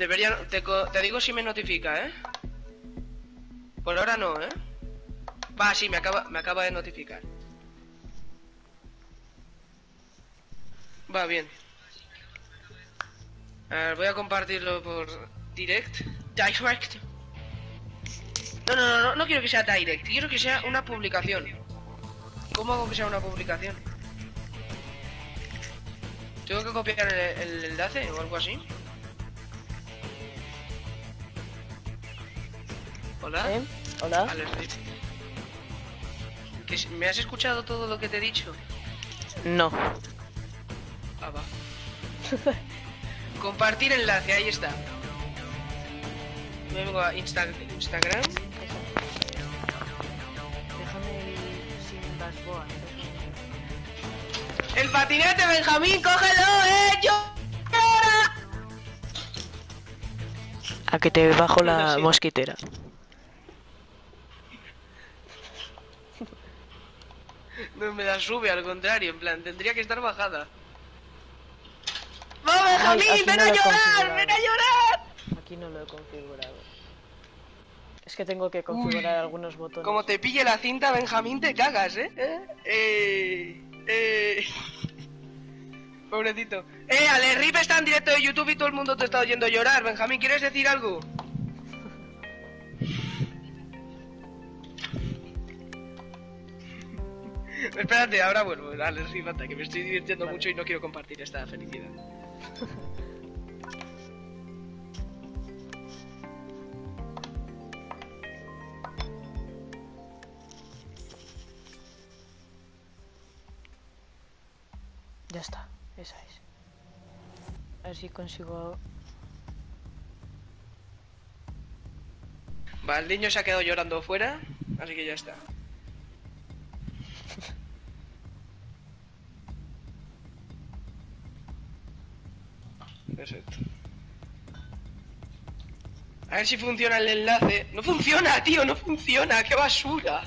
Debería... Te, te digo si me notifica, ¿eh? Por ahora no, ¿eh? Va, sí, me acaba, me acaba de notificar. Va, bien. A ver, voy a compartirlo por direct. Direct. No, no, no, no, no quiero que sea direct, quiero que sea una publicación. ¿Cómo hago que sea una publicación? ¿Tengo que copiar el, el enlace o algo así? ¿Hola? ¿Eh? Hola. Vale, sí. ¿Que si- ¿Me has escuchado todo lo que te he dicho? No. Ah, va. Compartir enlace, ahí está. Me vengo a Insta- Instagram. Déjame el sin las boas. El patinete, Benjamín, cógelo, eh. Yo. A que te bajo la mosquitera. No me la sube, al contrario, en plan, tendría que estar bajada. ¡Va, Benjamín! aquí ¡Ven no a llorar! ¡Ven a llorar! Aquí no lo he configurado. Es que tengo que configurar algunos botones. Como te pille la cinta, Benjamín, te cagas, ¿eh? Eh, eh, eh. Pobrecito. Eh, Ale Rip está en directo de YouTube y todo el mundo te está oyendo llorar. Benjamín, ¿quieres decir algo? Espérate, ahora vuelvo. Ale Rip, anda, que me estoy divirtiendo mucho y no quiero compartir esta felicidad. Ya está, esa es. A ver si consigo... Va, el niño se ha quedado llorando fuera, así que ya está. A ver si funciona el enlace. No funciona, tío, no funciona, qué basura.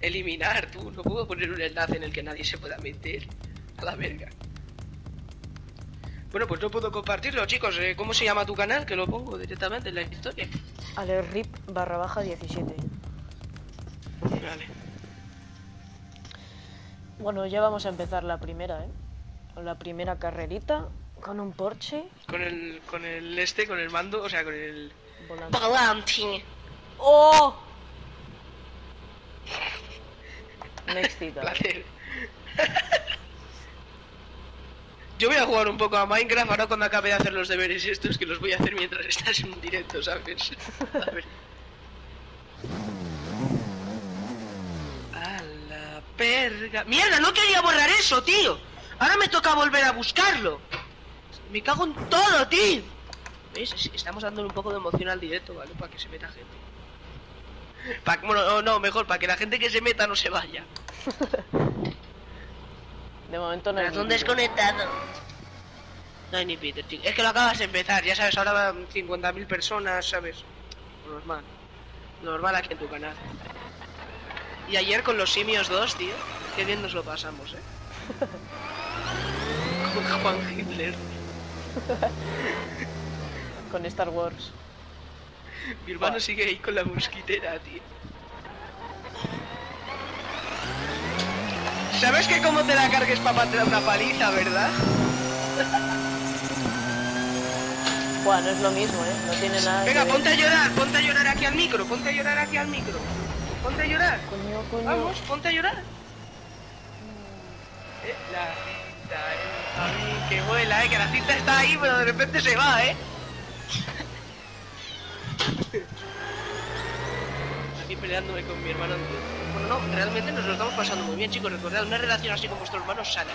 Eliminar, tú, no puedo poner un enlace en el que nadie se pueda meter. A la verga. Bueno, pues no puedo compartirlo, chicos. Eh, ¿Cómo se llama tu canal? Que lo pongo directamente en la historia. Alerrip barra baja 17. Vale. Bueno, ya vamos a empezar la primera, ¿eh? Con la primera carrerita, con un Porsche Con el, con el este, con el mando, o sea, con el... volante. Volante. ¡Oh! Me excita. Placer. Yo voy a jugar un poco a Minecraft ahora cuando acabe de hacer los deberes estos que los voy a hacer mientras estás en un directo, ¿sabes? A ver. A la perga. ¡Mierda! No quería borrar eso, tío. Ahora me toca volver a buscarlo. Me cago en todo, tío. ¿Ves? Es- Estamos dándole un poco de emoción al directo, ¿vale? Para que se meta gente. Pa- bueno, no, no, mejor, para que la gente que se meta no se vaya. De momento no hay vídeo. desconectado. No hay ni Peter, tío. Es que lo acabas de empezar, ya sabes, ahora van 50.000 personas, ¿sabes? Normal. Normal aquí en tu canal. Y ayer con los simios 2, tío, qué bien nos lo pasamos, ¿eh? con Juan Hitler. Con Star Wars. Mi hermano sigue ahí con la mosquitera, tío. ¿Sabes que como te la cargues papá te da una paliza, verdad? Buah, no es lo mismo, ¿eh? No tiene nada Venga, que ver. ponte a llorar, ponte a llorar aquí al micro, ponte a llorar aquí al micro. Ponte a llorar. Coño, coño. Vamos, ponte a llorar. Eh, la cinta, eh. A mí, que vuela, eh, que la cinta está ahí, pero de repente se va, eh. Aquí peleándome con mi hermano. Bueno, no, realmente nos lo estamos pasando muy bien, chicos. Recordad, una relación así con vuestros hermanos sana.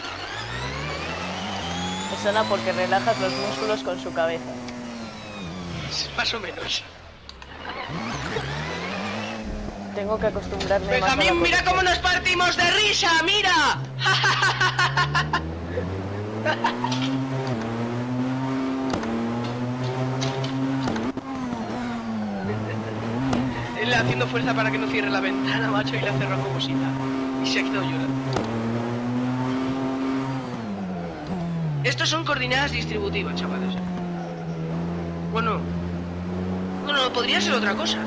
Es sana porque relajas los músculos con su cabeza. Más o menos. Tengo que acostumbrarme más a la Benjamín, mira cómo nos partimos de risa, mira. Él haciendo fuerza para que no cierre la ventana, macho, y la cerró como si nada. Y se ha quedado llorando. Estos son coordenadas distributivas, chavales. Bueno. Bueno, podría ser otra cosa.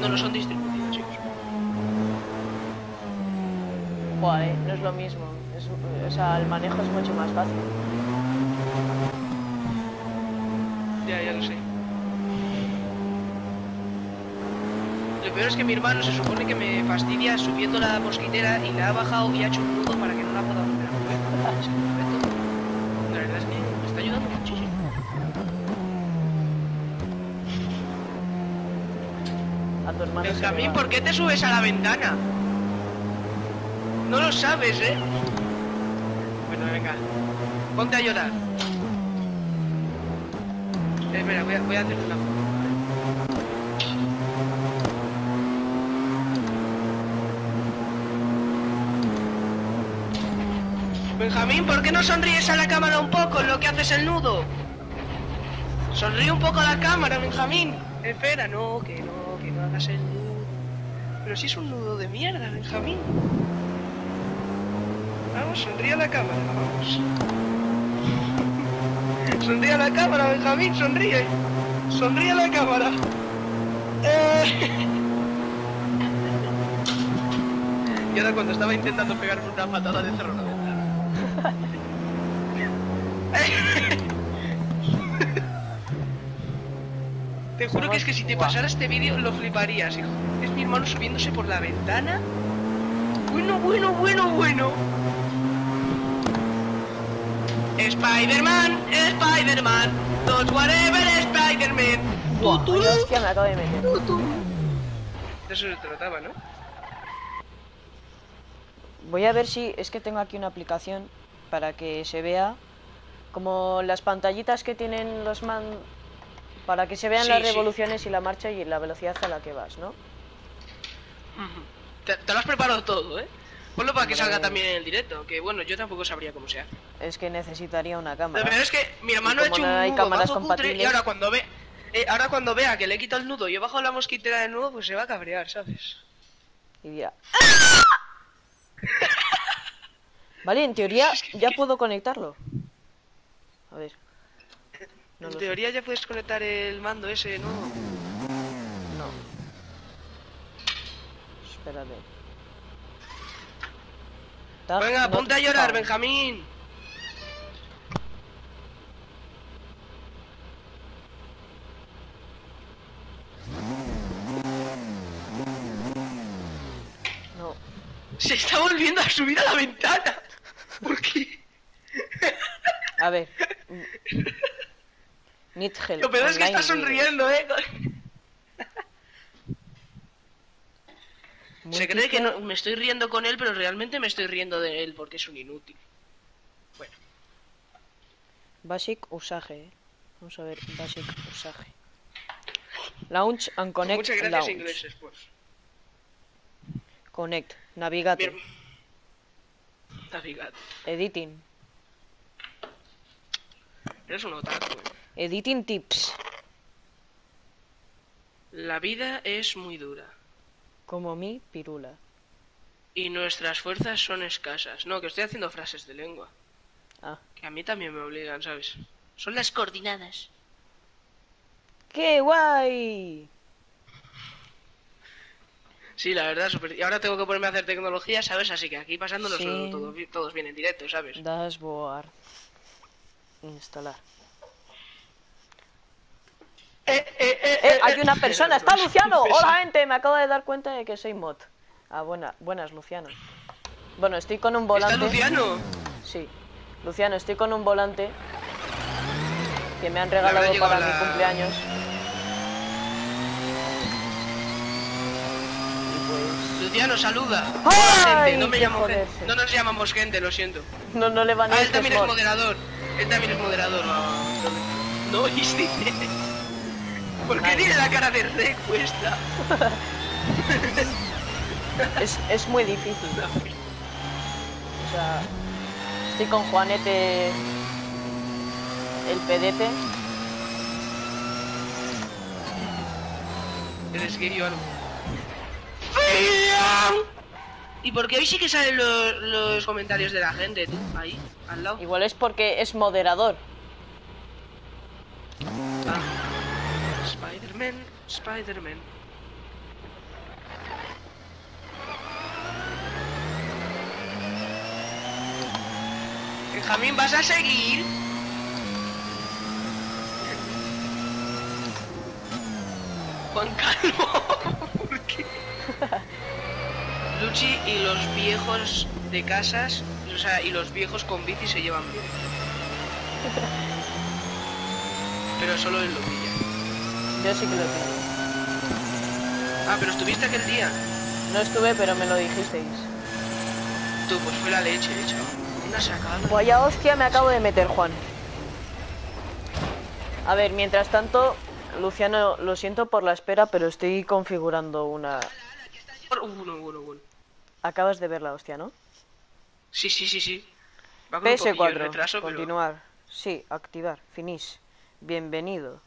No, no son distributivas, No es lo mismo. Es, o sea, el manejo es mucho más fácil. Ya, ya lo sé. Lo peor es que mi hermano se supone que me fastidia subiendo la mosquitera y la ha bajado y ha hecho un nudo para que no la pueda volver a. La verdad es que me está ayudando muchísimo. A tu hermano Benjamín. ¿por qué te subes a la ventana? No lo sabes, ¿eh? Bueno, venga. Ponte a llorar. Eh, Espera, voy a, voy a una foto. Benjamín, ¿por qué no sonríes a la cámara un poco en lo que haces el nudo? Sonríe un poco a la cámara, Benjamín. Espera, no, que no, que no hagas el nudo. Pero si es un nudo de mierda, Benjamín. Vamos, sonríe a la cámara, vamos. Sonríe a la cámara, Benjamín, sonríe. Sonríe a la cámara. Eh. Y ahora cuando estaba intentando pegarme una patada de cerro la ventana. Te juro que es que si te pasara este vídeo lo fliparías, hijo. Es mi hermano subiéndose por la ventana. Bueno, bueno, bueno, bueno. Spider-Man, Spider-Man, not whatever Spider-Man. Vaya hostia me acabo de meter. De eso se trataba, ¿no? Voy a ver si es que tengo aquí una aplicación para que se vea como las pantallitas que tienen los man para que se vean Sí, las sí. revoluciones y la marcha y la velocidad a la que vas, ¿no? Te, te lo has preparado todo, ¿eh? Ponlo para que salga también en el directo, que bueno, yo tampoco sabría cómo se hace. Es que necesitaría una cámara. verdad es que mi hermano ha hecho no un hay nudo cámaras cutre, y compatibles- ahora cuando ve eh, ahora cuando vea que le he quitado el nudo y he bajado la mosquitera de nuevo, pues se va a cabrear, ¿sabes? Y dirá. Vale, en teoría ya puedo conectarlo. A ver. No en sé. teoría ya puedes conectar el mando ese, ¿no? No. Espérate. Venga, ponte a llorar. Benjamín. No. Se está volviendo a subir a la ventana. ¿Por qué? A ver. Help. Lo peor es que está sonriendo, ¿eh? Se cree que no, me estoy riendo con él, pero realmente me estoy riendo de él porque es un inútil. Bueno, Basic usaje. eh. Vamos a ver, basic usaje. Launch and connect. muchas gracias launch. ingleses, pues. Connect. Navigator. Bien. Navigat. Editing. Eres un otaku, ¿eh? Editing tips. La vida es muy dura Como mi pirula. y nuestras fuerzas son escasas. No, que estoy haciendo frases de lengua. Ah. Que a mí también me obligan, ¿sabes? Son las coordinadas. ¡Qué guay! Sí, la verdad, super... y ahora tengo que ponerme a hacer tecnología, ¿sabes? Así que aquí pasándonos Sí. todo- todos bien en directo, ¿sabes? Dashboard. Instalar. Eh, eh, eh, ¡Eh! Hay una persona. ¡Está Luciano! ¡Hola, gente! Me acabo de dar cuenta de que soy mod. Ah, buena, buenas, Luciano. Bueno, estoy con un ¿Está volante. Luciano? Sí. Luciano, estoy con un volante que me han regalado para la- mi cumpleaños. Pues... Luciano, saluda. ¡Ay, Gente, no me llamo gente. No nos llamamos gente, lo siento. No, no le van a Ah, él también es mod. moderador. Él también es moderador. Ah, No, y sí. ¿Por qué tiene la cara de re puesta? Es, es muy difícil. O sea, estoy con Juanete, el pedete. Eres gay o algo. ¿Y por qué hoy sí que salen los, los comentarios de la gente, tú? Ahí, al lado. Igual es porque es moderador. Ah. Spider-Man, Spider-Man. Benjamín, ¿vas a seguir? Juan Calvo, ¿por qué? Luchi y los viejos de casas, o sea, y los viejos con bici se llevan bien. Pero solo él lo pilla. Yo sí que lo tengo. Ah, pero estuviste aquel día. No estuve, pero me lo dijisteis. Tú, pues fue la leche, chaval. Una sacada. Vaya hostia me acabo de meter, Juan. A ver, mientras tanto, Luciano, lo siento por la espera, pero estoy configurando una... Uno, uno, uno. Acabas de ver la hostia, ¿no? Sí, sí, sí, sí. Va con un poquillo de PS4, retraso, pero... continuar. Sí, activar, finish. Bienvenido.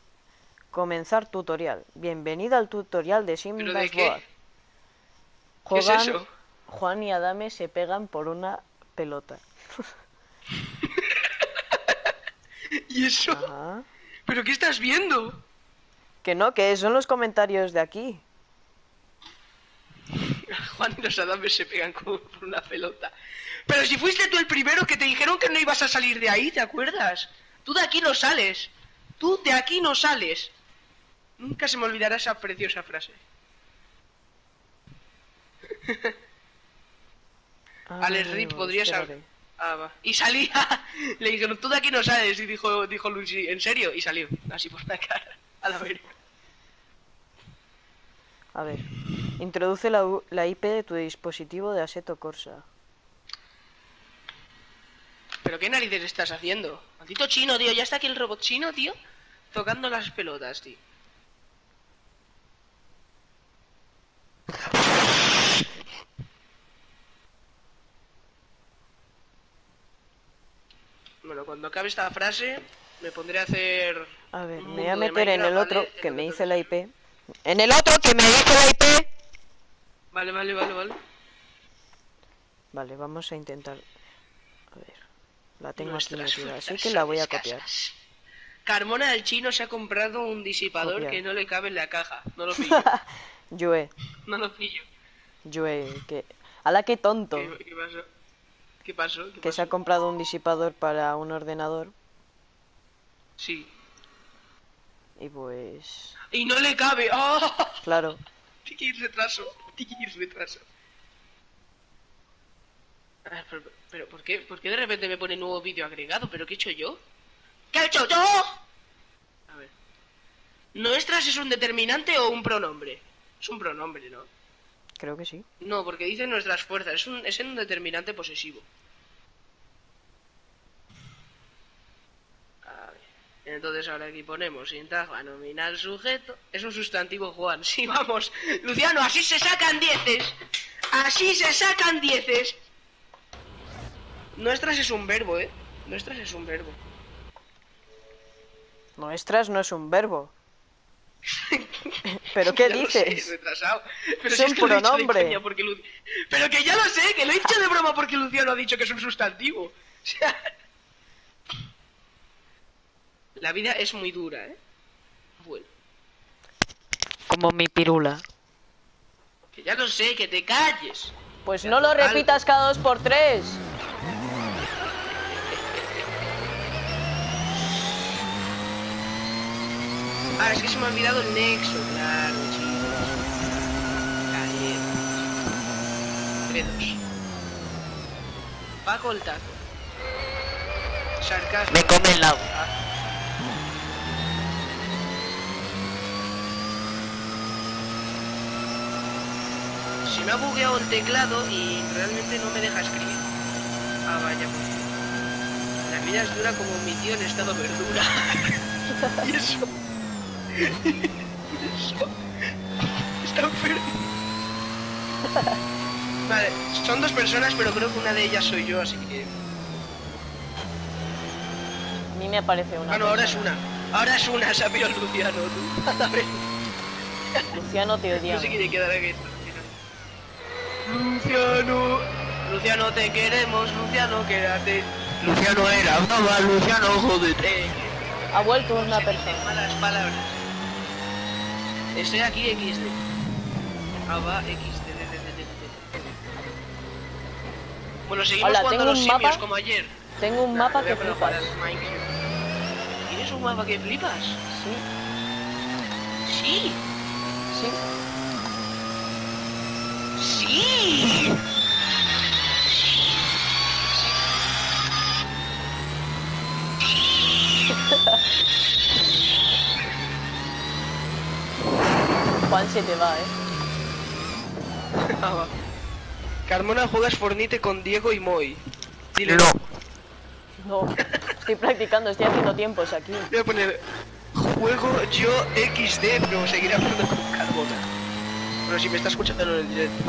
Comenzar tutorial. Bienvenido al tutorial de Sim ¿Pero de Dashboard. qué? ¿Qué es eso? Juan y Adame se pegan por una pelota. ¿Y eso? Ajá. ¿Pero qué estás viendo? Que no, que son los comentarios de aquí. Juan y los Adames se pegan con por una pelota. Pero si fuiste tú el primero que te dijeron que no ibas a salir de ahí, ¿te acuerdas? Tú de aquí no sales. Tú de aquí no sales. Nunca se me olvidará esa preciosa frase. Alex Ay, Rip podría saber. Ah, va. Y salía. Le dijeron, tú de aquí no sales. Y dijo, dijo Lucy, ¿en serio? Y salió. Así por la cara. A la verga. A ver. Introduce la, la IP de tu dispositivo de Aseto Corsa. ¿Pero qué narices estás haciendo? Maldito chino, tío. Ya está aquí el robot chino, tío. Tocando las pelotas, tío. Bueno, cuando acabe esta frase, me pondré a hacer. A ver, me voy a meter en el otro que me otro. la IP. En el otro que me dice la IP. Vale, vale, vale, vale. Vale, vamos a intentar. A ver. La tengo aquí Nuestras metida, así que la voy a copiar. Carmona del chino se ha comprado un disipador Copiar. que no le cabe en la caja. No lo pillo. Yue, no lo pillo. Yue, que. ¡Hala, qué tonto! ¿Qué, qué pasó? ¿Qué pasó? ¿Qué Que se ha comprado un disipador para un ordenador. Sí. Y pues. Y no le cabe. ¡Oh! Claro. Tiki retraso. Tiki retraso. Ah, pero, pero ¿por, qué, ¿por qué de repente me pone nuevo vídeo agregado? ¿Pero qué he hecho yo? ¿Qué he hecho yo? A ver. ¿Nuestras es un determinante o un pronombre? Es un pronombre, ¿no? Creo que sí. No, porque dice nuestras fuerzas. Es un, es un determinante posesivo. A ver. Entonces ahora aquí ponemos sintaxa nominal sujeto. Es un sustantivo Juan. Sí, vamos. Luciano, así se sacan dieces. Así se sacan dieces. Nuestras es un verbo, ¿eh? Nuestras es un verbo. Nuestras no es un verbo. ¿Pero qué Ya lo sé, dices? retrasado. Pero Es si un que pronombre. porque Lu- Pero que ya lo sé, que lo he dicho de broma porque Luciano ha dicho que es un sustantivo. O sea... La vida es muy dura, ¿eh? Bueno, Como mi pirula. que ya lo sé, que te calles. Pues Ya, no lo algo. repitas cada dos por tres. Ah, es que se me ha olvidado el nexo, claro, chicos. Dedos. Paco el taco. Sarcasmo. Me come el agua. Se me ha bugueado el teclado y realmente no me deja escribir. Ah, vaya. pues. La vida es dura como mi tío en estado verdura. y eso. Está enfermo. Vale, son dos personas, pero creo que una de ellas soy yo, así que. A mí me aparece una. Ah, no, ahora es una. Ahora es una, se ha pillado Luciano, tú. A ver, Luciano te odia. no sé quién quedará que. Luciano. Luciano, te queremos, Luciano, quédate. Luciano era brava, Luciano, jódete. Ha vuelto una persona. Malas palabras. Estoy aquí, XD. Ah, va, XD. Bueno, seguimos Hola, jugando a los simios mapa. como ayer. Tengo un mapa que flipas. ¿Tienes un mapa que flipas? Sí, Sí. sí. Sí. Juan se te va, eh. Ah, va. Carmona juegas Fornite con Diego y Moy. Dile no. No, estoy practicando, estoy haciendo tiempos aquí. Voy a poner juego yo XD, pero seguiré hablando con Carmona. Bueno, si me está escuchando en el directo.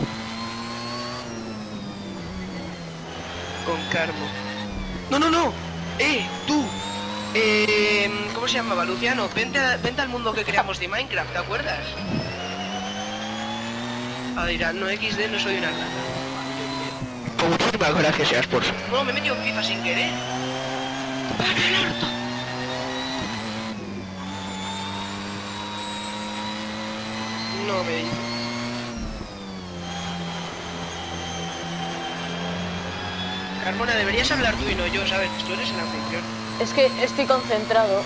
Con Carmo. No, no, no. Eh, tú. Eh, ¿Cómo se llamaba? Luciano, vente, a- vente al mundo que creamos de Minecraft, ¿te acuerdas? Ah, dirá, no XD, no soy una rata. Con muchísima gracia seas por No, me he metido en FIFA sin querer. ¡Para el orto! No me dice. Carmona, deberías hablar tú y no yo, ¿sabes? Tú eres el anfitrión. Es que estoy concentrado.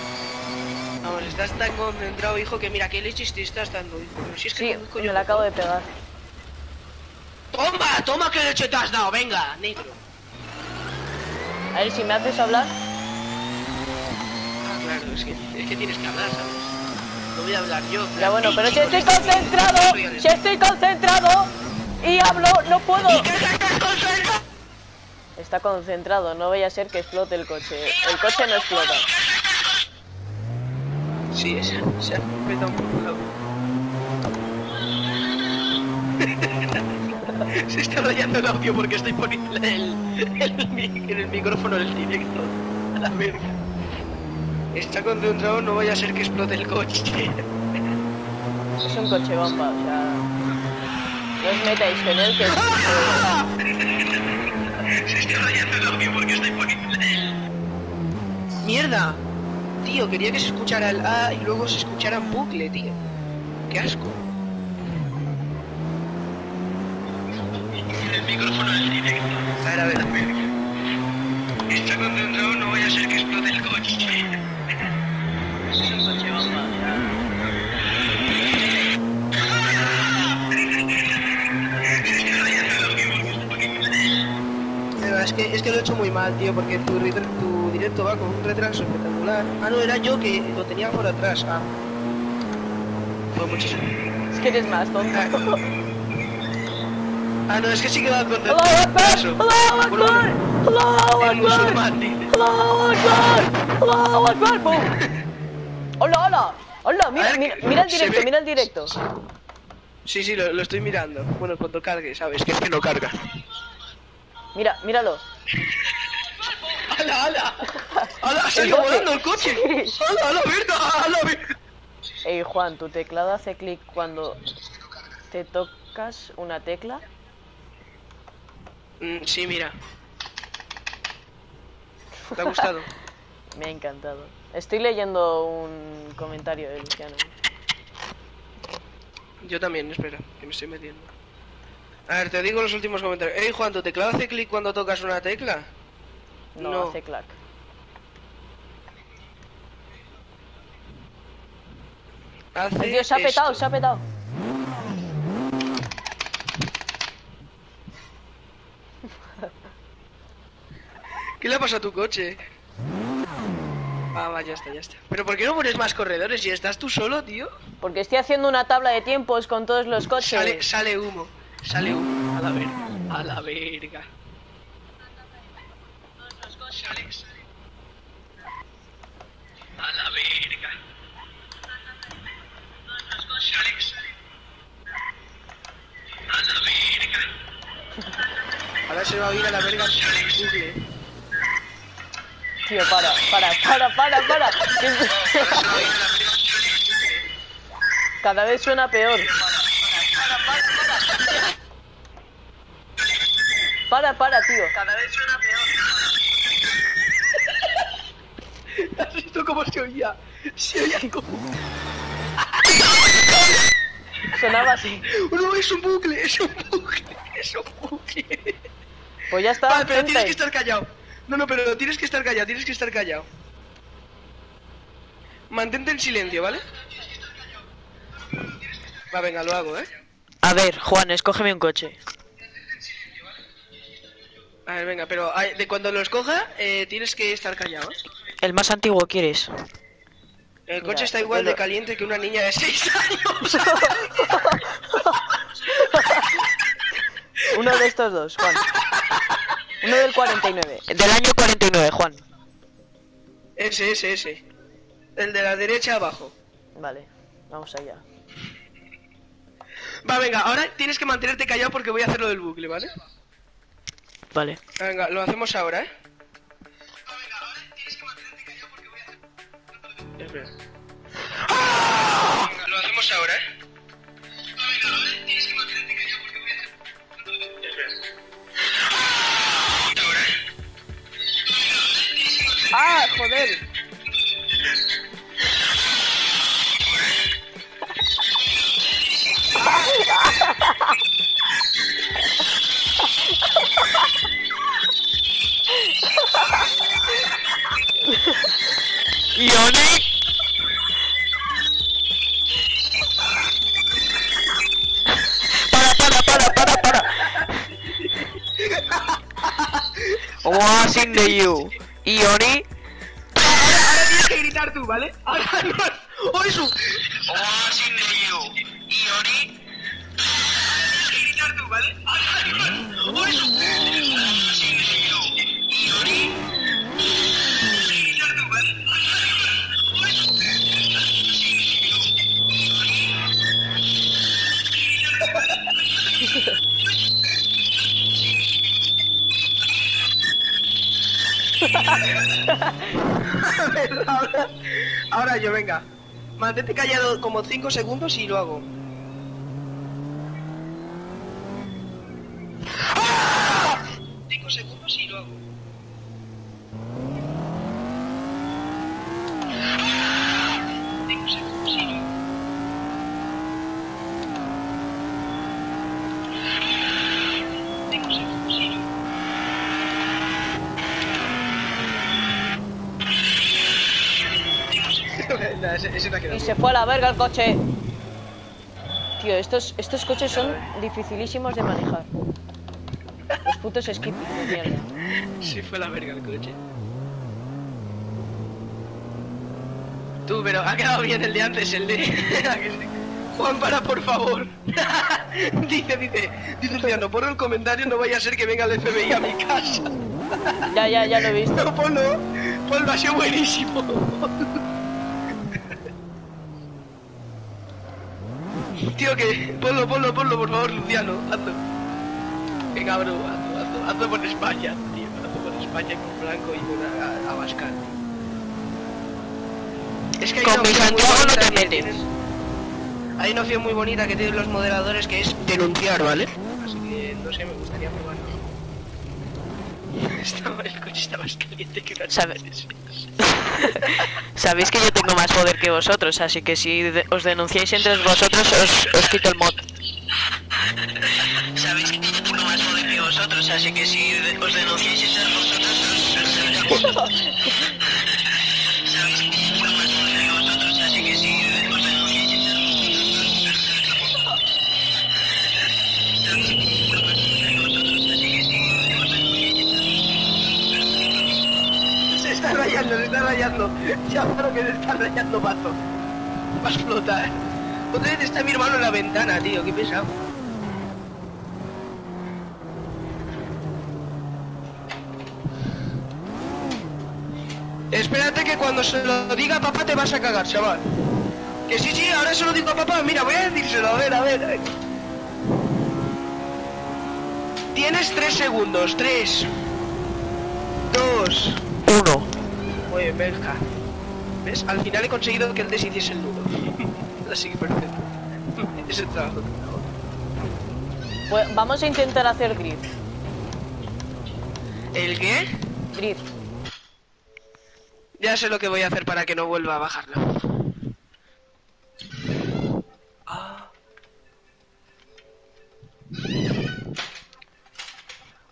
Vamos, estás tan concentrado, hijo, que mira, qué leches te estás dando, hijo. Pero si es que Sí, ¿cómo coño me la acabo de pegar. ¡Toma! ¡Toma qué leche te has dado! ¡Venga, negro! A ver si me haces hablar. Ah, claro, es que, es que tienes que hablar, ¿sabes? No voy a hablar yo. Ya bueno, pero si estoy concentrado, si estoy concentrado y hablo, no puedo. ¿Y qué te estás concentrado? Está concentrado, no vaya a ser que explote el coche. El coche no explota. Sí, se, se ha un poco Se está rayando el audio porque estoy poniendo el, el, en el micrófono del directo. A la verga. Está concentrado, no vaya a ser que explote el coche. Es un coche bomba, o sea. No os metáis con él que es. Se está rayando el audio porque estoy poniendo el... ¡Mierda! Tío, quería que se escuchara el A y luego se escuchara en bucle, tío. ¡Qué asco! En el micrófono del directo. A ver, a ver. Está concentrado, no vaya a ser que explote el coche. Es coche que, es que lo he hecho muy mal, tío, porque tu, retra- tu directo va con un retraso espectacular. Ah, no, era yo que lo tenía por atrás. Ah. Pues muchísimo. Es que eres más tonto. Ah, no, es que sí que va con ¡Allahu Akbar! retraso. ¡Allahu Akbar! ¡Allahu Akbar! ¡Allahu Akbar! ¡Allahu Akbar! ¡Bum! ¡Hola, hola! ¡Hola! Mira, A ver, mira, mira el directo, ve- mira el directo. Sí, sí, lo, lo estoy mirando. Bueno, cuando cargue, ¿sabes? Que es que no carga. Mira, míralo. ¡Hala, hala! ¡Hala! ¡Ha El salido coche. volando el coche! ¡Hala, hala, verga! ¡Hala, verga! Ey, Juan, ¿tu teclado hace clic cuando te tocas una tecla? Mm, sí, mira. ¿Te ha gustado? Me ha encantado. Estoy leyendo un comentario de Luciano. Yo también, espera, que me estoy metiendo. A ver, te digo los últimos comentarios. Ey, Juan, ¿tu teclado hace clic cuando tocas una tecla? No, No. hace clac. Hace Dios, se ha petado, esto. se ha petado. ¿Qué le pasa a tu coche? Ah, va, ya está, ya está. ¿Pero por qué no pones más corredores si estás tú solo, tío? Porque estoy haciendo una tabla de tiempos con todos los coches. Sale, sale humo, sale humo. A la verga, a la verga. Sale, sale. A la verga. Sale, sale. A la verga. Ahora se va a ir a la verga. Tío, para, para, para, para, para. Cada vez suena peor. Para, para, tío. Cada vez suena peor. ¿Has visto cómo se oía? Se oía como... Sonaba así. No, es un bucle, es un bucle, es un bucle. Pues ya está, Vale, pero tienes que estar callado. No, no, pero tienes que estar callado, tienes que estar callado. Mantente en silencio, ¿vale? Va, venga, lo hago, ¿eh? A ver, Juan, escógeme un coche. A ver, venga, pero de cuando lo escoja, eh, tienes que estar callado. ¿eh? El más antiguo quieres. El coche Mira, está igual de caliente que una niña de 6 años. Uno de estos dos, Juan. Uno del 49. Del año 49, Juan. ese, ese, ese. El de la derecha abajo. Vale, vamos allá. Va, venga, ahora tienes que mantenerte callado porque voy a hacer lo del bucle, ¿vale? Vale. Venga, lo hacemos ahora, ¿eh? Espera. Venga, lo hacemos ahora, ¿eh? ¡Ah, joder! Para, para, para, para, para. You. Ioni. Ahora tienes que gritar tú, ¿vale? Ahora no. ¡Oh! Watching the you. Ioni. Tienes que gritar tú, ¿vale? Ahora no. ¡Oh, ahora, ahora yo, venga. Mantente callado como 5 segundos y lo hago. ¡Ah! 5 segundos y lo hago. ¡Ah! Cinco segundos y lo hago. ¡Ah! Cinco segundos y lo hago. No, ese, ese te ha quedado Y bien. Se fue a la verga el coche. Tío, estos, estos coches son dificilísimos de manejar. Los putos skip de mierda. Sí fue la verga el coche. Tú, pero ha quedado bien el de antes, el de... ¿A? Juan, para, por favor. dice, dice, dice Luciano, ponlo el comentario, no vaya a ser que venga el FBI a mi casa. Ya, ya, ya lo he visto. No, ponlo, ponlo, ha sido buenísimo. Tío, que ponlo, ponlo, ponlo, por favor, Luciano, hazlo. Que cabrón, hazlo, hazlo, hazlo por España, tío, hazlo por España con Blanco y con Abascal. Es que hay Con mi Santiago no te metes. tienen- Hay una opción muy bonita que tienen los moderadores que es denunciar, ¿vale? Así que, no sé, me gustaría probarlo. Estaba, el coche está más caliente que una Sabe-. Sabéis que yo tengo más poder que vosotros, así que si de- os denunciáis entre vosotros, os, os quito el mod. Sabéis que yo tengo más poder que vosotros, así que si os denunciáis entre vosotros, os, Sabéis rayando. Ya paro que se está rayando mazo. Va a explotar. Otra vez está mi hermano en la ventana, tío, qué pesado. Espérate que cuando se lo diga a papá te vas a cagar, chaval. Que sí, sí, ahora se lo digo a papá. Mira, voy a decírselo, a ver. a ver. Tienes tres segundos. Tres. Dos. ¿Ves? Al final he conseguido que él deshiciese el nudo. Así que perfecto. Es el trabajo. Pues vamos a intentar hacer grip. ¿El qué? Drift. Ya sé lo que voy a hacer para que no vuelva a bajarlo. Ah,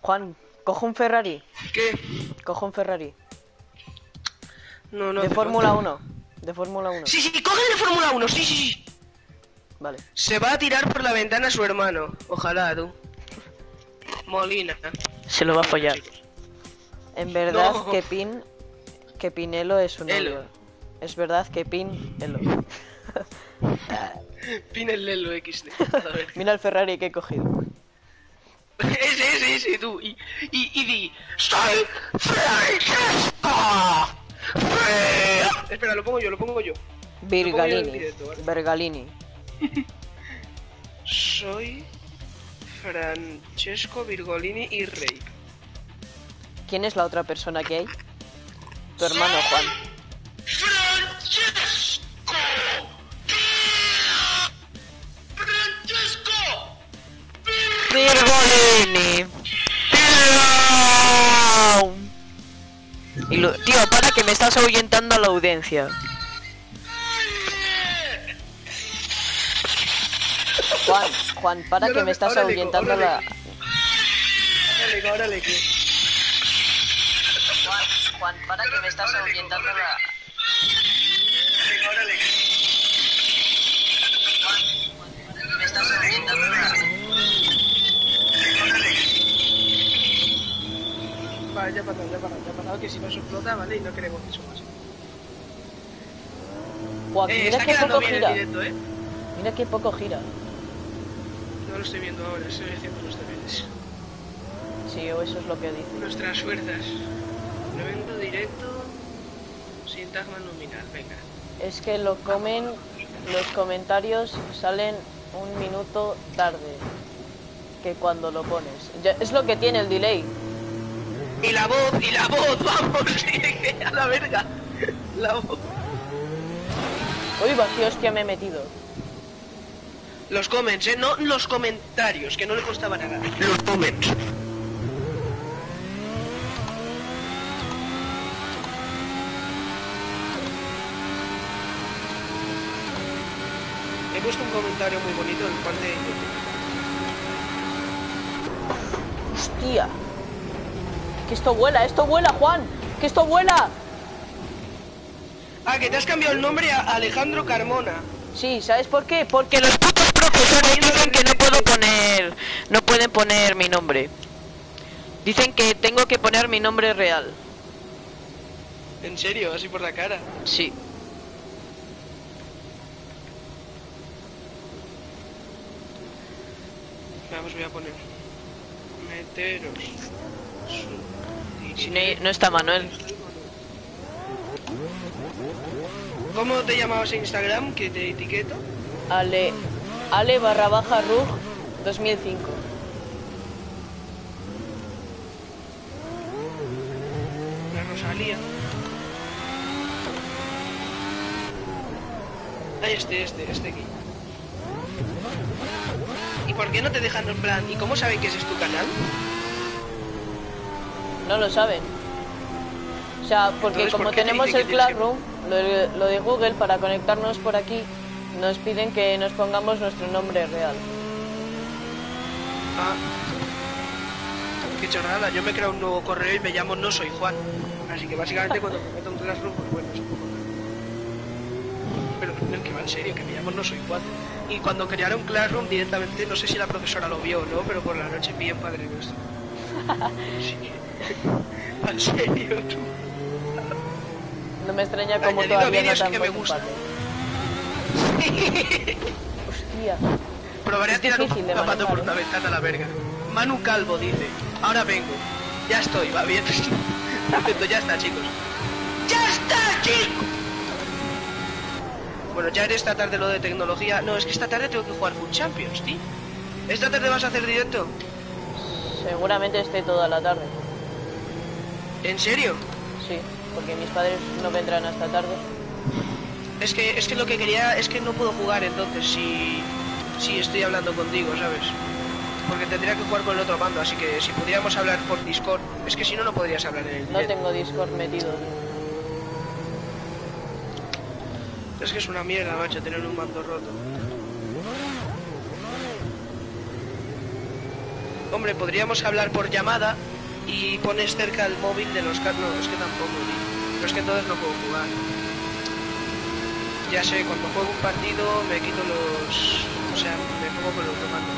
Juan, cojo un Ferrari. ¿Qué? Cojo un Ferrari. No, no. de Fórmula falta. 1. De Fórmula 1. Sí, sí, coge de Fórmula 1, sí, sí, sí. Vale. Se va a tirar por la ventana su hermano. Ojalá, tú. Molina. Se lo va a follar. En verdad No. que Pin... Que Pinelo es un novio. Es verdad que Pin... Elo. Pin el Lelo XD. A ver. Mira el Ferrari que he cogido. Ese, ese, ese, tú. Y, y, y di. ¡Soy Francesco! Espera, lo pongo yo, lo pongo yo. Virgalini. ¿vale? Bergalini. Soy Francesco Virgolini y Rey. ¿Quién es la otra persona que hay? Tu hermano Juan. ¡Francesco! ¡Francesco! Virgolini. Y lo- tío, para que me estás ahuyentando a la audiencia. Juan, Juan, para que me estás ahuyentando a ahora la... le- Órale, órale, que. Juan, Juan, para que me estás ahuyentando a la... Órale, que. Me estás ahuyentando a la... Vale, ya pasado, ya pasado, ya pasado, que si no se explota, ¿vale? Y no queremos que eso pase. Juan, Eh, mira está quedando poco bien gira. el directo, ¿eh? Mira qué poco gira. No lo estoy viendo ahora, estoy haciendo los deberes. Sí, o eso es lo que dice. Nuestras fuerzas. Evento directo. Sintagma nominal, venga. Es que lo comen, los comentarios salen un minuto tarde que cuando lo pones. Ya- es lo que tiene el delay. Y la voz, y la voz, vamos, a la verga. La voz. Uy, va, qué hostia me he metido. Los comments, ¿eh? No los comentarios, que no le costaba nada. Los comments. He puesto un comentario muy bonito en parte de... Hostia. Que esto vuela, esto vuela, Juan. Que esto vuela. Ah, que te has cambiado el nombre a Alejandro Carmona. Sí, ¿sabes por qué? Porque Que los putos profesores dicen que no puedo poner... No pueden poner mi nombre. dicen que tengo que poner mi nombre real. En serio, así por la cara. Sí. Vamos, voy a poner. Meteros. Si no, no está Manuel. ¿Cómo te llamabas en Instagram? Que te etiqueto. Ale, Ale barra baja Rug 2005. La Rosalía. Ah, este, este, este aquí. ¿Y por qué no te dejan en plan? ¿Y cómo saben que ese es tu canal? No lo saben. O sea, porque Entonces, ¿por como tenemos el que- Classroom, lo, de- lo de Google, para conectarnos por aquí, nos piden que nos pongamos nuestro nombre real. Ah. Qué chorrada, yo me he creado un nuevo correo y me llamo No Soy Juan. Así que básicamente cuando me meto en Classroom, pues bueno, es un poco... Pero no, que va en serio, que me llamo No Soy Juan. Y cuando crearon Classroom directamente, no sé si la profesora lo vio o no, pero por la noche vi en Padre Nuestro. Sí. En serio, tú. No me extraña como Añadido todavía no han que me gustan. padre. Hostia. Probaré a tirar un zapato por una ¿eh? ventana a la verga. Manu Calvo dice, ahora vengo. Ya estoy, va bien. Perfecto, ya está, chicos. ¡Ya está, chicos! Bueno, ya era esta tarde lo de tecnología. No, es que esta tarde tengo que jugar Food Champions, tío. ¿Esta tarde vas a hacer directo? Seguramente esté toda la tarde. ¿En serio? Sí, porque mis padres no vendrán hasta tarde. Es que, es que lo que quería es que no puedo jugar entonces si, si estoy hablando contigo, ¿sabes? porque tendría que jugar con el otro mando, así que si pudiéramos hablar por Discord, es que si no, no podrías hablar en el No tengo Discord metido. Es que es una mierda, macho, tener un mando roto. Hombre, podríamos hablar por llamada y pones cerca el móvil de los... ca- No, es que tampoco, tío. Pero es que entonces no puedo jugar. Ya sé, cuando juego un partido me quito los... O sea, me pongo con el otro mando.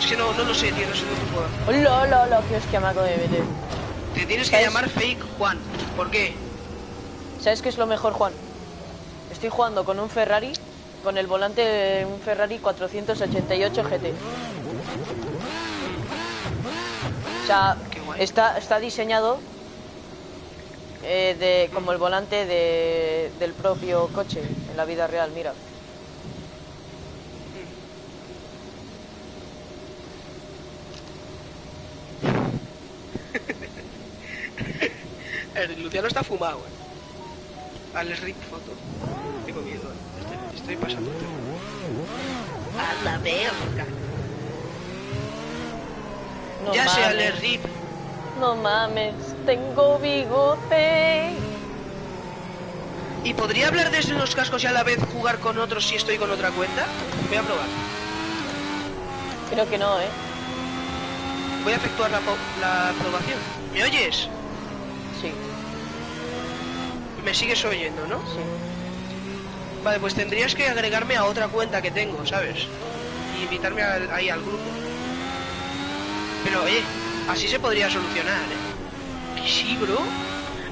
Es que no, no lo sé, tío, no sé lo que puedo hacer. Hola, hola, hola, que me acabo de meter. Te tienes que ¿Sabes? llamar Fake Juan. ¿Por qué? ¿Sabes qué es lo mejor, Juan? Estoy jugando con un Ferrari, con el volante de un Ferrari 488 GT. O sea. Está, está diseñado eh, de, como el volante de- del propio coche en la vida real, mira. El Luciano está fumado, eh. Alex Rip foto. Tengo miedo, eh. Estoy, estoy pasando. A la verga. No ya sé, mames, Alex Rip. No mames, tengo bigote. ¿Y podría hablar desde los cascos y a la vez jugar con otros si estoy con otra cuenta? Voy a probar. Creo que no, ¿eh? Voy a efectuar la, la aprobación. ¿Me oyes? Sí, Me sigues oyendo, ¿no? sí. Vale, pues tendrías que agregarme a otra cuenta que tengo, ¿sabes? Y invitarme al- ahí al grupo. Pero oye, así se podría solucionar, ¿eh? ¿Que sí, bro?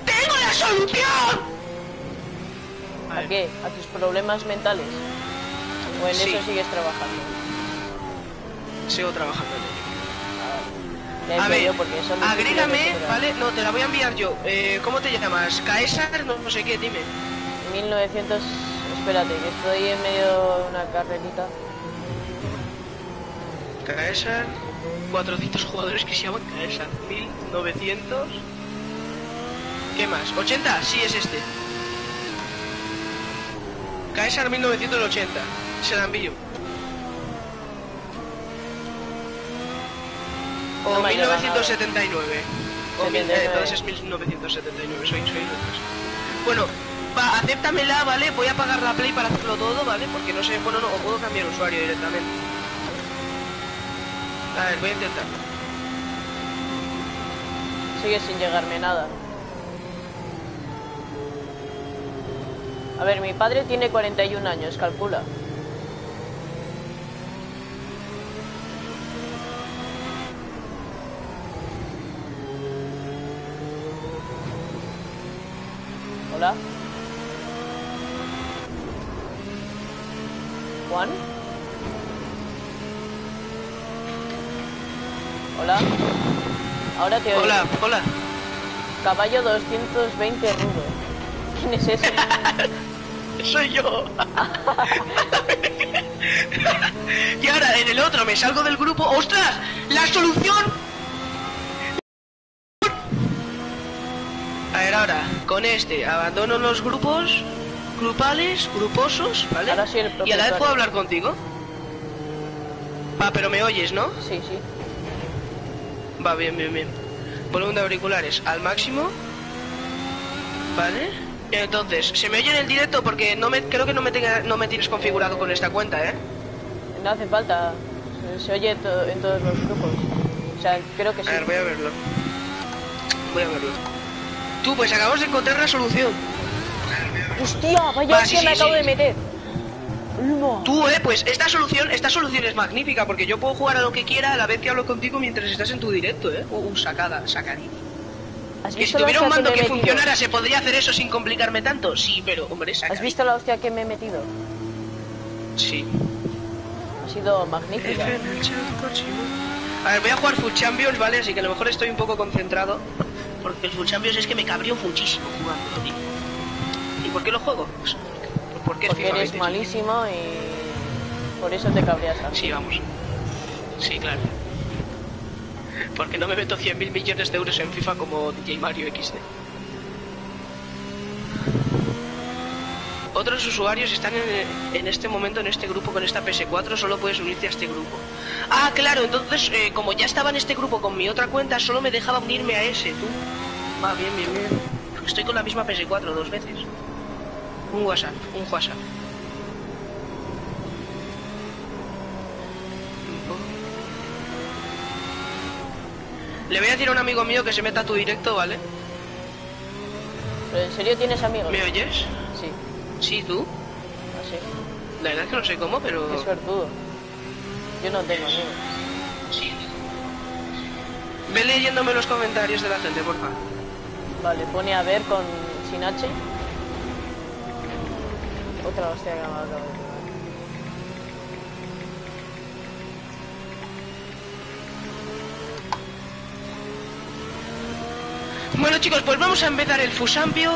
¡Tengo la solución! ¿A qué? ¿A tus problemas mentales? ¿O en Sí. eso sigues trabajando? Sigo trabajando en ello. Ya A ver, porque de agrégame. ¿vale? No, te la voy a enviar yo. Eh, ¿Cómo te llamas? ¿Caesar? No, no sé qué, dime. 1900... Espérate, que estoy en medio de una carrerita. Caesar. 400 jugadores que se llaman Caesar. 1900. ¿Qué más? ¿80? Sí, es este. Caesar 1980. Se la envío. O No me ha llegado 1979. O mil- eh, 79. entonces es 1979. Soy, soy. Bueno, va, acéptamela, ¿vale? Voy a apagar la play para hacerlo todo, ¿vale? Porque no sé, bueno, no, o puedo cambiar usuario directamente. A ver, voy a intentar. Sigue sin llegarme nada. A ver, mi padre tiene 41 años, calcula. Hola. Juan. Hola. Ahora te oigo. Hola, hola. Caballo 220 rudo. ¿Quién es ese? Soy yo. y ahora en el otro me salgo del grupo. ¡Ostras! ¡La solución! A ver, ahora, con este abandono los grupos grupales, gruposos, ¿vale? Ahora soy el y a la vez puedo hablar contigo. Va, pero me oyes, ¿no? Sí, sí. Va, bien, bien, bien. Volumen de auriculares al máximo. Vale. Entonces, se me oye en el directo porque no me creo que no me tenga, no me tienes configurado con esta cuenta, ¿eh? No hace falta. Se oye to- en todos los grupos. O sea, creo que sí. A ver, voy a verlo. Voy a verlo. Tú, pues acabamos de encontrar la solución. ¡Hostia! Vaya Va, sí, me sí, acabo de meter. Tú, eh, pues esta solución, esta solución es magnífica porque yo puedo jugar a lo que quiera a la vez que hablo contigo mientras estás en tu directo, eh. Uh, sacada, sacadita. ¿Has Que si visto la tuviera un hostia mando que, metido? funcionara, ¿se podría hacer eso sin complicarme tanto? Sí, pero, hombre, ¿Has visto la hostia que me he metido? Sí. Ha sido magnífica. A ver, voy a jugar Full Champions, ¿vale? Así que a lo mejor estoy un poco concentrado. Porque el Full Champions es que me cabreó muchísimo jugándolo, tío. ¿Y por qué lo juego? Pues porque es Porque eres 20. malísimo y por eso te cabreas tanto. Sí, vamos. Sí, claro. Porque no me meto 100.000 millones de euros en FIFA como DJ Mario XD. otros usuarios están en, en este momento en este grupo con esta PS4, solo puedes unirte a este grupo. Ah, claro, entonces eh, como ya estaba en este grupo con mi otra cuenta, solo me dejaba unirme a ese, tú. Va, bien, bien, bien. Estoy con la misma PS4 dos veces. Un WhatsApp, un WhatsApp. Le voy a decir a un amigo mío que se meta a tu directo, ¿vale? ¿Pero en serio tienes amigos? ¿Me oyes? Sí, Sí, tú. así. La verdad es que no sé cómo, pero... Qué suertudo. Yo no tengo amigos. Sí. Ve leyéndome los comentarios de la gente, por favor. Vale, pone a ver con sin H. Otra hostia que me acabo. Bueno chicos, pues vamos a empezar el Fusampio.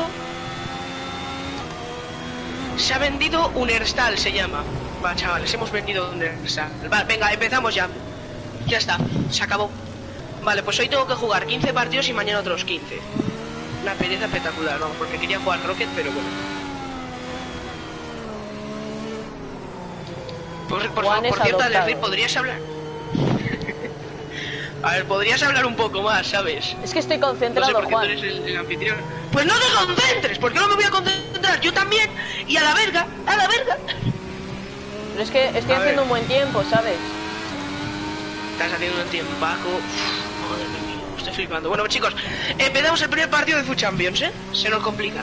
Se ha vendido un Herstal, se llama. Va, chavales, hemos vendido un Herstal. Va, venga, empezamos ya. Ya está, se acabó. Vale, pues hoy tengo que jugar 15 partidos y mañana otros 15. Una pereza espectacular, vamos, porque quería jugar Rocket, pero bueno. Por, por, Juan por cierto. Alerri, ¿podrías hablar? A ver, podrías hablar un poco más, ¿sabes? Es que estoy No sé concentrado, por qué tú eres el, el anfitrión. Pues no te concentres, ¿por qué no me voy a concentrar? Yo también, y a la verga, a la verga. Pero es que estoy A haciendo ver. un buen tiempo, ¿sabes? Estás haciendo un Madre mía, estoy flipando. Bueno, chicos, empezamos el primer partido de Food Champions, ¿eh? Se nos complica.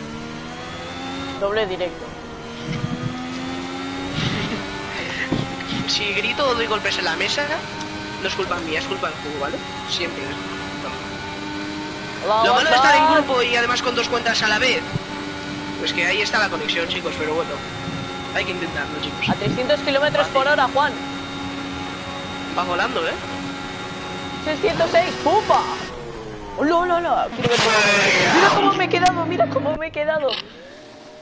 Doble directo. Si grito o doy golpes en la mesa, no es culpa mía, es culpa del juego, ¿vale? Siempre es. Allahu Lo malo de estar en grupo y además con dos cuentas a la vez, pues que ahí está la conexión, chicos, pero bueno, hay que intentarlo, chicos. A 300 kilómetros por hora, Juan. Va volando, ¿eh? 606, ¡pupa! ¡Hola, hola, hola! Mira cómo me he quedado, mira cómo me he quedado.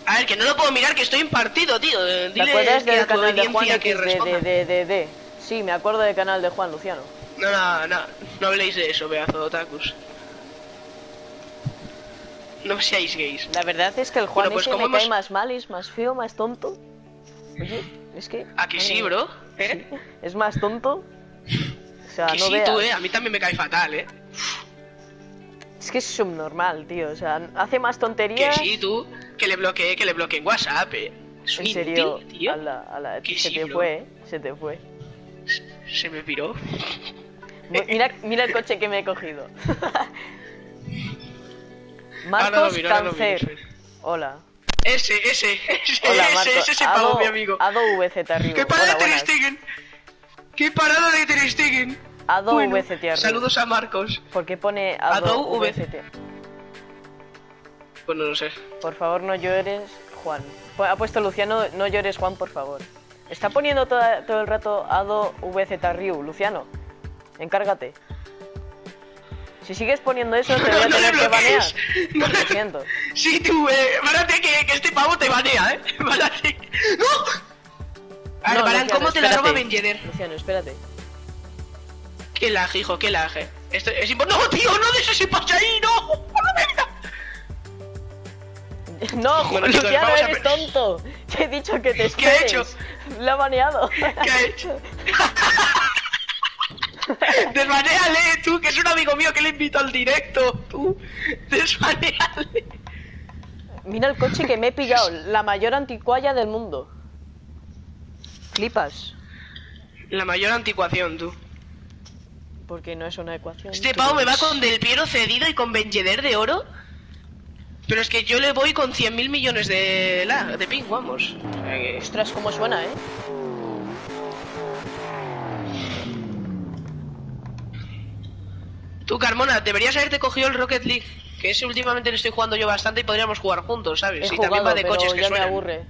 A ver, que no lo puedo mirar, que estoy en partido, tío. Eh, ¿Te Dile acuerdas que del canal de Juan que de, responda. de, de, de, de? Sí, me acuerdo del canal de Juan Luciano. No, no, no, no habléis de eso, pedazo de otakus. No seáis gays. La verdad es que el Juan Bueno, pues ese me cae hemos- más mal, es más feo, más tonto. Oye, es que... ¿A que sí, bro? ¿Eh? Sí, es más tonto. O sea, que no sí, veas. tú, eh. A mí también me cae fatal, eh. Es que es subnormal, tío. O sea, hace más Que tonterías. sí, tú. Que le bloqueé, que le bloqueé en WhatsApp, eh. Es En serio, inútil, tío. a la, a la- Que se sí, te bro. fue, eh, se te fue. Se me piró. Mi- Mira, mira el coche que me he cogido. Lo Marcos miro, Cáncer. Hola. Ese, ese, ese, Hola, ese, ese se pagó, mi amigo. Ado VCT arriba. ¡Qué parada Hola, de Ter. Stegen! ¡Qué parada de Ter Stegen! Ado Bueno, VCT. Saludos a Marcos. ¿Por qué pone Ado, Ado VCT? Pues no lo sé. Por favor, no llores, Juan. Pu- Ha puesto Luciano, no llores, Juan, por favor. Está poniendo toda- todo el rato Ado VZ Ryu, Luciano. Encárgate. Si sigues poniendo eso, te voy a No tener que banear. No Lo siento. Sí, tú, eh. Párate que, que este pavo te banea, eh. Párate. ¡No! A ver, No, Baran, Luciano, ¿cómo te la espérate. roba Ben Yedder? Luciano, espérate. Qué laje, hijo, qué laje. Esto es. ¡No, tío! ¡No des ese pase ahí! ¡No! ¡A la verga! No, Bueno, chicos, Luciano, vamos a eres tonto. Te he dicho que te ¿Qué he esperes. hecho? Lo ha baneado. ¿Qué ha hecho? Desbaneale, tú, que es un amigo mío que le invito al directo. Tú, desbaneale. Mira el coche que me he pillado, la mayor anticuaya del mundo. Flipas. La mayor anticuación, tú. Porque no es una ecuación. Este pavo me va con Del Piero cedido y con Ben Yedder de oro. Pero es que yo le voy con 100.000 millones de, la, de ping, vamos. Ostras, cómo suena, ¿eh? Tú, Carmona, deberías haberte cogido el Rocket League. Que ese últimamente le estoy jugando yo bastante y podríamos jugar juntos, ¿sabes? He y también va de pero coches que ya me suenan. aburre.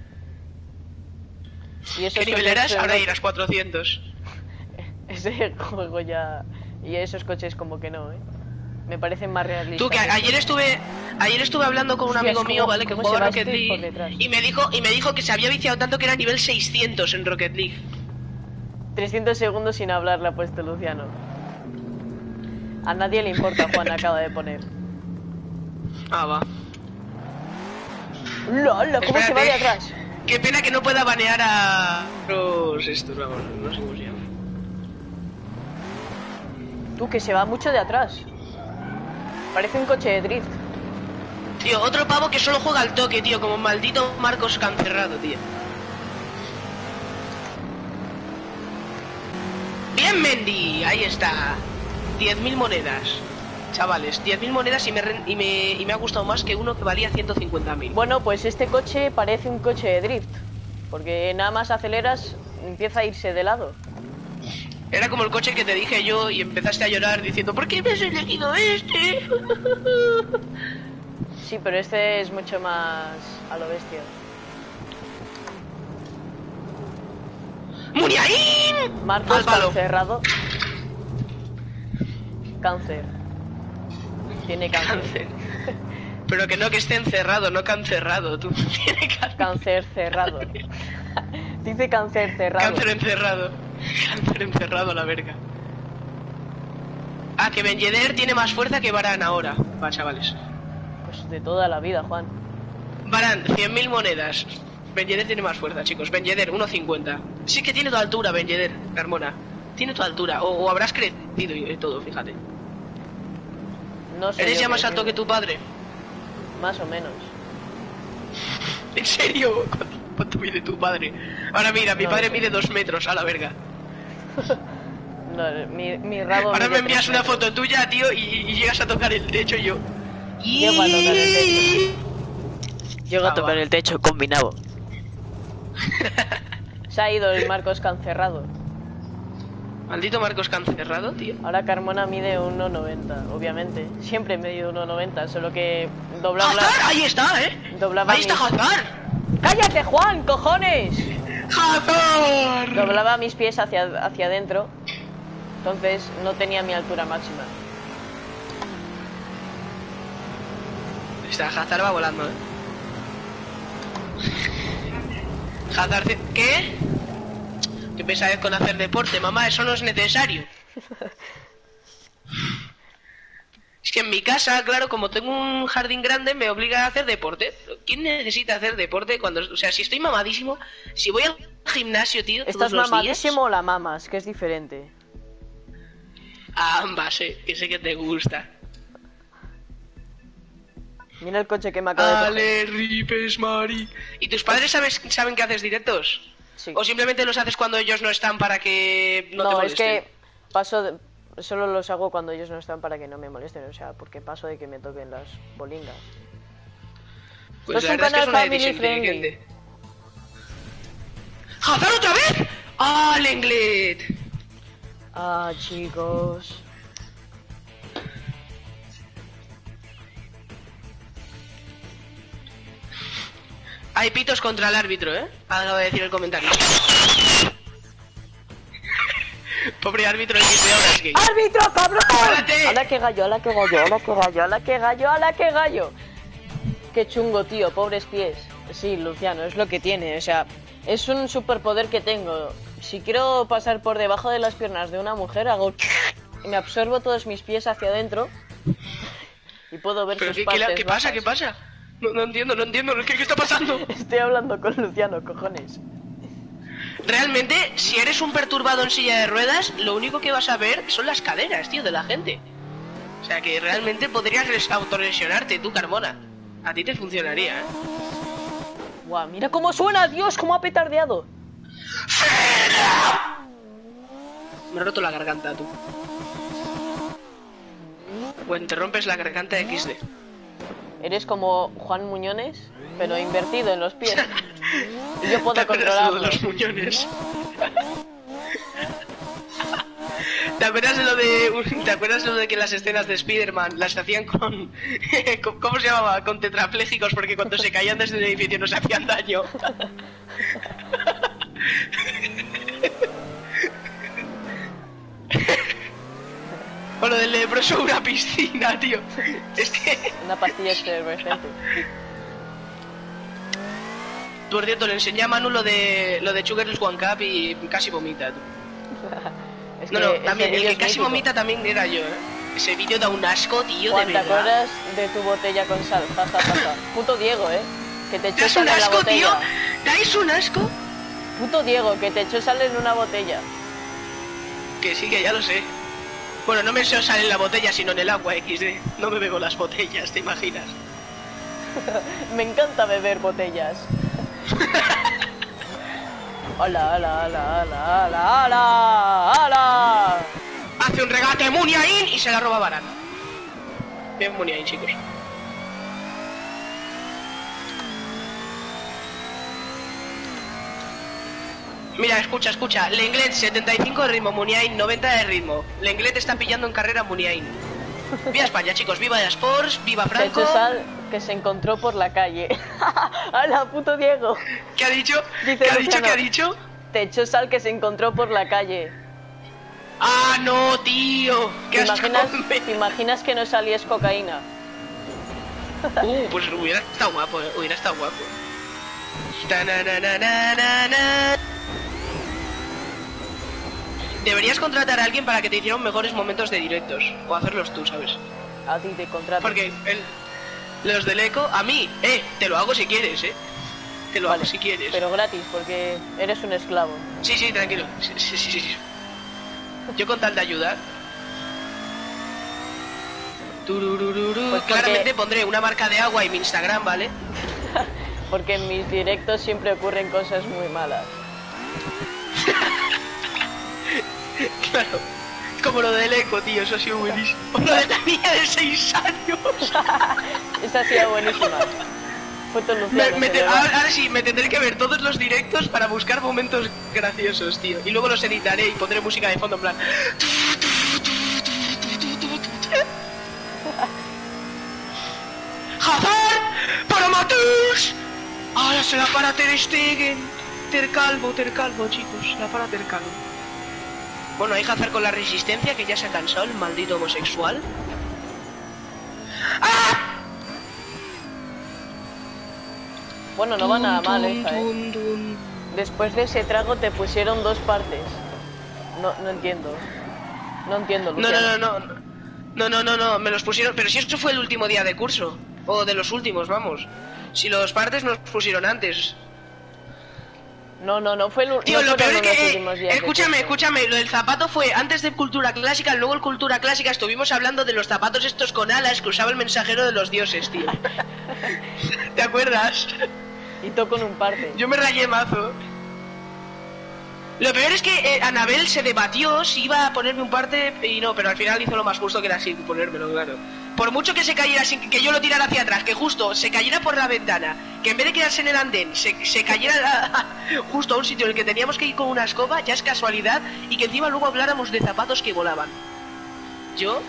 Y eso ¿Qué nivel eras? Ahora irás 400. Ese juego ya... Y esos coches como que no, ¿eh? Me parecen más realistas. Tú, que ayer estuve ayer estuve hablando con un amigo ¿cómo- mío, ¿vale? Que jugaba Rocket League. Y me dijo y me dijo que se había viciado tanto que era nivel 600 en Rocket League. 300 segundos sin hablar le ha puesto Luciano. A nadie le importa, Juan acaba de poner. Ah, va. ¡Lola! ¿Cómo se va de atrás? Qué pena que no pueda banear a los estos, vamos, no sé cómo se llama. Tú, que se va mucho de atrás. Parece un coche de drift. Tío, otro pavo que solo juega al toque, tío, como maldito Marcos Cancerrado, tío. Bien, Mendy, ahí está. 10.000 monedas. Chavales, 10.000 monedas y me, y, me, y me ha gustado más que uno que valía 150.000. Bueno, pues este coche parece un coche de drift. Porque nada más aceleras, empieza a irse de lado. Era como el coche que te dije yo y empezaste a llorar diciendo ¿Por qué me has elegido este? Sí, pero este es mucho más a lo bestia. ¡Muniaín! Marcos. Cancerrado. Cáncer. Tiene cáncer. Cáncer. Pero que no que esté encerrado, no cancerrado, tú. Tiene cáncer. Cáncer cerrado. Dice cáncer cerrado. Cáncer encerrado. Cáncer encerrado a la verga. Ah, que Ben Yedder tiene más fuerza que Baran ahora. Va, chavales. Pues de toda la vida, Juan. Baran, 100.000 monedas. Ben Yedder tiene más fuerza, chicos. Ben Yedder, 1.50. Sí que tiene tu altura, Ben Yedder, Carmona. Tiene tu altura. O, o habrás crecido y todo, fíjate. No sé. ¿Eres ya más alto que tu padre? Más o menos. ¿En serio? ¿Cuánto, mide tu padre? Ahora mira, mi No padre mide dos metros, a la verga. No, mi, mi rabo. Ahora me envías una foto tuya, tío, y, y llegas a tocar el techo yo. Llego a tocar el techo. Llego Ah, a tocar va. el techo combinado. Se ha ido el Marcos Cancerrado. Maldito Marcos cancerrado, tío. Ahora Carmona mide 1,90, obviamente. Siempre he medido 1,90, solo que doblaba. ¡Hazard! Ahí está, ¿eh? Doblaba Ahí está mis- Hazard. ¡Cállate, Juan! ¡Cojones! ¡Hazard! Doblaba mis pies hacia, hacia adentro. Entonces no tenía mi altura máxima. Está Hazard va volando, ¿eh? Hazard, ¿qué? ¿Qué pensáis con hacer deporte, mamá? Eso no es necesario. Es que en mi casa, claro, como tengo un jardín grande, me obliga a hacer deporte. ¿Quién necesita hacer deporte cuando... O sea, si estoy mamadísimo, si voy al gimnasio, tío, ¿Estás todos los días... mamadísimo o la mamas? Que es diferente. A ambas, eh, que sé que te gusta. Mira el coche que me acaba de. Ale, ripes, Mari. ¿Y tus padres sabes, saben que haces directos? Sí. ¿O simplemente los haces cuando ellos no están para que no, No, te es que paso de- Solo los hago cuando ellos no están para que no me molesten, o sea, porque paso de que me toquen las bolingas. Pues la es un canal family friendly. ¡Hazard otra vez! ¡Ah, Lenglet! Ah, chicos. Hay pitos contra el árbitro, ¿eh? Acaba de decir el comentario. Pobre árbitro, el que ahora es gay. ¡Árbitro, cabrón! ¡Párate! ¡Hala que gallo, hala que gallo, hala que gallo, hala que gallo, hala que gallo! Qué chungo, tío, pobres pies. Sí, Luciano, es lo que tiene, o sea, es un superpoder que tengo. Si quiero pasar por debajo de las piernas de una mujer, hago y me absorbo todos mis pies hacia adentro y puedo ver ¿Pero sus qué, qué partes qué pasa? bajas. ¿Qué pasa? No, no entiendo, no entiendo. ¿Qué, qué está pasando? Estoy hablando con Luciano, cojones. Realmente, si eres un perturbado en silla de ruedas, lo único que vas a ver son las caderas, tío, de la gente. O sea que realmente podrías autolesionarte tú, Carmona. A ti te funcionaría, ¿eh? Guau, mira cómo suena, Dios, cómo ha petardeado. Me he roto la garganta, tú. Bueno, te rompes la garganta XD. Eres como Juan Muñones, pero invertido en los pies. Y yo ¿Te puedo acuerdas de lo de controlarlo. los muñones? ¿Te acuerdas de lo de ¿Te acuerdas de lo de que las escenas de Spider-Man las hacían con, con- ¿cómo se llamaba? Con tetrapléjicos porque cuando se caían desde el edificio no se hacían daño. O lo del leproso una piscina, tío. Es que Una pastilla efervescente. por cierto le enseñé a Manu lo de lo de Sugar's One Cup y casi vomita. tú. Es No, no, ese también, el que casi mítico. vomita también era yo, ¿eh? Ese vídeo da un asco, tío, de ¿te verdad. acuerdas de tu botella con sal? Ja, ja, ja, ja. Puto Diego, ¿eh? Que te chupan un en la asco, tío, botella. ¿Dais un asco? Puto Diego, que te echó sal en una botella. Que sí, que ya lo sé. Bueno, no me echó sal en la botella, sino en el agua XD. No me bebo las botellas, ¿te imaginas? Me encanta beber botellas. Hola, hola, hola, hola, hola, hola, hola. Hace un regate Muniain y se la roba Barán. Bien Muniain, chicos. Mira, escucha, escucha. Lenglet 75 de ritmo, Muniain 90 de ritmo. Lenglet está pillando en carrera Muniain. Viva España, chicos. Viva Sports, viva Franco. sal que se encontró por la calle. ¡Hala, puto Diego! ¿Qué ha dicho? Dice ¿Qué ha dicho? ¿Qué ha dicho? Te echó sal que se encontró por la calle. Ah, no, tío. ¿Qué ¿Te imaginas, ¿Te imaginas que no salías cocaína? Uh, pues hubiera estado guapo, eh, hubiera estado guapo. Ta-na-na-na-na-na-na. Deberías contratar a alguien para que te hicieran mejores momentos de directos. O hacerlos tú, ¿sabes? A ti te contrato. Porque el- los del eco, a mí, eh, te lo hago si quieres, eh. Te lo Vale, hago si quieres. Pero gratis, porque eres un esclavo. Sí, sí, tranquilo. Sí, sí, sí, sí. Yo con tal de ayudar. Pues porque- Claramente pondré una marca de agua y mi Instagram, ¿vale? Porque en mis directos siempre ocurren cosas muy malas. Claro. Como lo del eco, tío, eso ha sido buenísimo. O lo de la niña de 6 años. Esa ha sido buenísima. Me- me te- ahora, ahora sí, me tendré que ver todos los directos para buscar momentos graciosos, tío. Y luego los editaré y pondré música de fondo en plan. ¡Hazard! ¡Para Matheus! Ahora se la para Ter Stegen. Ter Calvo, Ter Calvo, chicos. La para Ter Calvo. Bueno, hay Hazard con la resistencia que ya se ha cansado, el maldito homosexual. ¡Ah! Bueno, no va nada mal esa, ¿eh? Después de ese trago te pusieron dos partes. No, no entiendo. No entiendo, No, no, no, no. No, no, no, no, me los pusieron. Pero si esto fue el último día de curso. O de los últimos, vamos. Si los partes nos pusieron antes. No, no, no fue el Tío, no lo peor es que. eh, de escúchame, escúchame. Lo del zapato fue antes de cultura clásica. Luego el cultura clásica estuvimos hablando de los zapatos estos con alas que usaba el mensajero de los dioses, tío. ¿Te acuerdas? Y tú con un parte. Yo me rayé mazo. Lo peor es que eh, Anabel se debatió si iba a ponerme un parte y no, pero al final hizo lo más justo que era sin ponérmelo, claro. Por mucho que se cayera sin que yo lo tirara hacia atrás, que justo se cayera por la ventana, que en vez de quedarse en el andén, se, se cayera justo a un sitio en el que teníamos que ir con una escoba, ya es casualidad, y que encima luego habláramos de zapatos que volaban. Yo,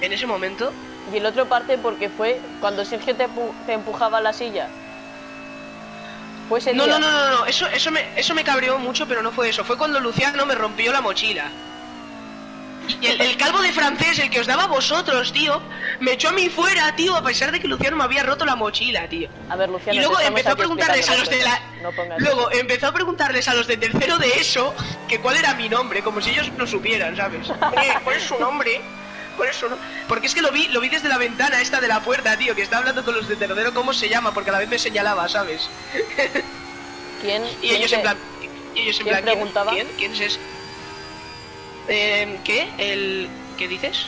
en ese momento, Y el otro parte porque fue cuando Sergio te, te empujaba a la silla. Fue ese No, día. no, no, no, no, eso, eso, me, eso me cabreó mucho, pero no fue eso. Fue cuando Luciano me rompió la mochila. Y el, el calvo de francés, el que os daba a vosotros, tío, me echó a mí fuera, tío, a pesar de que Luciano me había roto la mochila, tío. A ver, Luciano, Y luego empezó a preguntarles a los de la... No Luego empezó a preguntarles a los de tercero de eso que cuál era mi nombre, como si ellos lo supieran, ¿sabes? ¿cuál es su nombre? ¿Cuál es su no- Porque es que lo vi, lo vi desde la ventana esta de la puerta, tío, que estaba hablando con los de tercero cómo se llama, porque a la vez me señalaba, ¿sabes? ¿Quién? Y ellos en plan... Y ellos en quién plan, ¿quién, preguntaba? ¿quién? ¿Quién es ese? Eh, ¿Qué? El... ¿Qué dices?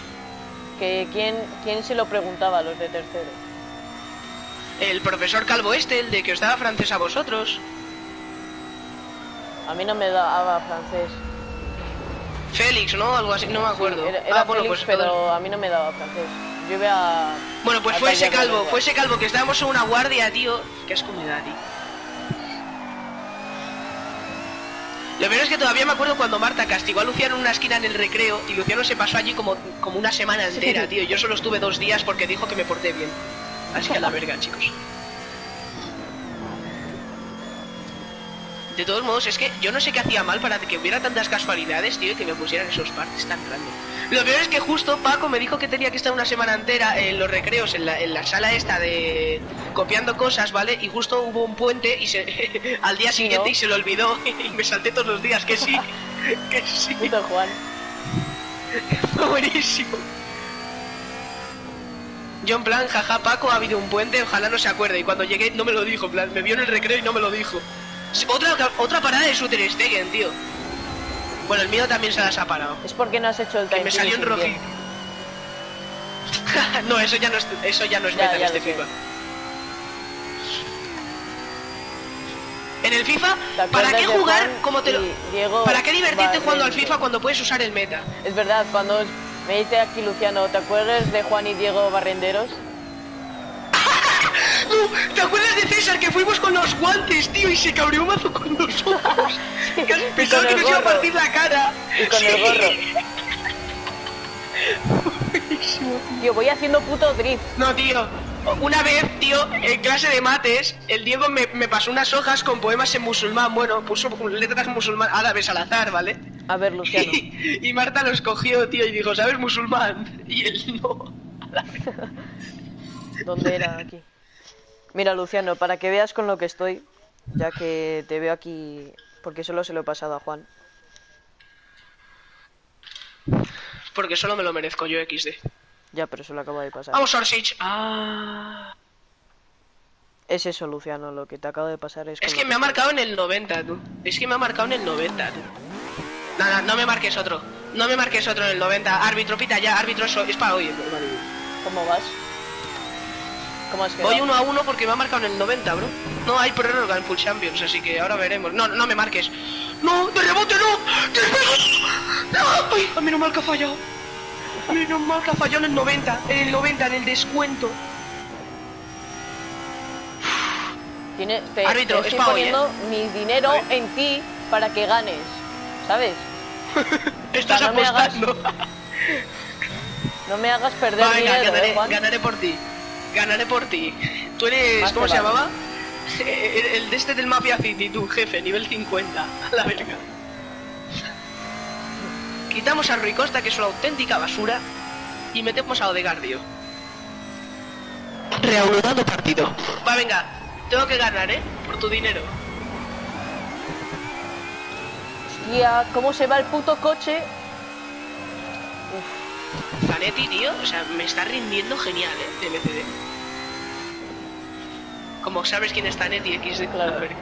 que quién, ¿Quién se lo preguntaba a los de tercero? El profesor Calvo este, el de que os daba francés a vosotros. A mí no me daba francés. Félix, ¿no? Algo así, no me acuerdo. Sí, era era ah, bueno, Félix, pues... pero a mí no me daba francés. Yo iba a... Bueno, pues a fue ese calvo, fue ese calvo que estábamos en una guardia, tío. Qué asco me da, tío. Lo peor es que todavía me acuerdo cuando Marta castigó a Luciano en una esquina en el recreo y Luciano se pasó allí como, como una semana entera, tío. Yo solo estuve dos días porque dijo que me porté bien. Así que a la verga, chicos. De todos modos, es que yo no sé qué hacía mal para que hubiera tantas casualidades, tío, y que me pusieran esos partes tan grandes. Lo peor es que justo Paco me dijo que tenía que estar una semana entera en los recreos, en la, en la sala esta de copiando cosas, ¿vale? Y justo hubo un puente y se, al día siguiente ¿no? y se lo olvidó y me salté todos los días, que sí, que sí, Puto Juan. fue buenísimo. Yo en plan, jaja, Paco, ha habido un puente, ojalá no se acuerde. Y cuando llegué no me lo dijo, en plan, me vio en el recreo y no me lo dijo. Otra, otra parada de Shooter Stegen, tío. Bueno, el mío también se las ha parado. Es porque no has hecho el Que time me salió en rojito. no, eso ya no es, eso ya no es Ya, meta en este. FIFA. En el FIFA, ¿Te ¿para qué jugar Juan como te lo... Diego ¿Para qué divertirte jugando al? FIFA cuando puedes usar el meta? Es verdad, cuando me dice aquí Luciano, ¿te acuerdas de Juan y Diego Barrenderos? No, ¿te acuerdas de César que fuimos con los guantes, tío, y se cabreó mazo con nosotros? Sí, Que Pensaba que el nos iba a partir la cara. Y con el Sí. gorro. Tío, voy haciendo puto drift. No, tío. Una vez, tío, en clase de mates, el Diego me, me pasó unas hojas con poemas en musulmán. Bueno, puso letras musulmán árabes al azar, ¿vale? A ver, Luciano. Y, y Marta los cogió, tío, y dijo, ¿sabes musulmán? Y él no. ¿Dónde era? Aquí. Mira, Luciano, para que veas con lo que estoy, ya que te veo aquí, porque solo se lo he pasado a Juan. Porque solo me lo merezco yo, XD. Ya, pero se lo acabo de pasar. Vamos, Orsich. Ah. Es eso, Luciano, lo que te acabo de pasar es... Es que me ha marcado en el 90, tú. Es que me ha marcado en el 90, tú. Nada, no me marques otro. No me marques otro en el 90. Árbitro, pita ya. Árbitro, eso es para hoy. Vale. ¿Cómo vas? ¿Cómo has? Voy uno a uno porque me ha marcado en el 90, bro. No hay prórroga en Full Champions, así que ahora veremos. No, no me marques. No, de rebote no. ¡Te pego! No. Ay, a menos mal que ha fallado. Menos mal que ha fallado en el 90. En el 90, en el descuento. Tiene, te, Árbitro, te es estoy pa' hoy, ¿eh? poniendo mi dinero en ti para que ganes, ¿sabes? Estás no me hagas- apostando. No me hagas perder Va, venga, dinero, ganaré, ¿eh, ganaré por ti. Ganaré por ti. Tú eres, Más ¿cómo se vale. llamaba? El, el de este del Mafia City, tú, jefe, nivel 50. A la verga. Quitamos a Rui Costa, que es una auténtica basura, y metemos a Odegardio. Reanudado partido. Va, venga. Tengo que ganar, ¿eh? Por tu dinero. Hostia, ¿cómo se va el puto coche? Zanetti, tío, o sea, me está rindiendo genial, ¿eh? MCD. Como sabes quién es Zanetti, XD. Claro. A ver.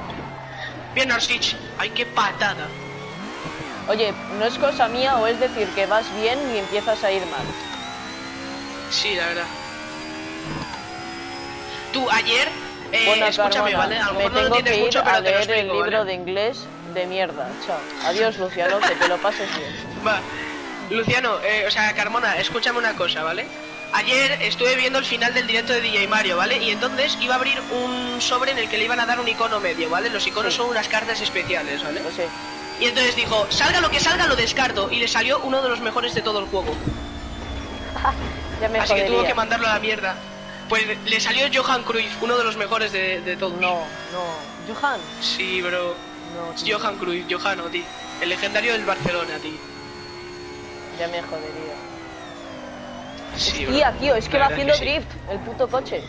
Bien, Orsich. Ay, qué patada. Oye, ¿no es cosa mía o es decir que vas bien y empiezas a ir mal? Sí, la verdad. Tú, ayer... Eh, bueno, escúchame, Carmona, ¿vale? A lo me mejor no lo tengo entiendes que ir mucho, a pero te lo leer el explico, libro ¿vale? de inglés de mierda. Chao. Adiós, Luciano, que te lo pases bien. Va. Luciano, eh, o sea, Carmona, escúchame una cosa, ¿vale? Ayer estuve viendo el final del directo de DJ Mario, ¿vale? Y entonces iba a abrir un sobre en el que le iban a dar un icono medio, ¿vale? Los iconos Sí. son unas cartas especiales, ¿vale? No sé. Y entonces dijo, salga lo que salga, lo descarto. Y le salió uno de los mejores de todo el juego. Ya me Así que tuvo que mandarlo a la mierda. Pues le salió Johan Cruyff, uno de los mejores de, de todos. No, no. Johan. Sí, bro. No. Johan Cruyff, Johano, tío. El legendario del Barcelona, tío. Ya me jodería. Sí, bro. Tía, tío, es que La va haciendo sí. drift el puto coche.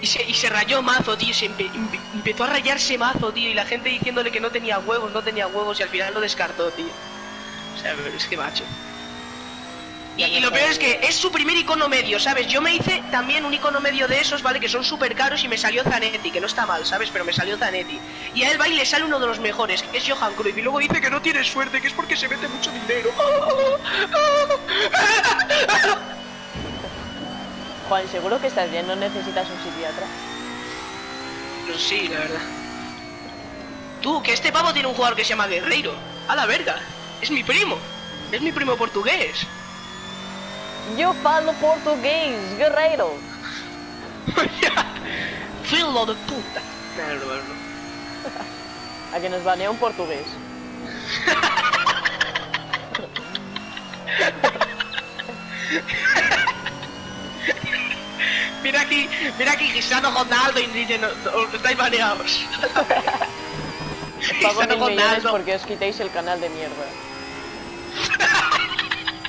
Y se, y se rayó mazo, tío. Se empe- empe- empezó a rayarse mazo, tío. Y la gente diciéndole que no tenía huevos, no tenía huevos. Y al final lo descartó, tío. O sea, pero es que macho. Y, lo peor es que es su primer icono medio, ¿sabes? Yo me hice también un icono medio de esos, ¿vale? Que son súper caros y me salió Zanetti, que no está mal, ¿sabes? Pero me salió Zanetti. Y a él va y le sale uno de los mejores, que es Johan Cruyff. Y luego dice que no tiene suerte, que es porque se mete mucho dinero. Juan, seguro que estás bien, no necesitas un psiquiatra. Pues sí, la verdad. Tú, que este pavo tiene un jugador que se llama Guerreiro. A la verga. Es mi primo. Es mi primo portugués. Yo falo portugués, guerreiro. Filo de puta. No, no, no. A que nos banea un portugués. Mira aquí, mira aquí Cristiano Ronaldo y no, estáis baneados. Pago mil millones porque os quitéis el canal de mierda.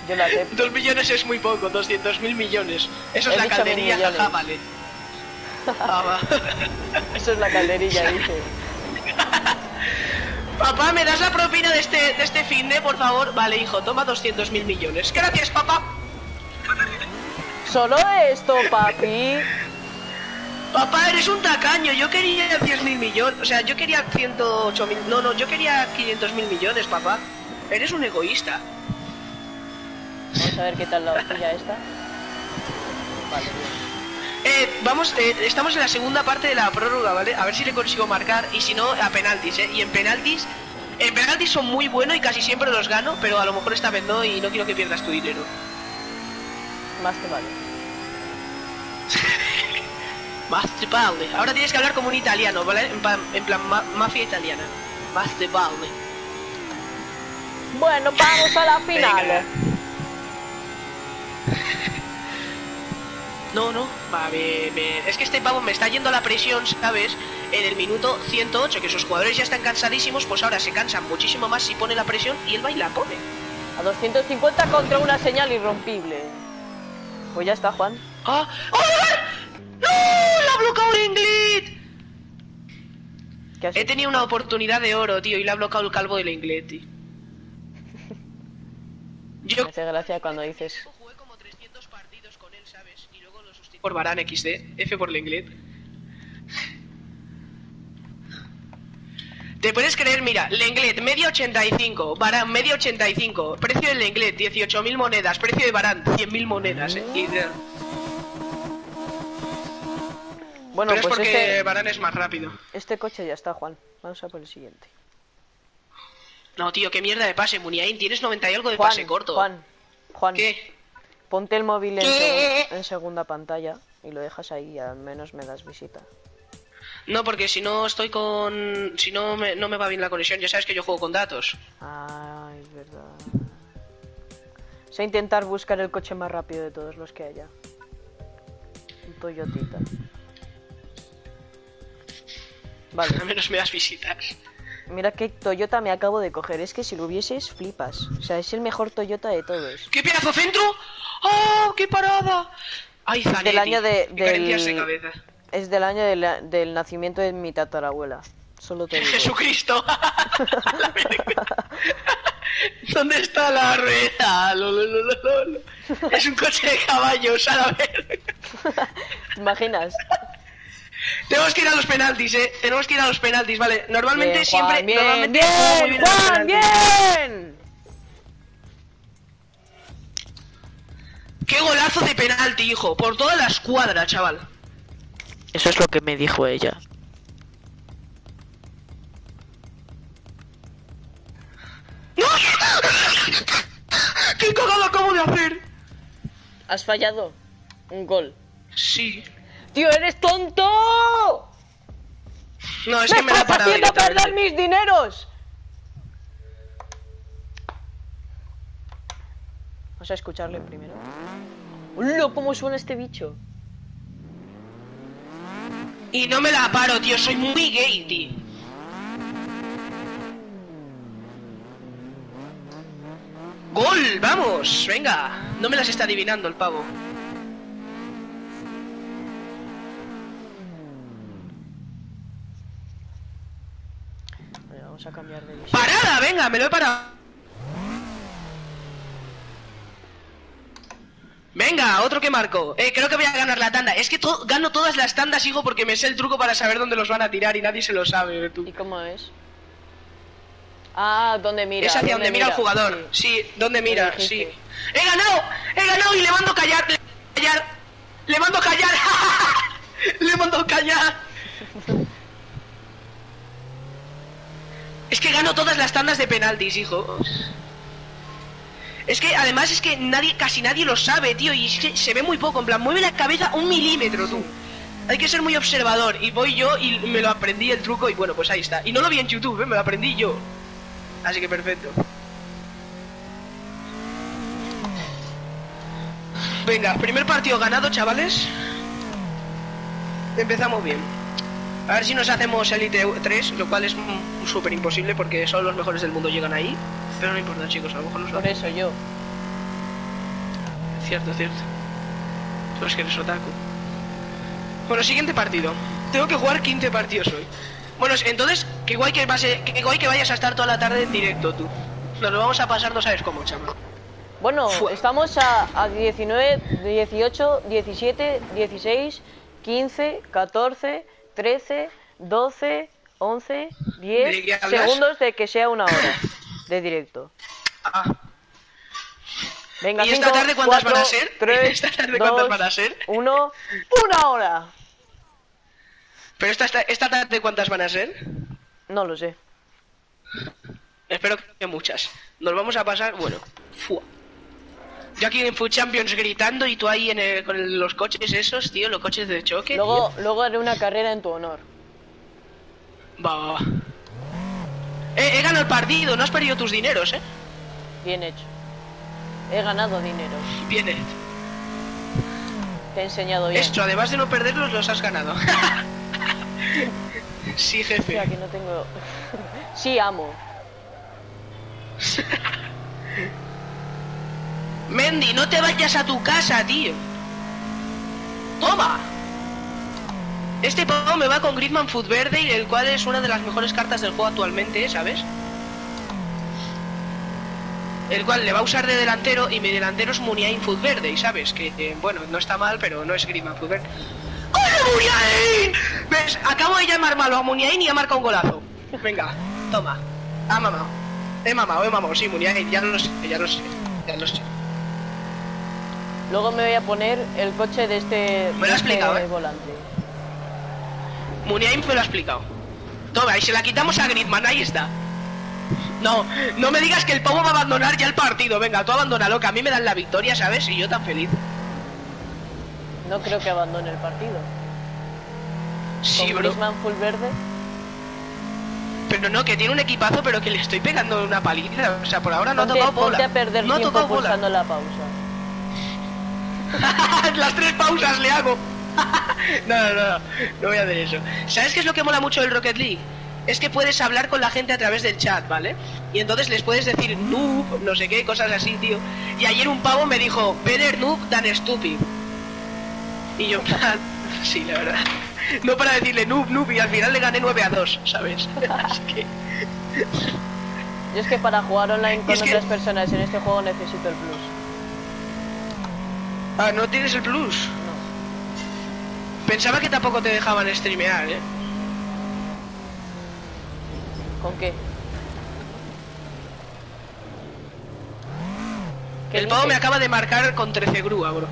Yo acepto. Dos millones es muy poco, 200 mil millones. Eso es la caldería, jaja, vale. Ah, va. Eso es la calderilla, dice. Papá, ¿me das la propina de este, de este fin de, por favor? Vale, hijo, toma 200 mil millones. Gracias, papá. Solo esto, papi. Papá, eres un tacaño. Yo quería 10 mil millones. O sea, yo quería 108 mil. No, no, yo quería 500 mil millones, papá. Eres un egoísta. Vamos a ver qué tal la horquilla esta. Vale, bien. Eh, vamos, eh, estamos en la segunda parte de la prórroga, ¿vale? A ver si le consigo marcar y si no, a penaltis, ¿eh? Y en penaltis, en penaltis son muy buenos y casi siempre los gano, pero a lo mejor esta vez no y no quiero que pierdas tu dinero. Más te vale. Más te vale. Ahora tienes que hablar como un italiano, ¿vale? En plan, en plan ma- mafia italiana. Más te vale. Bueno, vamos a la final. Venga. No, no, va, me- me- es que este pavo me está yendo a la presión, ¿sabes? En el minuto 108, que sus jugadores ya están cansadísimos, pues ahora se cansan muchísimo más si pone la presión y el va y la pone. A 250 contra una señal irrompible. Pues ya está, Juan. ¡Ah! ¡Oh! ¡No! ¡La ha bloqueado el inglés! ¿Qué has He tenido una oportunidad de oro, tío, y le ha bloqueado el calvo del inglés, tío. Yo Me hace gracia cuando dices. jugué como 300 partidos con él, ¿sabes? Y luego lo sustituí por Varane XD, F por el inglés. Te puedes creer, mira, Lenglet, media 85, Varane, media 85, precio del Lenglet, 18.000 monedas, precio de Varane, 100.000 monedas, eh. Y, Bueno, pero es pues porque este, es más rápido. este coche ya está, Juan. Vamos a por el siguiente. No, tío, qué mierda de pase, Muniain, tienes 90 y algo de Juan, pase corto. Juan, Juan, ¿Qué? Ponte el móvil en, segunda pantalla y lo dejas ahí, al menos me das visita. No, porque si no estoy con... Si no me, no me va bien la conexión, ya sabes que yo juego con datos. Ah, es verdad. Sé intentar buscar el coche más rápido de todos los que haya. Un Toyotita. Vale, Al menos me das visitas. Mira qué Toyota me acabo de coger. Es que si lo hubieses, flipas. O sea, es el mejor Toyota de todos. ¡Qué pedazo centro! ¡Oh, qué parada! ¡Ay, Zanetti! del año de- qué carencias del- de cabeza. Es del año de la- del nacimiento de mi tatarabuela. Solo te digo. ¡Jesucristo! ¿Dónde está la rueda? Lo. Es un coche de caballos, a la verga. ¿Te imaginas? Tenemos que ir a los penaltis, eh. Tenemos que ir a los penaltis, vale. Normalmente Bien, siempre. Juan, bien, normalmente bien, Juan, bien. ¡Qué golazo de penalti, hijo! Por toda la escuadra, chaval. Eso es lo que me dijo ella. ¡No! ¡Qué cagada acabo de hacer! Has fallado un gol. Sí. ¡Tío, eres tonto! No, es ¡Me que me estás haciendo perder mis dineros! Vamos a escucharle primero. ¡Hola! ¿Cómo suena este bicho? Y no me la paro, tío. Soy muy gay, tío. ¡Gol! ¡Vamos! Venga. No me las está adivinando el pavo. Vale, vamos a cambiar de visión. ¡Parada! Venga, me lo he parado. Venga, otro que marco. Eh, creo que voy a ganar la tanda. Es que to- gano todas las tandas, hijo, porque me sé el truco para saber dónde los van a tirar y nadie se lo sabe, tú. ¿Y cómo es? Ah, ¿dónde mira? es hacia ¿Dónde donde mira el jugador. Sí. Sí, ¿dónde mira? Sí. ¡He ganado! ¡He ganado! Y le mando callar. Le callar. Le mando callar. le mando callar. es que gano todas las tandas de penaltis, hijo. Es que además es que nadie, casi nadie lo sabe, tío, y es que se ve muy poco, en plan, mueve la cabeza un milímetro, tú. Hay que ser muy observador, y voy yo y me lo aprendí el truco, y bueno, pues ahí está. Y no lo vi en YouTube, ¿eh? me lo aprendí yo. Así que perfecto. Venga, primer partido ganado, chavales. Empezamos bien. A ver si nos hacemos Elite 3, lo cual es súper imposible porque solo los mejores del mundo llegan ahí. Pero no importa, chicos, a lo mejor nos Por eso yo. Cierto, cierto. Tú es que eres otaku. Bueno, siguiente partido. Tengo que jugar 15 partidos hoy. Bueno, entonces, qué guay que, pase, qué guay que vayas a estar toda la tarde en directo, tú. Nos lo vamos a pasar, no sabes cómo, chaval. Bueno, Fua. estamos a, a 19, 18, 17, 16, 15, 14, 13, 12, 11, ¿De 10 qué hablas? segundos de que sea una hora de directo. Ah, Venga, ¿Y esta cinco, tarde cuántas cuatro, van a ser? tres, ¿Esta tarde dos, cuántas van a ser? Uno, una hora. pero esta, esta, esta tarde cuántas van a ser? No lo sé. Espero que muchas. Nos vamos a pasar, bueno, fua. Yo aquí en Food Champions gritando y tú ahí en el- con los coches esos, tío, los coches de choque. Luego, luego haré una carrera en tu honor. Va, va, va. Eh, he ganado el partido, no has perdido tus dineros, eh. Bien hecho. He ganado dinero. Bien, eh. Te he enseñado bien. Esto, además de no perderlos, los has ganado. sí, jefe. que no tengo... sí, amo. Mendy, no te vayas a tu casa, tío. Toma. Este pavo me va con Gridman Food Verde, el cual es una de las mejores cartas del juego actualmente, ¿sabes? El cual le va a usar de delantero y mi delantero es Muniain Food Verde, y sabes que, eh, bueno, no está mal, pero no es Gridman Food Verde. ¡Hola, Muniain! ¿Ves? Acabo de llamar malo a Muniain y ha marcado un golazo. Venga, toma. Ha mamado. He mamado, he mamado, sí, Muniain, ya lo sé, ya lo sé, ya lo sé. Luego me voy a poner el coche de este, Me lo ha de explicado, este ¿eh? volante. Muniain me lo ha explicado. Toma, y se la quitamos a Griezmann, ahí está. No, no me digas que el pavo va a abandonar ya el partido. Venga, tú abandónalo, que a mí me dan la victoria, ¿sabes? Y yo tan feliz. No creo que abandone el partido. Sí, Con bro. Full verde. Pero no, que tiene un equipazo, pero que le estoy pegando una paliza. O sea, por ahora no ha tocado bola. a perder no ha tocado bola. la pausa. Las tres pausas le hago. no, no, no, no voy a hacer eso. ¿Sabes qué es lo que mola mucho del Rocket League? Es que puedes hablar con la gente a través del chat, ¿vale? Y entonces les puedes decir noob, no sé qué, cosas así, tío. Y ayer un pavo me dijo, better noob than stupid. Y yo, plan, sí, la verdad. No para decirle noob, noob, y al final le gané 9 a 2, ¿sabes? Así que... Yo es que para jugar online con que- otras personas en este juego necesito el plus. Ah, ¿no tienes el plus? No. Pensaba que tampoco te dejaban streamear, ¿eh? ¿Con qué? ¿Qué El pavo me acaba de marcar con 13 grúa, bro.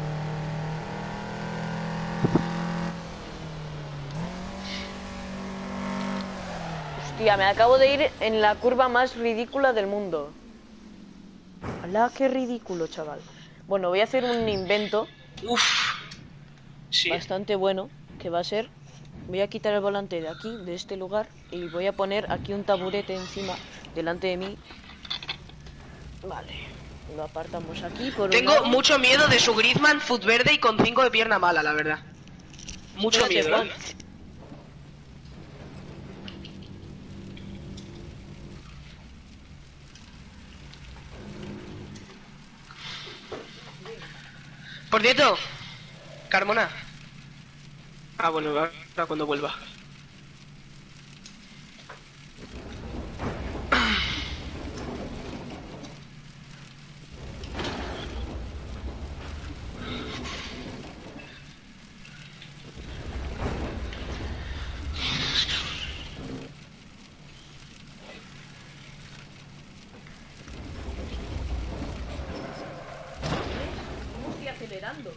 Hostia, me acabo de ir en la curva más ridícula del mundo. ¡Hala, qué ridículo, chaval! Bueno, voy a hacer un invento Uf. Sí. bastante bueno, que va a ser... Voy a quitar el volante de aquí, de este lugar, y voy a poner aquí un taburete encima, delante de mí. Vale, lo apartamos aquí por Tengo mucho miedo de su Griezmann foot verde y con 5 de pierna mala, la verdad. Mucho Espérate, miedo. ¿eh? Por cierto, Carmona. Ah, bueno, ahora cuando vuelva. ¿Cómo estoy acelerando?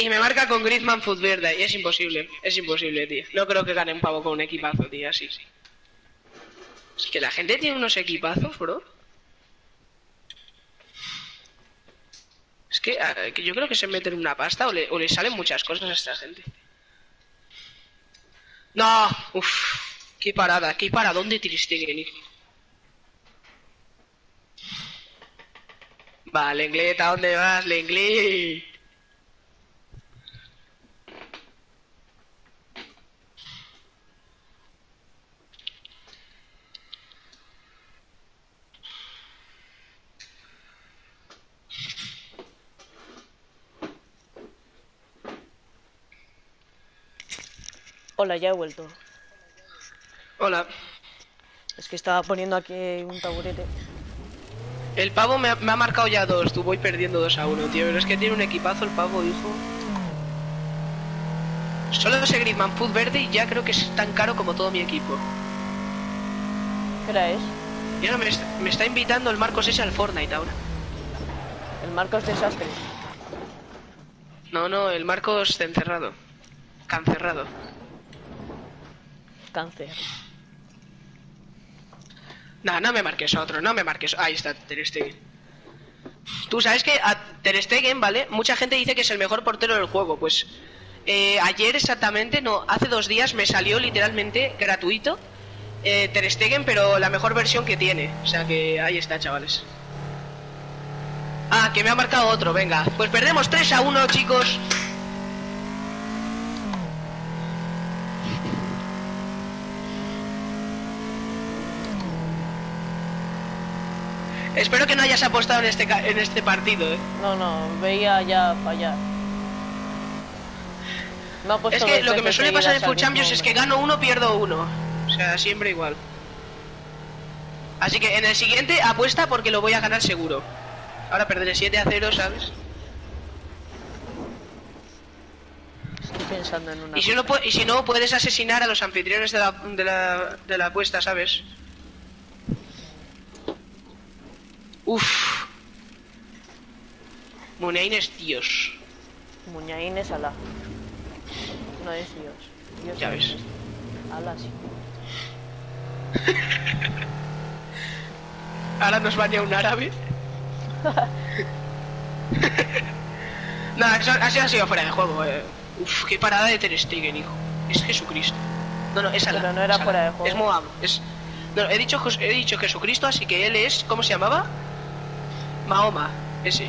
Y me marca con Griezmann foot verde y es imposible, es imposible, tío. No creo que gane un pavo con un equipazo, tío, así. Es que la gente tiene unos equipazos, bro. Es que, que yo creo que se meten una pasta o le, o le salen muchas cosas a esta gente. No, uff, qué parada, qué paradón de Tristegen, hijo. Va, Lenglet, ¿a dónde vas, Lenglet? Hola, ya he vuelto. Hola. Es que estaba poniendo aquí un taburete. El pavo me ha, me ha marcado ya dos. Tú voy perdiendo 2 a 1, tío. Pero es que tiene un equipazo el pavo, hijo. Solo ese Griezmann Food verde y ya creo que es tan caro como todo mi equipo. ¿Qué hora es? Y ahora me, est- me está invitando el Marcos ese al Fortnite ahora. El Marcos Desastre. No, no, el Marcos está encerrado. Cancerrado. Cáncer. No, no me marques otro, no me marques. Ahí está, Ter Stegen. Tú sabes que a Ter Stegen, ¿vale? Mucha gente dice que es el mejor portero del juego. Pues eh, ayer exactamente, no, hace dos días me salió literalmente gratuito eh, Ter Stegen, pero la mejor versión que tiene. O sea que ahí está, chavales. Ah, que me ha marcado otro, venga. Pues perdemos 3 a 1, chicos. Espero que no hayas apostado en este, en este partido, ¿eh? No, no, veía ya fallar. Me ha puesto Es que lo que me suele pasar en al Champions es que gano uno, pierdo uno. O sea, siempre igual. Así que en el siguiente apuesta porque lo voy a ganar seguro. Ahora perderé 7 a 0, ¿sabes? Estoy pensando en una. Y si, no, y si no, puedes asesinar a los anfitriones de la, de la, de la apuesta, ¿sabes? Uf. Munein es Dios. Muñain es Alá. No es Dios. Dios Ya no ves. Alá sí. Ahora nos baña un árabe. Nada, eso, así ha sido fuera de juego. Eh. Uf, qué parada de Ter Stegen, hijo. Es Jesucristo. No, no, es Alá. Pero no era fuera de juego. Es Moab. Es... No, he dicho, he dicho Jesucristo, así que él es... ¿Cómo se llamaba? Mahoma. Ese.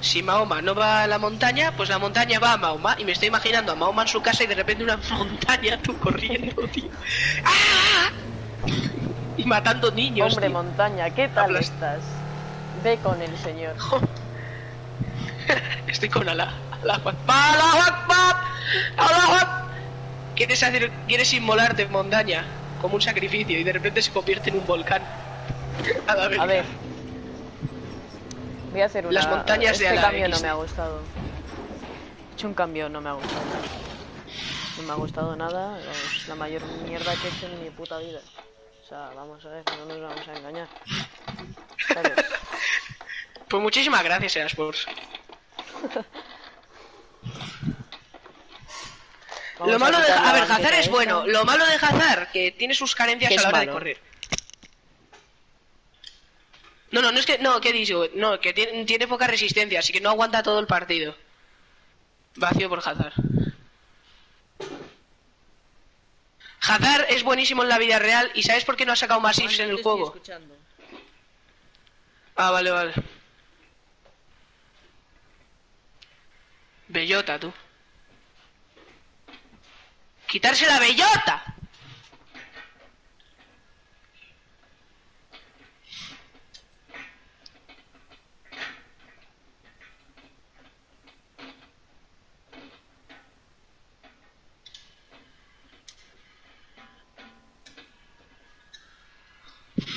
Si Mahoma no va a la montaña, pues la montaña va a Mahoma. Y me estoy imaginando a Mahoma en su casa y de repente una montaña, tú corriendo, tío. ¡Ah! Y matando niños. Hombre, tío. montaña, ¿qué tal estás? Ve con el señor. Estoy con Alá. Allahu Akbar, Akbar. Quieres hacer, quieres inmolarte en montaña como un sacrificio y de repente se convierte en un volcán. A, la A ver. Voy a hacer una... Las montañas de este cambio no me ha gustado. He hecho un cambio, no me ha gustado. No me ha gustado nada. Es la mayor mierda que he hecho en mi puta vida. O sea, vamos a ver, no nos vamos a engañar. Pues muchísimas gracias, Erasports. Lo malo de, quitar la a ver, Hazard es bueno. Lo malo de Hazard que tiene sus carencias Que a la hora de correr. No, no, no es que no, ¿qué digo? No, que tiene, tiene poca resistencia, así que no aguanta todo el partido. Vacío por Hazard. Hazard es buenísimo en la vida real y ¿sabes por qué no ha sacado más ifs en el juego? Ah, vale, vale. Bellota, tú. ¡Quitarse la bellota!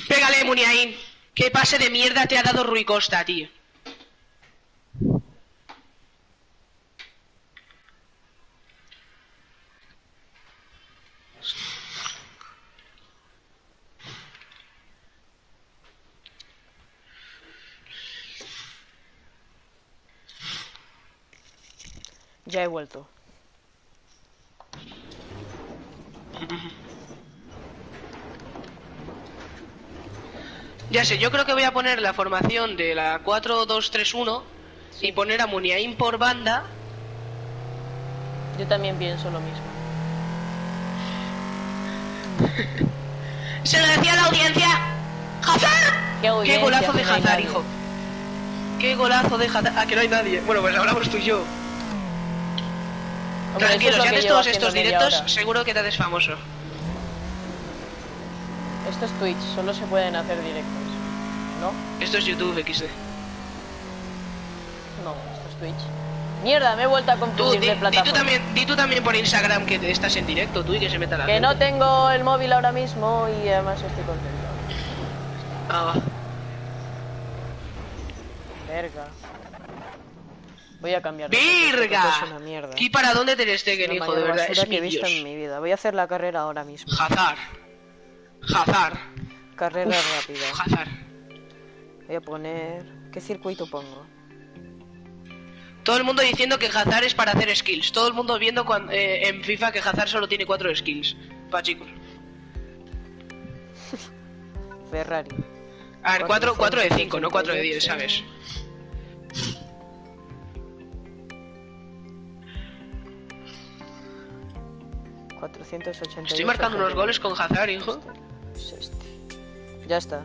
Pégale, Muniain. ¿Qué pase de mierda te ha dado Rui Costa, tío? Ya he vuelto. Ya sé, yo creo que voy a poner la formación de la 4-2-3-1 y poner a Muniain por banda. Yo también pienso lo mismo. Se lo decía a la audiencia. ¡Hazard! ¿Qué audiencia golazo si de no Hazard, hijo! ¡Qué golazo de Hazard! Ah, que no hay nadie. Bueno, pues hablamos tú y yo. Eso es si haces todos estos directos, seguro que te haces famoso. Esto es Twitch, solo se pueden hacer directos. ¿No? Esto es YouTube XD. No, esto es Twitch. Mierda, me he vuelto a Tú, confundir di, de di tú plataforma. también, di tú también por Instagram que te estás en directo, tú y que se meta la Que gente. no tengo el móvil ahora mismo y además estoy contento. Ah, va. Verga. Voy a cambiar. ¡Virga! coche Es una mierda. ¿Y para dónde te Stegen, hijo? De verdad, es que he visto en mi vida. Voy a hacer la carrera ahora mismo. Hazar. Hazar. Carrera Uf, rápida. Hazar. Voy a poner... ¿Qué circuito pongo? Todo el mundo diciendo que Hazard es para hacer skills. Todo el mundo viendo cuan- eh, en FIFA que Hazard solo tiene cuatro skills. Pa, chicos. Ferrari. A ver, Cuatro, 4 de cinco, 5, no 4 de 10, 88. ¿sabes? Estoy 488. Estoy marcando unos goles con Hazard, hijo. Es este. Ya está.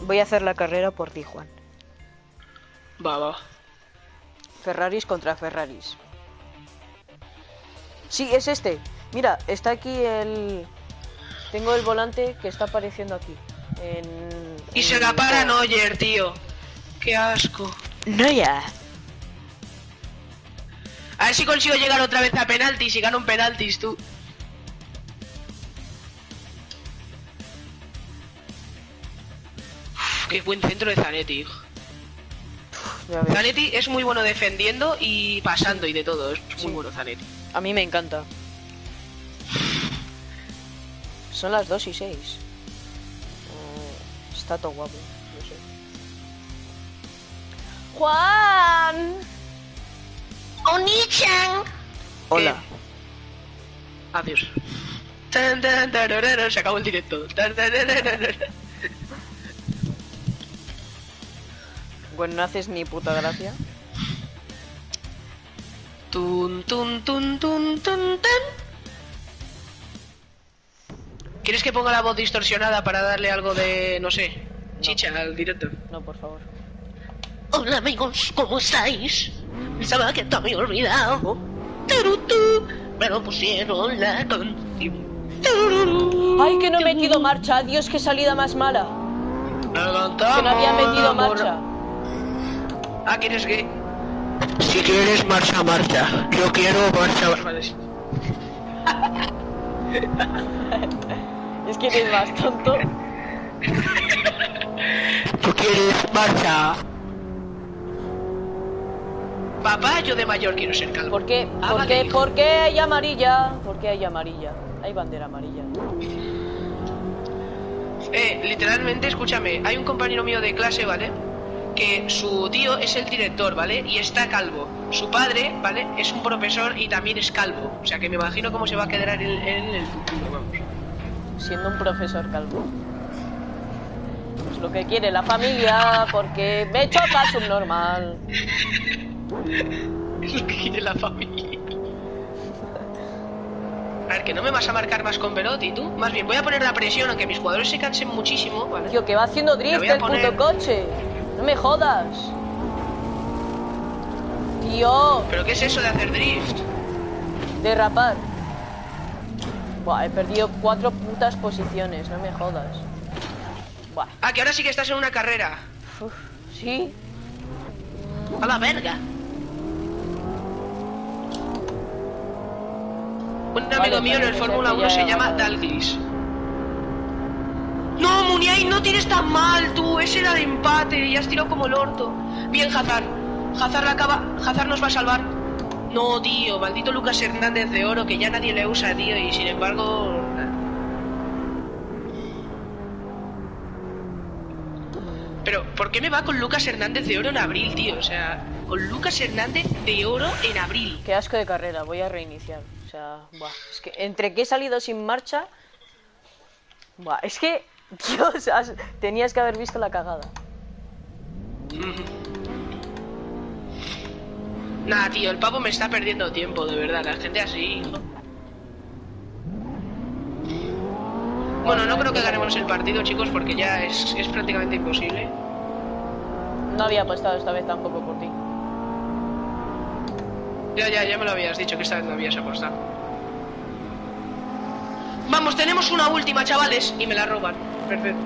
Voy a hacer la carrera por ti, Juan. Va, va. Ferraris contra Ferraris. Sí, es este. Mira, está aquí el... Tengo el volante que está apareciendo aquí. En... Y en se la para Neuer, tío. Qué asco. No ya. A ver si consigo llegar otra vez a penaltis y gano un penaltis, tú. Uf, qué buen centro de Zanetti, hijo. Zanetti es muy bueno defendiendo y pasando y de todo. Es muy Sí. bueno Zanetti. A mí me encanta. Son las 2 y 6. está todo guapo. No sé. ¡Juan! Oni-chan. Hola. Adiós. Tan, tan, tararara, Se acabó el directo. Bueno, no haces ni puta gracia. Tun, tun, tun, tun, tun, tan. ¿Quieres que ponga la voz distorsionada para darle algo de, no sé, chicha al directo? No, por favor. Hola amigos, ¿cómo estáis? Pensaba que te había olvidado. Turutú. Pero pusieron la canción. ¡Ay, que no he metido marcha! ¡Dios, qué salida más mala! Que no había metido marcha. Ah, ¿quieres que? Si quieres marcha, marcha. Yo quiero marcha. Es que eres más tonto. ¿Tú quieres marcha? Papá, yo de mayor quiero ser calvo. ¿Por qué? Ah, ¿Por vale, qué? ¿Por qué hay amarilla? ¿Por qué hay amarilla? Hay bandera amarilla. Eh, literalmente, escúchame, hay un compañero mío de clase, ¿vale? Que su tío es el director, ¿vale? Y está calvo. Su padre, ¿vale? Es un profesor y también es calvo. O sea que me imagino cómo se va a quedar en el, en el futuro, vamos. Siendo un profesor calvo. Es lo que quiere la familia, porque me choca subnormal. Es lo que quiere la familia. A ver, que no me vas a marcar más con Velotti, tú. Más bien, voy a poner la presión, aunque mis jugadores se cansen muchísimo, ¿vale? Tío, que va haciendo drift el poner- puto coche. No me jodas. Tío, ¿Pero qué es eso de hacer drift? derrapar. Buah, he perdido cuatro putas posiciones, no me jodas. Buah, Ah, que ahora sí que estás en una carrera. uf, sí. A la verga. Un amigo Vale, mío en el Fórmula ser que 1 ya se llama ganado. Dalglis. No, Muniain, no tires tan mal, tú. Ese era de empate y has tirado como el orto. Bien, Hazard. Hazard la acaba. Hazard nos va a salvar. No, tío, maldito Lucas Hernández de oro que ya nadie le usa, tío, y sin embargo. Pero, ¿por qué me va con Lucas Hernández de oro en abril, tío? O sea, con Lucas Hernández de oro en abril. Qué asco de carrera, voy a reiniciar. O sea, buah, es que entre que he salido sin marcha. Buah, es que. Dios, has- tenías que haber visto la cagada. Nah, tío, el pavo me está perdiendo tiempo, de verdad. La gente así, hijo. Bueno, no creo que ganemos el partido, chicos, porque ya es, es prácticamente imposible. No había apostado esta vez tampoco por ti. Ya, ya, ya me lo habías dicho que esta vez no habías apostado. Vamos, tenemos una última, chavales, y me la roban. Perfecto.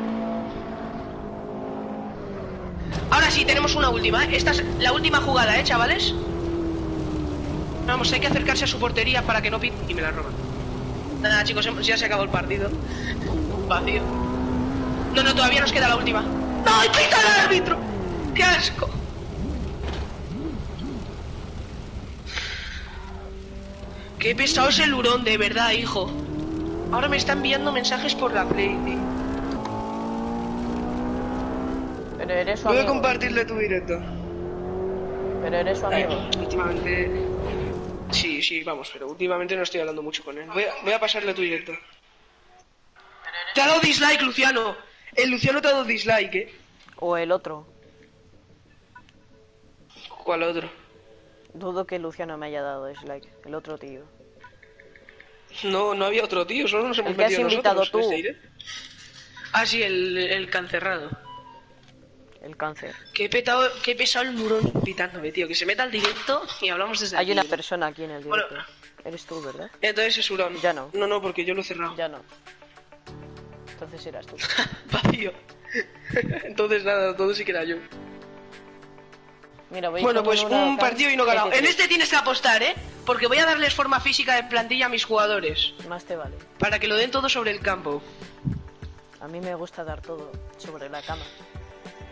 Ahora sí, tenemos una última, ¿eh? Esta es la última jugada, ¿eh, chavales? Vamos, hay que acercarse a su portería para que no pite y me la roban. Nada, chicos, ya se acabó el partido. Vacío. No, no, todavía nos queda la última. ¡No, pita el árbitro! ¡Qué asco! Qué pesado es el hurón, de verdad, hijo. Ahora me está enviando mensajes por la Play, tío. Pero eres su Voy a amigo. compartirle tu directo. Pero eres su amigo. Últimamente. Sí, sí, vamos, pero últimamente no estoy hablando mucho con él. Voy a, voy a pasarle tu directo. Te ha dado dislike, Luciano. El Luciano te ha dado dislike, ¿eh? O el otro. ¿Cuál otro? Dudo que Luciano me haya dado dislike. El otro tío. No, no había otro tío, solo nos hemos El que has metido invitado nosotros tú. este. Ah, sí, el, el cancerrado. El cáncer. Qué, petado, qué pesado el murón pitándome, tío. Que se meta al directo y hablamos desde Hay aquí. una persona aquí en el Bueno. directo. Eres tú, ¿verdad? Entonces es hurón. Ya no. No, no, porque yo lo he cerrado. Ya no. Entonces eras tú. Vacío. Entonces nada, todo sí que era yo. Mira, voy Bueno, pues un partido y no ganado. En 23. este tienes que apostar, ¿eh? Porque voy a darles forma física de plantilla a mis jugadores. Más te vale. Para que lo den todo sobre el campo. A mí me gusta dar todo sobre la cama.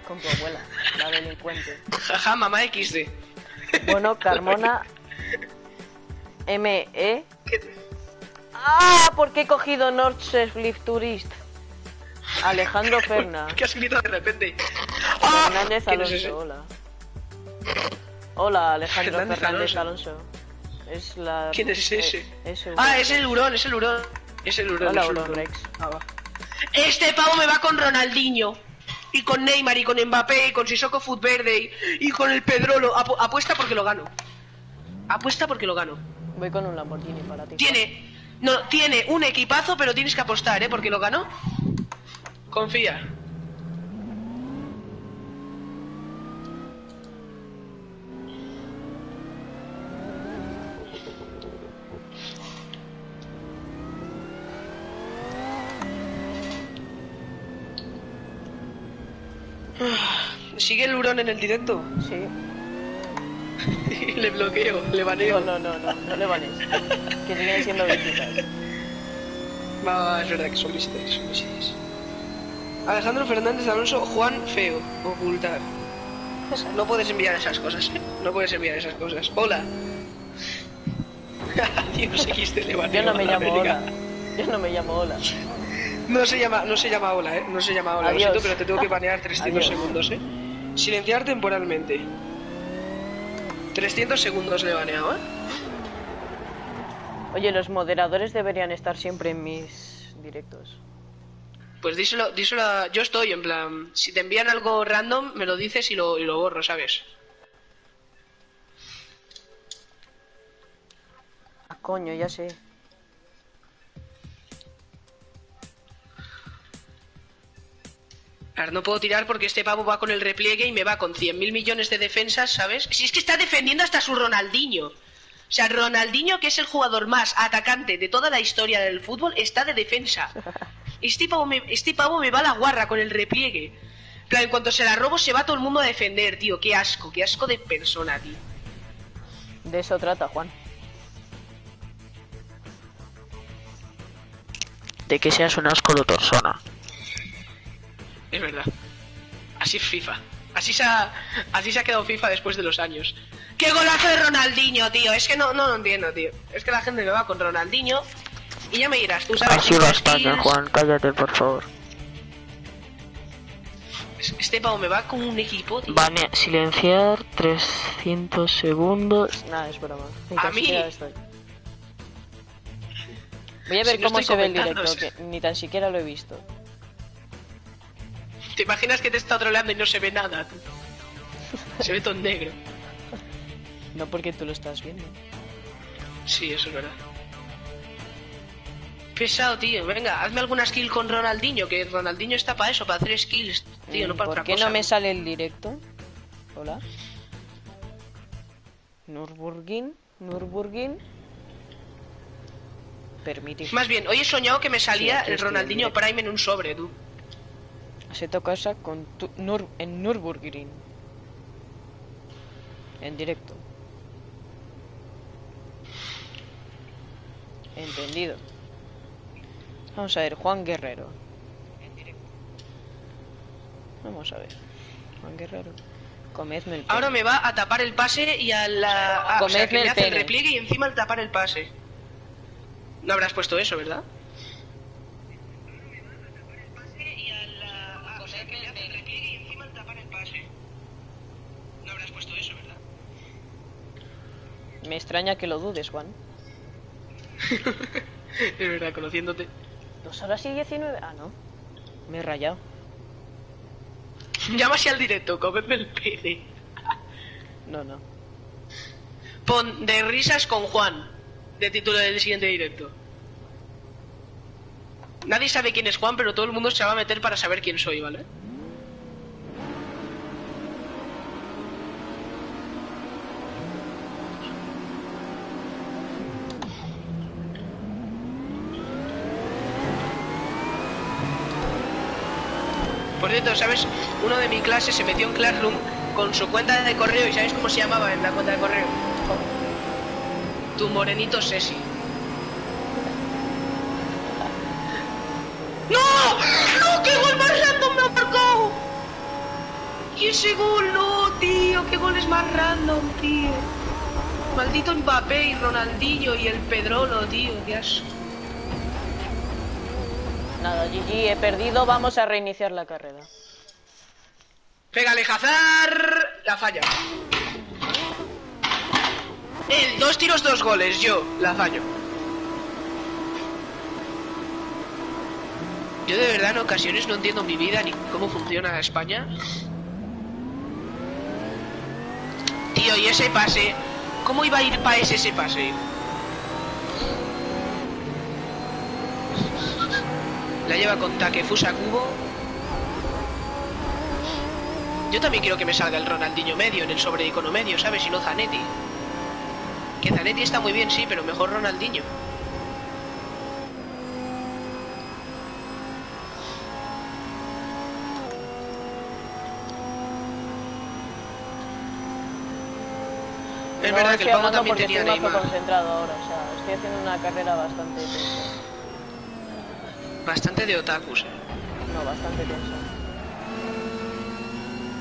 Con tu abuela, la delincuente. Jaja, mamá XD. Bueno, Carmona. M.E. ¡Ah! ¿Por qué he cogido Nordschleife Tourist? Alejandro Ferna. ¿Qué has gritado de repente? ¡Ah! Fernández ¿Quién es ese? Alonso, hola. Hola, Alejandro Fernández Fernández, Alonso. Alonso. Es la. ¿Quién es ese? eh, es un- Ah, es el hurón, es el hurón. Es el hurón. Hola, el hurón. Rex. Ah, va. Este pavo me va con Ronaldinho. Y con Neymar, y con Mbappé, y con Sissoko Foodverde, y, y con el Pedrolo. Apu- apuesta porque lo gano. Apuesta porque lo gano. Voy con un Lamborghini para ti. Tiene. No, tiene un equipazo, pero tienes que apostar, ¿eh? Porque lo ganó. Confía. Sigue el hurón en el directo. Sí. le bloqueo, le baneo. No, no, no, no, no le vales. Que siguen siendo visitas. Va, va, es verdad que son visitas, son visitas. Alejandro Fernández Alonso, Juan Feo, ocultar. No puedes enviar esas cosas, ¿eh? No puedes enviar esas cosas. Hola. Dios le baneo Yo no me llamo. Hola. Yo no me llamo Hola. No se llama, no se llama hola, eh. No se llama hola, Adiós. lo siento, pero te tengo que banear 300 Adiós. segundos, eh. Silenciar temporalmente. 300 segundos le he baneado, eh. Oye, los moderadores deberían estar siempre en mis directos. Pues díselo, díselo a... Yo estoy, en plan... Si te envían algo random, me lo dices y lo, y lo borro, ¿sabes? Ah, coño, ya sé. Ahora no puedo tirar porque este pavo va con el repliegue y me va con 100.000 millones de defensas, ¿sabes? Si es que está defendiendo hasta su Ronaldinho. O sea, Ronaldinho, que es el jugador más atacante de toda la historia del fútbol, está de defensa. Este pavo me, este pavo me va a la guarra con el repliegue. Plan, en cuanto se la robo, se va todo el mundo a defender, tío. Qué asco, qué asco de persona, tío. De eso trata, Juan. De que seas un asco de persona. Es verdad. Así es FIFA. Así se ha, así se ha quedado FIFA después de los años. ¡Qué golazo de Ronaldinho, tío! Es que no, no lo entiendo, tío. Es que la gente me va con Ronaldinho y ya me dirás, tú sabes... Así cinco bastante, skills. Juan, cállate, por favor. Este pavo me va con un equipo, tío. Silenciar 300 segundos. Nada, es broma. A mí. estoy. Voy a ver cómo se ve el directo, que ni tan siquiera lo he visto. ¿Te imaginas que te está troleando y no se ve nada, tú? Se ve todo negro. No porque tú lo estás viendo. Sí, eso es verdad. Pesado, tío. Venga, hazme alguna skill con Ronaldinho, que Ronaldinho está para eso, para hacer skills, tío, no para ¿Por otra qué cosa. no me sale el directo? Hola. Nürburgring, Nürburgring. Permitir. Más bien, hoy he soñado que me salía el Ronaldinho. Prime en un sobre, tú. Se toca esa con tu, Nur- en Nürburgring. En directo. Entendido. Vamos a ver, Juan Guerrero. En directo. Vamos a ver. Juan Guerrero. Comedme el pene. Ahora me va a tapar el pase y a la. ah, o sea, que me el hace el repliegue y encima el tapar el pase. No habrás puesto eso, ¿verdad? Me extraña que lo dudes, Juan. es verdad, conociéndote. ¿Dos horas y 19? Ah, no. Me he rayado. Llama así al directo, cómeme el pene. No, no. Pon de risas con Juan, de título del siguiente directo. Nadie sabe quién es Juan, pero todo el mundo se va a meter para saber quién soy, ¿vale? Por cierto, ¿sabes? Uno de mi clase se metió en Classroom con su cuenta de correo y ¿sabes cómo se llamaba en la cuenta de correo? Tu morenito Sesi. ¡No! ¡No! ¡Qué gol más random me ha marcado! ¿Y ese gol? No, tío, qué gol es más random, tío. Maldito Mbappé y Ronaldinho y el Pedrolo, tío, qué asco. Nada, GG, he perdido. Vamos a reiniciar la carrera. Pégale Hazard, la falla. Él, dos tiros, dos goles, yo, la fallo. Yo de verdad en ocasiones no entiendo mi vida ni cómo funciona España. Tío, y ese pase, ¿cómo iba a ir para ese pase? La lleva con Takefusa Kubo. Yo también quiero que me salga el Ronaldinho medio en el sobre icono medio, ¿sabes? Y no Zanetti. Que Zanetti está muy bien, sí, pero mejor Ronaldinho. Es No verdad que el hablando también tenía Neymar. concentrado ahora. O sea, estoy haciendo una carrera bastante tensa. Bastante de otakus. eh. No, bastante tensa.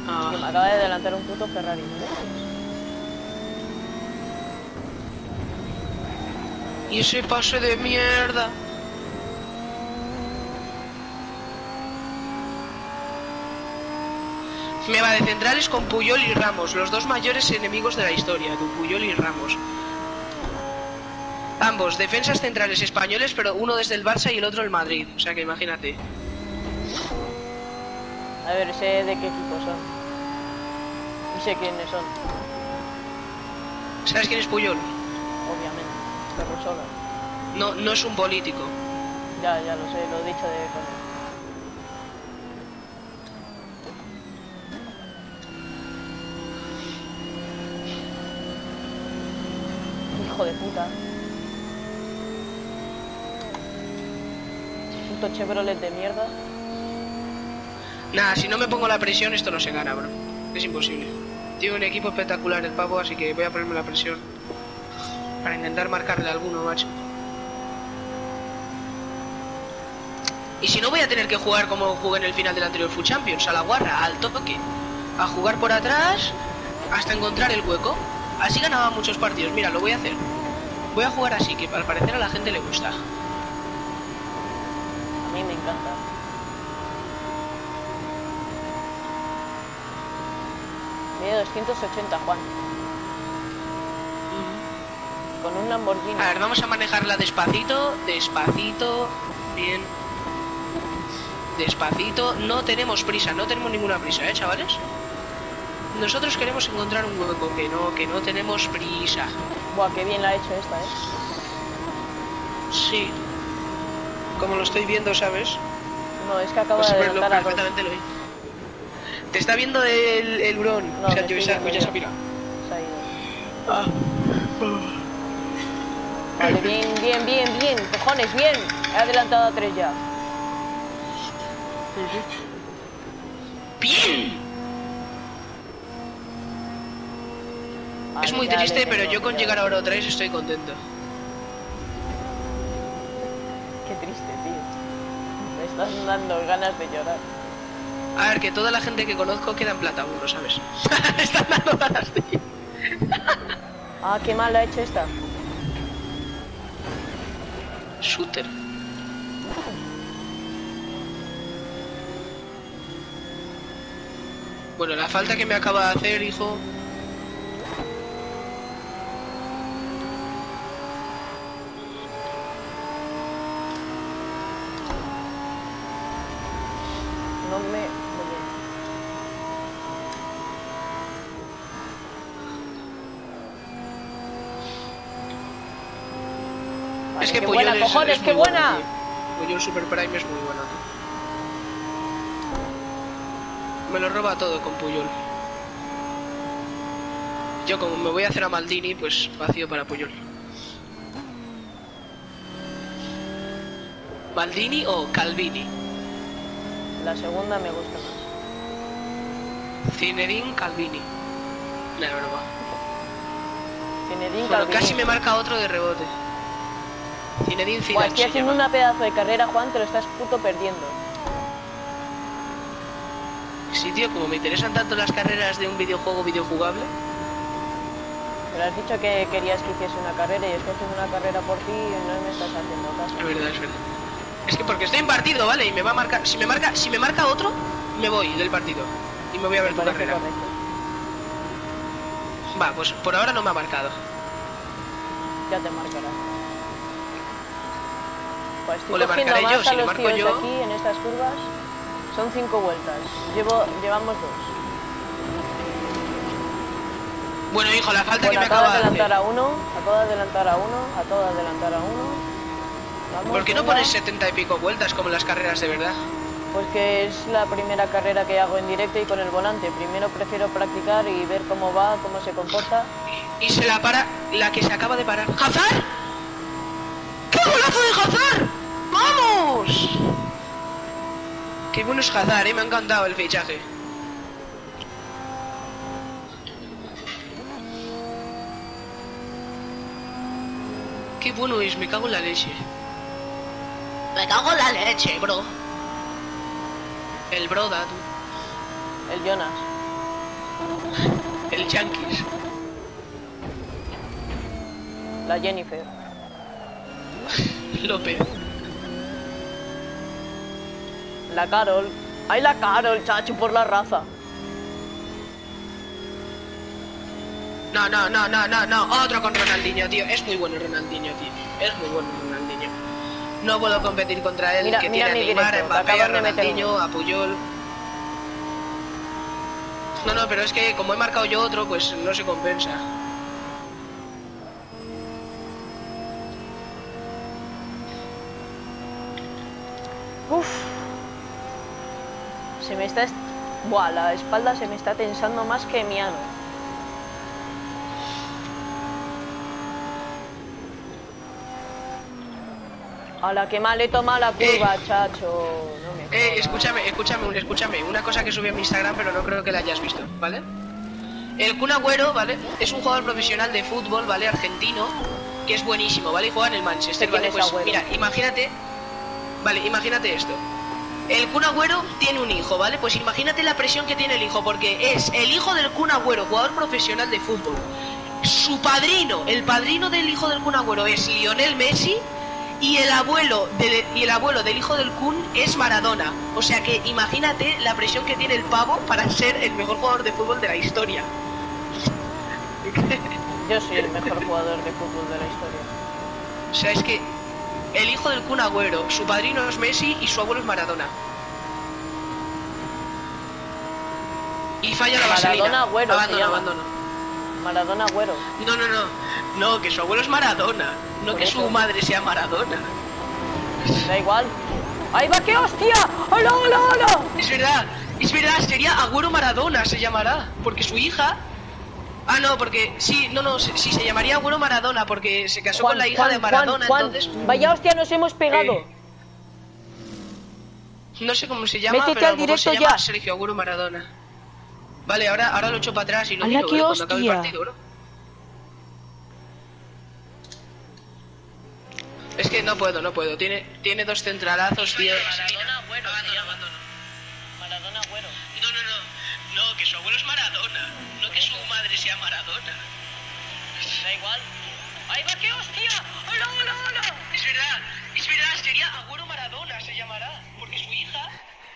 Ah, Que me acaba de adelantar un puto Ferrari. y ese pase de mierda. Me va de centrales con Puyol y Ramos, los dos mayores enemigos de la historia, de Puyol y Ramos. Ambos, defensas centrales españoles, pero uno desde el Barça y el otro el Madrid. O sea que imagínate. A ver, sé de qué equipo son. Y sé quiénes son, ¿Sabes quién es Puyol? obviamente. Ferrusola. No, no es un político. Ya, ya lo sé, lo he dicho de coña. Hijo de puta. Puto Chevrolet de mierda. Nada, si no me pongo la presión, esto no se gana, bro. Es imposible. Tiene un equipo espectacular el pavo, así que voy a ponerme la presión. Para intentar marcarle alguno, macho. Y si no, voy a tener que jugar como jugué en el final del anterior Food Champions, a la guarra, al toque. A jugar por atrás hasta encontrar el hueco. Así ganaba muchos partidos. Mira, lo voy a hacer. Voy a jugar así, que al parecer a la gente le gusta. Mí me encanta. Mide 280, Juan. Con un Lamborghini. A ver, vamos a manejarla despacito, despacito, bien. Despacito, no tenemos prisa, no tenemos ninguna prisa, ¿eh, chavales? Nosotros queremos encontrar un hueco, que no, que no tenemos prisa. Buah, qué bien la ha hecho esta, eh. Sí. Como lo estoy viendo, ¿sabes? No, es que acaba Pues de verlo perfectamente lo vi. Te está viendo el, el Bron. No, o sea, yo ya, ya se ha pirado. Se ha ido. Ah. Vale, bien, bien, bien, bien. Cojones, bien. He adelantado a tres ya. ¡Bien! Es muy triste, pero yo con llegar a oro 3 estoy contento. Qué triste, tío. Me están dando ganas de llorar. A ver, que toda la gente que conozco queda en plata uno, ¿sabes? Están dando ganas de ir. Ah, qué mal ha hecho esta. Shooter. Bueno, la falta que me acaba de hacer, hijo. No me... muy bien. Vale, es que qué Puyol buena, es, cojones, es qué bueno, buena. Puyol Super Prime es muy bueno, tío. Me lo roba todo con Puyol. Yo como me voy a hacer a Maldini, pues vacío para Puyol. ¿Maldini o Calvini? La segunda me gusta más. Zinedine Calvini. No, broma. Zinedine Bueno, Calvini. casi me marca otro de rebote. Zinedine Buah, Zidane estoy haciendo una pedazo de carrera, Juan, te lo estás puto perdiendo. Sí, tío, como me interesan tanto las carreras de un videojuego videojugable. Pero has dicho que querías que hiciese una carrera y estoy haciendo una carrera por ti y no me estás haciendo Es caso. verdad, es verdad. Es que porque estoy en partido, ¿vale? Y me va a marcar. Si me marca, si me marca otro, me voy del partido. Y me voy a Me ver tu carrera. correcto. Va, pues por ahora no me ha marcado. Ya te marcará. Estoy O le cogiendo marcaré yo, si le marco yo- aquí en estas curvas. Son cinco vueltas. Llevo, llevamos dos. Bueno, hijo, la falta Bueno, que me acaba de adelantar hacer. a uno, acabo de adelantar a uno, acabo de adelantar a uno. Vamos, ¿Por qué no pones 70 y pico vueltas como en las carreras de verdad? Pues que es la primera carrera que hago en directo y con el volante. Primero prefiero practicar y ver cómo va, cómo se comporta. Y se la para la que se acaba de parar. ¡Hazard! ¡Qué golazo de Hazard! ¡Vamos! Qué bueno es Hazard, eh. Me ha encantado el fichaje. Qué bueno es, me cago en la leche. Me cago en la leche, bro. El Broda, tú. El Jonas. El Yankees. La Jennifer. López. La Carol. ¡Ay, la Carol, chacho, por la raza! No, no, no, no, no, no. Otro con Ronaldinho, tío. Es muy bueno Ronaldinho, tío. Es muy bueno Ronaldinho. No puedo competir contra él, Mira- que mira tiene a Neymar, a Mbappé, a Ronaldinho, a Puyol. No, no, pero es que como he marcado yo otro, pues no se compensa. Uf. Se me está... est- Buah, la espalda se me está tensando más que mi ano. A la que mal he tomado la curva, chacho. No me Eh, escúchame, escúchame, escúchame. Una cosa que subí a mi Instagram, pero no creo que la hayas visto, ¿vale? El Kun Agüero, ¿vale? Es un jugador profesional de fútbol, ¿vale? Argentino, que es buenísimo, ¿vale? Y juega en el Manchester, ¿vale? es Pues mira, imagínate... Vale, imagínate esto. El Kun Agüero tiene un hijo, ¿vale? Pues imagínate la presión que tiene el hijo, porque es el hijo del Kun Agüero, jugador profesional de fútbol. Su padrino, el padrino del hijo del Kun Agüero es Lionel Messi y el abuelo del, y el abuelo del hijo del Kun es Maradona. O sea que imagínate la presión que tiene el pavo para ser el mejor jugador de fútbol de la historia. Yo soy el mejor jugador de fútbol de la historia. O sea, es que el hijo del Kun Agüero, su padrino es Messi y su abuelo es Maradona. Y falla la Maradona vaselina. Agüero se abandono, llama. abandono. Maradona Agüero. No, no, no. No, que su abuelo es Maradona. No Por que eso. su madre sea Maradona. Da igual. ¡Ahí va, qué hostia! ¡Hola, hola, hola! Es verdad, es verdad, sería Agüero Maradona, se llamará. Porque su hija. Ah, no, porque sí, no, no, sí, se llamaría Agüero Maradona, porque se casó con la hija de Maradona, entonces... Mm. Vaya hostia, nos hemos pegado. No sé cómo se llama, Métete pero al directo se llama. Sergio Agüero Maradona. Vale, ahora, ahora lo echo para atrás y lo miro bro, eh, cuando acabe el partido, bro. Es que no puedo, no puedo. Tiene, tiene dos centralazos, tío. Bueno. No, que su abuelo es Maradona. No que su madre sea Maradona. Da igual. ¡Ahí va, qué hostia! ¡Hola, hola, hola! Es verdad, es verdad, sería abuelo Maradona, se llamará. Porque su hija.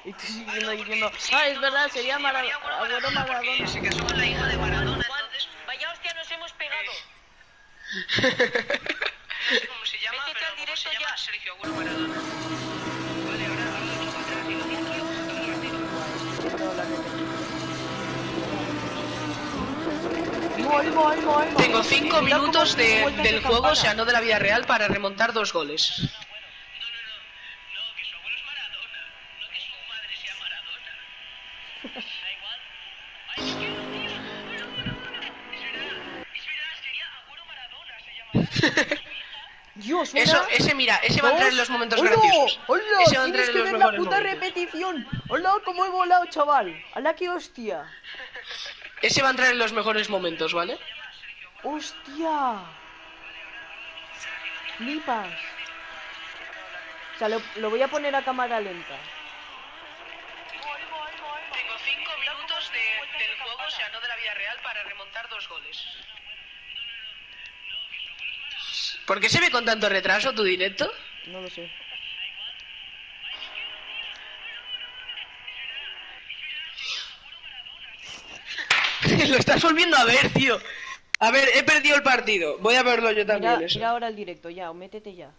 Y Ah, siguiendo no, porque- diciendo, sí, ah, es no, verdad, sería Mara- Maradona. Se casó con la hija de Maradona, entonces. vaya hostia, nos hemos pegado. No sé cómo se llama, Métete pero al como directo se llama ya. Sergio Abuelo Maradona. Vale, ahora, ahora Muy, muy, muy, Tengo cinco minutos de- del juego, o sea, no de la vida real, para remontar dos goles. Dios, Eso, ese, mira, ese va a entrar en los momentos ¡Hola! graciosos. ¡Hola! Ese va a entrar Tienes en que los ver la puta momentos. repetición. ¡Hola! ¿Cómo he volado, chaval? ¡Hala, qué hostia! Ese va a entrar en los mejores momentos, ¿vale? ¡Hostia! Flipas. O sea, lo, lo voy a poner a cámara lenta. Tengo cinco minutos de- del juego, o sea, no de la vida real, para remontar dos goles. ¿Por qué se ve con tanto retraso tu directo? No lo sé. Lo estás volviendo a ver, tío. A ver, he perdido el partido. Voy a verlo yo también. Mira, eso. mira ahora el directo, ya, o métete ya.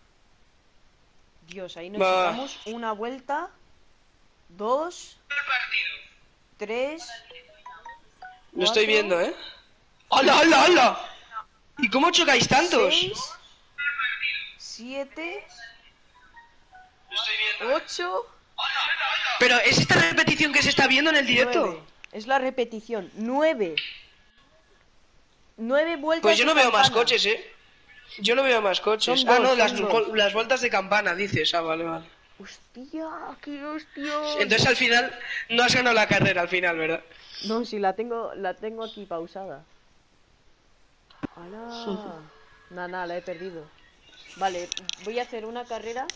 Dios, ahí nos sacamos una vuelta, dos, tres. Lo estoy viendo, ¿eh? ¡Hala, hala, hala! ¿Y cómo chocáis tantos? Seis, siete, ocho, Pero es esta repetición que se está viendo en el directo. nueve. Es la repetición. Nueve. Nueve vueltas. Pues yo no de veo más coches, ¿eh? Yo no veo más coches. Son ah, dos, no, las, dos. las vueltas de campana, dices. Ah, vale, vale. Hostia, qué hostia. Entonces al final no has ganado la carrera, al final, ¿verdad? No, si la tengo, la tengo aquí pausada. ¡Hala! Nah, la he perdido. Vale, voy a hacer una carrera.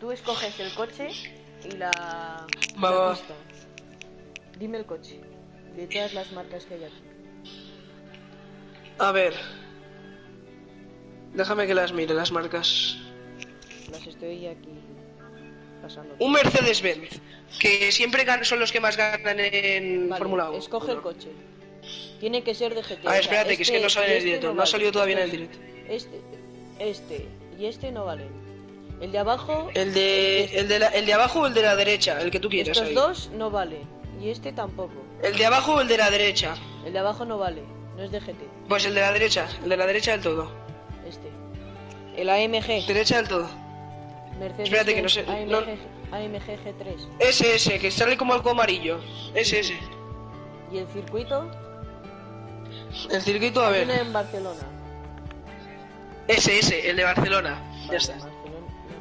Tú escoges el coche y la, Va, la pista. Dime el coche. De todas las marcas que hay aquí. A ver. Déjame que las mire, las marcas. Las estoy aquí pasando. Un Mercedes-Benz, que siempre son los que más ganan en Vale, Fórmula 1. escoge el coche. Tiene que ser de GT. A ver, o sea, espérate, que es que no sale en el directo, no ha salido todavía en el Entonces, Este, este y este no valen. El de abajo, El de, el, de la- el de abajo o el de la derecha, el que tú quieras. estos ahí. dos no valen. Y este tampoco. El de abajo o el de la derecha. El de abajo no vale. No es de GT. Pues el de la derecha, el de la derecha del todo. Este. El AMG. Derecha del todo. Mercedes Espérate que no sé, AMG, no- AMG G3. Ese, ese, que sale como algo amarillo. Ese, ese. Y el circuito El circuito, a ver. en Barcelona. Ese, ese, el de Barcelona. Ya está. Barcelona.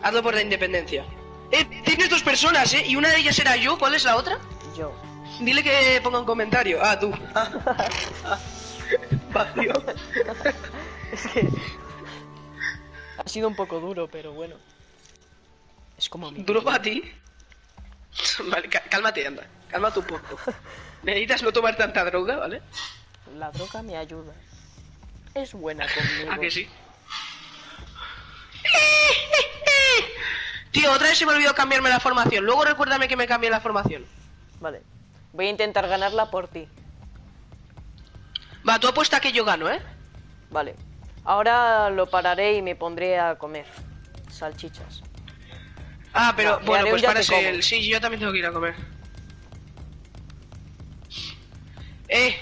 Hazlo por la independencia. Eh, tienes dos personas, ¿eh? Y una de ellas era yo. ¿Cuál es la otra? Yo. Dile que ponga un comentario. Ah, tú. Vacío. Es que ha sido un poco duro, pero bueno. Es como mi ¿Duro para ti? Vale, cá- cálmate, anda. Cálmate un poco. Necesitas no tomar tanta droga, ¿vale? La droga me ayuda. Es buena conmigo. ¿A que sí? Tío, otra vez se me olvidó cambiarme la formación. Luego recuérdame que me cambié la formación. Vale. Voy a intentar ganarla por ti. Va, tú apuesta que yo gano, ¿eh? Vale. Ahora lo pararé y me pondré a comer salchichas. Ah, pero No, bueno, pues parece el... Sí, yo también tengo que ir a comer. Eh,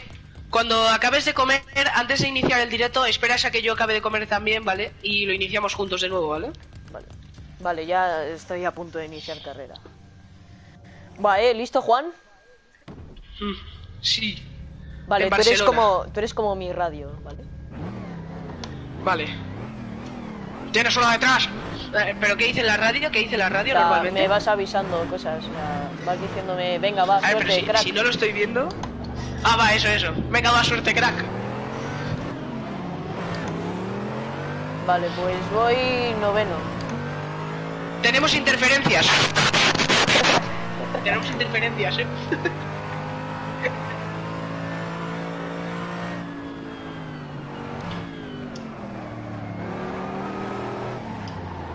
cuando acabes de comer, antes de iniciar el directo, esperas a que yo acabe de comer también, ¿vale? Y lo iniciamos juntos de nuevo, ¿vale? Vale. Vale, ya estoy a punto de iniciar carrera. Vale, ¿listo, Juan? Sí, Vale, En tú eres como tú eres como mi radio, ¿vale? vale. Tienes uno detrás. Eh, ¿Pero qué dice la radio? ¿Qué dice la O radio sea, normalmente? me vas avisando cosas, o sea, vas diciéndome, venga, va, A ver, pero suerte, si, crack. si no lo estoy viendo... Ah, va, eso, eso. Venga, va, suerte, crack. Vale, pues voy noveno. Tenemos interferencias. Tenemos interferencias, eh.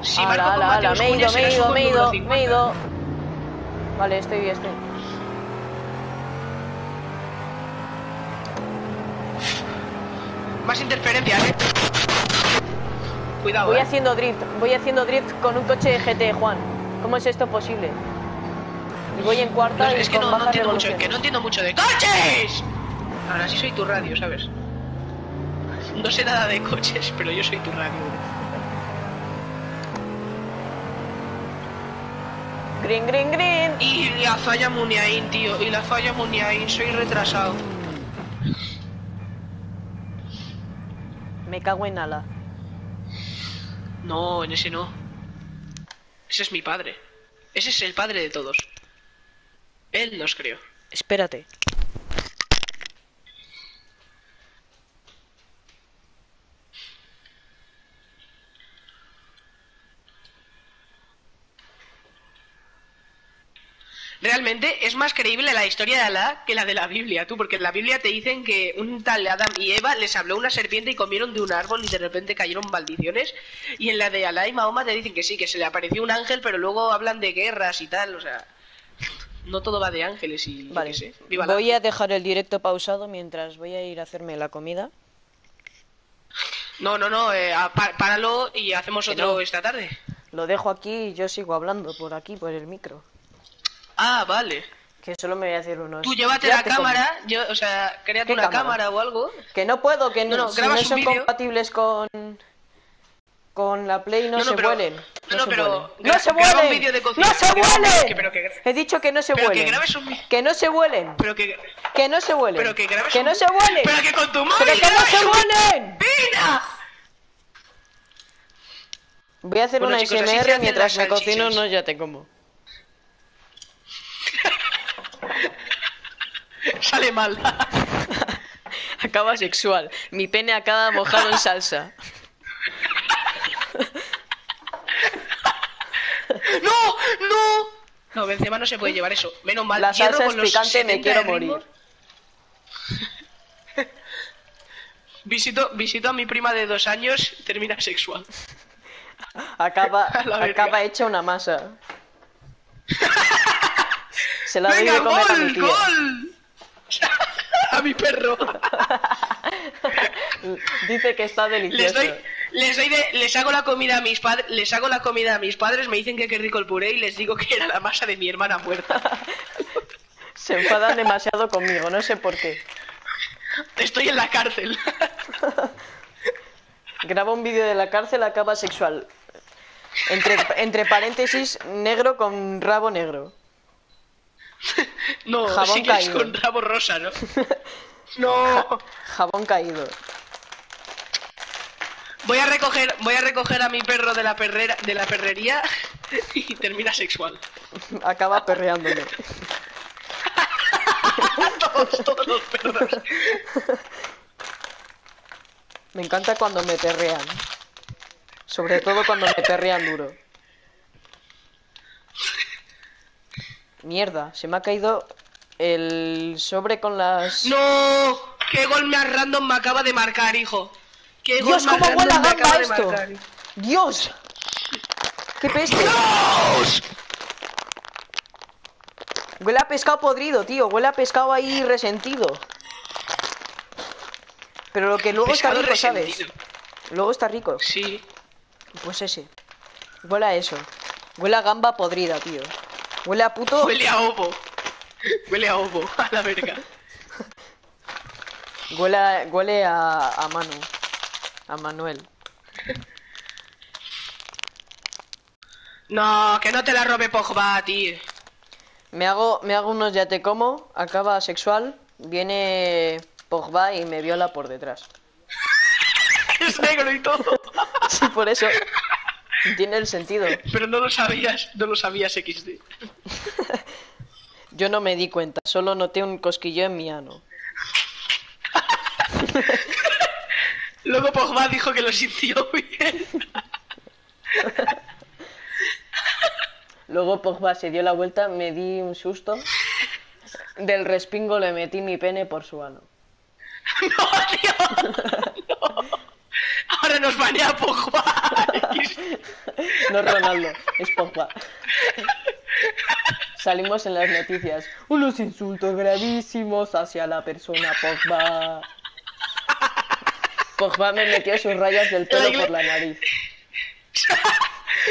Si marco ala, con ala, ala, Mateus me he ido, me he ido, me he ido, 50. me he ido. Vale, estoy, estoy. Más interferencias, eh. Cuidado, Voy eh. haciendo drift, voy haciendo drift con un coche de GT, Juan. ¿Cómo es esto posible? Y voy en No, cuarta y es que con no, no entiendo mucho, que no entiendo mucho de coches. Ahora sí soy tu radio, ¿sabes? No sé nada de coches, pero yo soy tu radio. Green, green, green. Y la falla Muniain, tío, y la falla Muniain, soy retrasado. Me cago en ala. No, en ese no. Ese es mi padre. Ese es el padre de todos. Él nos creó. Espérate. Realmente es más creíble la historia de Alá que la de la Biblia, tú, porque en la Biblia te dicen que un tal Adam y Eva les habló una serpiente y comieron de un árbol y de repente cayeron maldiciones. Y en la de Alá y Mahoma te dicen que sí, que se le apareció un ángel, pero luego hablan de guerras y tal, o sea. No todo va de ángeles y. Vale. sé. Viva. Voy a dejar el directo pausado mientras voy a ir a hacerme la comida. No, no, no, eh, páralo y hacemos otro no. esta tarde. Lo dejo aquí y yo sigo hablando por aquí, por el micro. Ah, vale. Que solo me voy a hacer unos... Tú llévate la cámara, yo, o sea, créate ¿Qué una cámara? cámara o algo. Que no puedo, que No, no, si no son compatibles con... Con la Play no, No, no, se pero- vuelen. no, No, no, se pero vuelen. ¡No se vuelen! ¡No se Que- vuelen! que- pero que- He dicho que no se pero que vuelen. grabes un Que no se vuelen. Pero que. Que no se vuelen. Pero que grabes Que un- no se vuelen. Pero que con tu móvil. Pero que no se vuelen. ¡Mira! Voy a hacer Bueno, una chicos, SMR mientras me cocino, no ya te como. Sale mal. Acaba sexual. Mi pene acaba mojado en salsa. ¡No! ¡No! No, Benzema no se puede llevar eso. Menos mal. La salsa es picante, me 70 quiero morir. Visito, visito a mi prima de dos años, termina sexual. Acaba, acaba hecha una masa. Se la doy ¡Venga, de comer a mi gol! tía. ¡Gol! A mi perro. Dice que está Les delicioso. doy, les doy de- les hago la comida a mis padres, les hago la comida a mis padres, me dicen que qué rico el puré y les digo que era la masa de mi hermana muerta. Se enfadan demasiado conmigo, no sé por qué. Estoy en la cárcel. Graba un vídeo de la cárcel, acaba sexual. Entre, entre paréntesis, negro con rabo negro. No, Jabón sí que es caído. con rabo rosa, ¿no? No. Jabón caído. Voy a recoger, voy a recoger a mi perro de la perrera, de la perrería y termina sexual. Acaba perreándome. todos, todos los perros. Me encanta cuando me perrean. Sobre todo cuando me perrean duro. Mierda, se me ha caído el sobre con las... No, qué gol más random me acaba de marcar, hijo. Qué gol Dios, más cómo random huele a me acaba gamba de esto. marcar. Dios. ¡Qué peste! ¡Dios! Huele a pescado podrido, tío. Huele a pescado ahí resentido. Pero lo que luego está rico, ¿sabes? Luego está rico. Sí. Pues ese. Huele a eso. Huele a gamba podrida, tío. Huele a puto... Huele a ovo. Huele a ovo, a la verga. Huele a, huele a, a Manu. A Manuel. No, que no te la robe Pogba, tío. Me hago, me hago unos ya te como, acaba sexual, viene Pogba y me viola por detrás. Es negro y todo. Sí, por eso. Tiene el sentido. Pero no lo sabías, no lo sabías XD. Yo no me di cuenta, solo noté un cosquillo en mi ano. Luego Pogba dijo que lo sintió bien. Luego Pogba se dio la vuelta, me di un susto. Del respingo le metí mi pene por su ano. No, tío. No. Ahora nos banea Pogba. No es Ronaldo, es Pogba. Salimos en las noticias. Unos insultos gravísimos hacia la persona Pogba. Pogba me metió sus rayas del pelo por la nariz.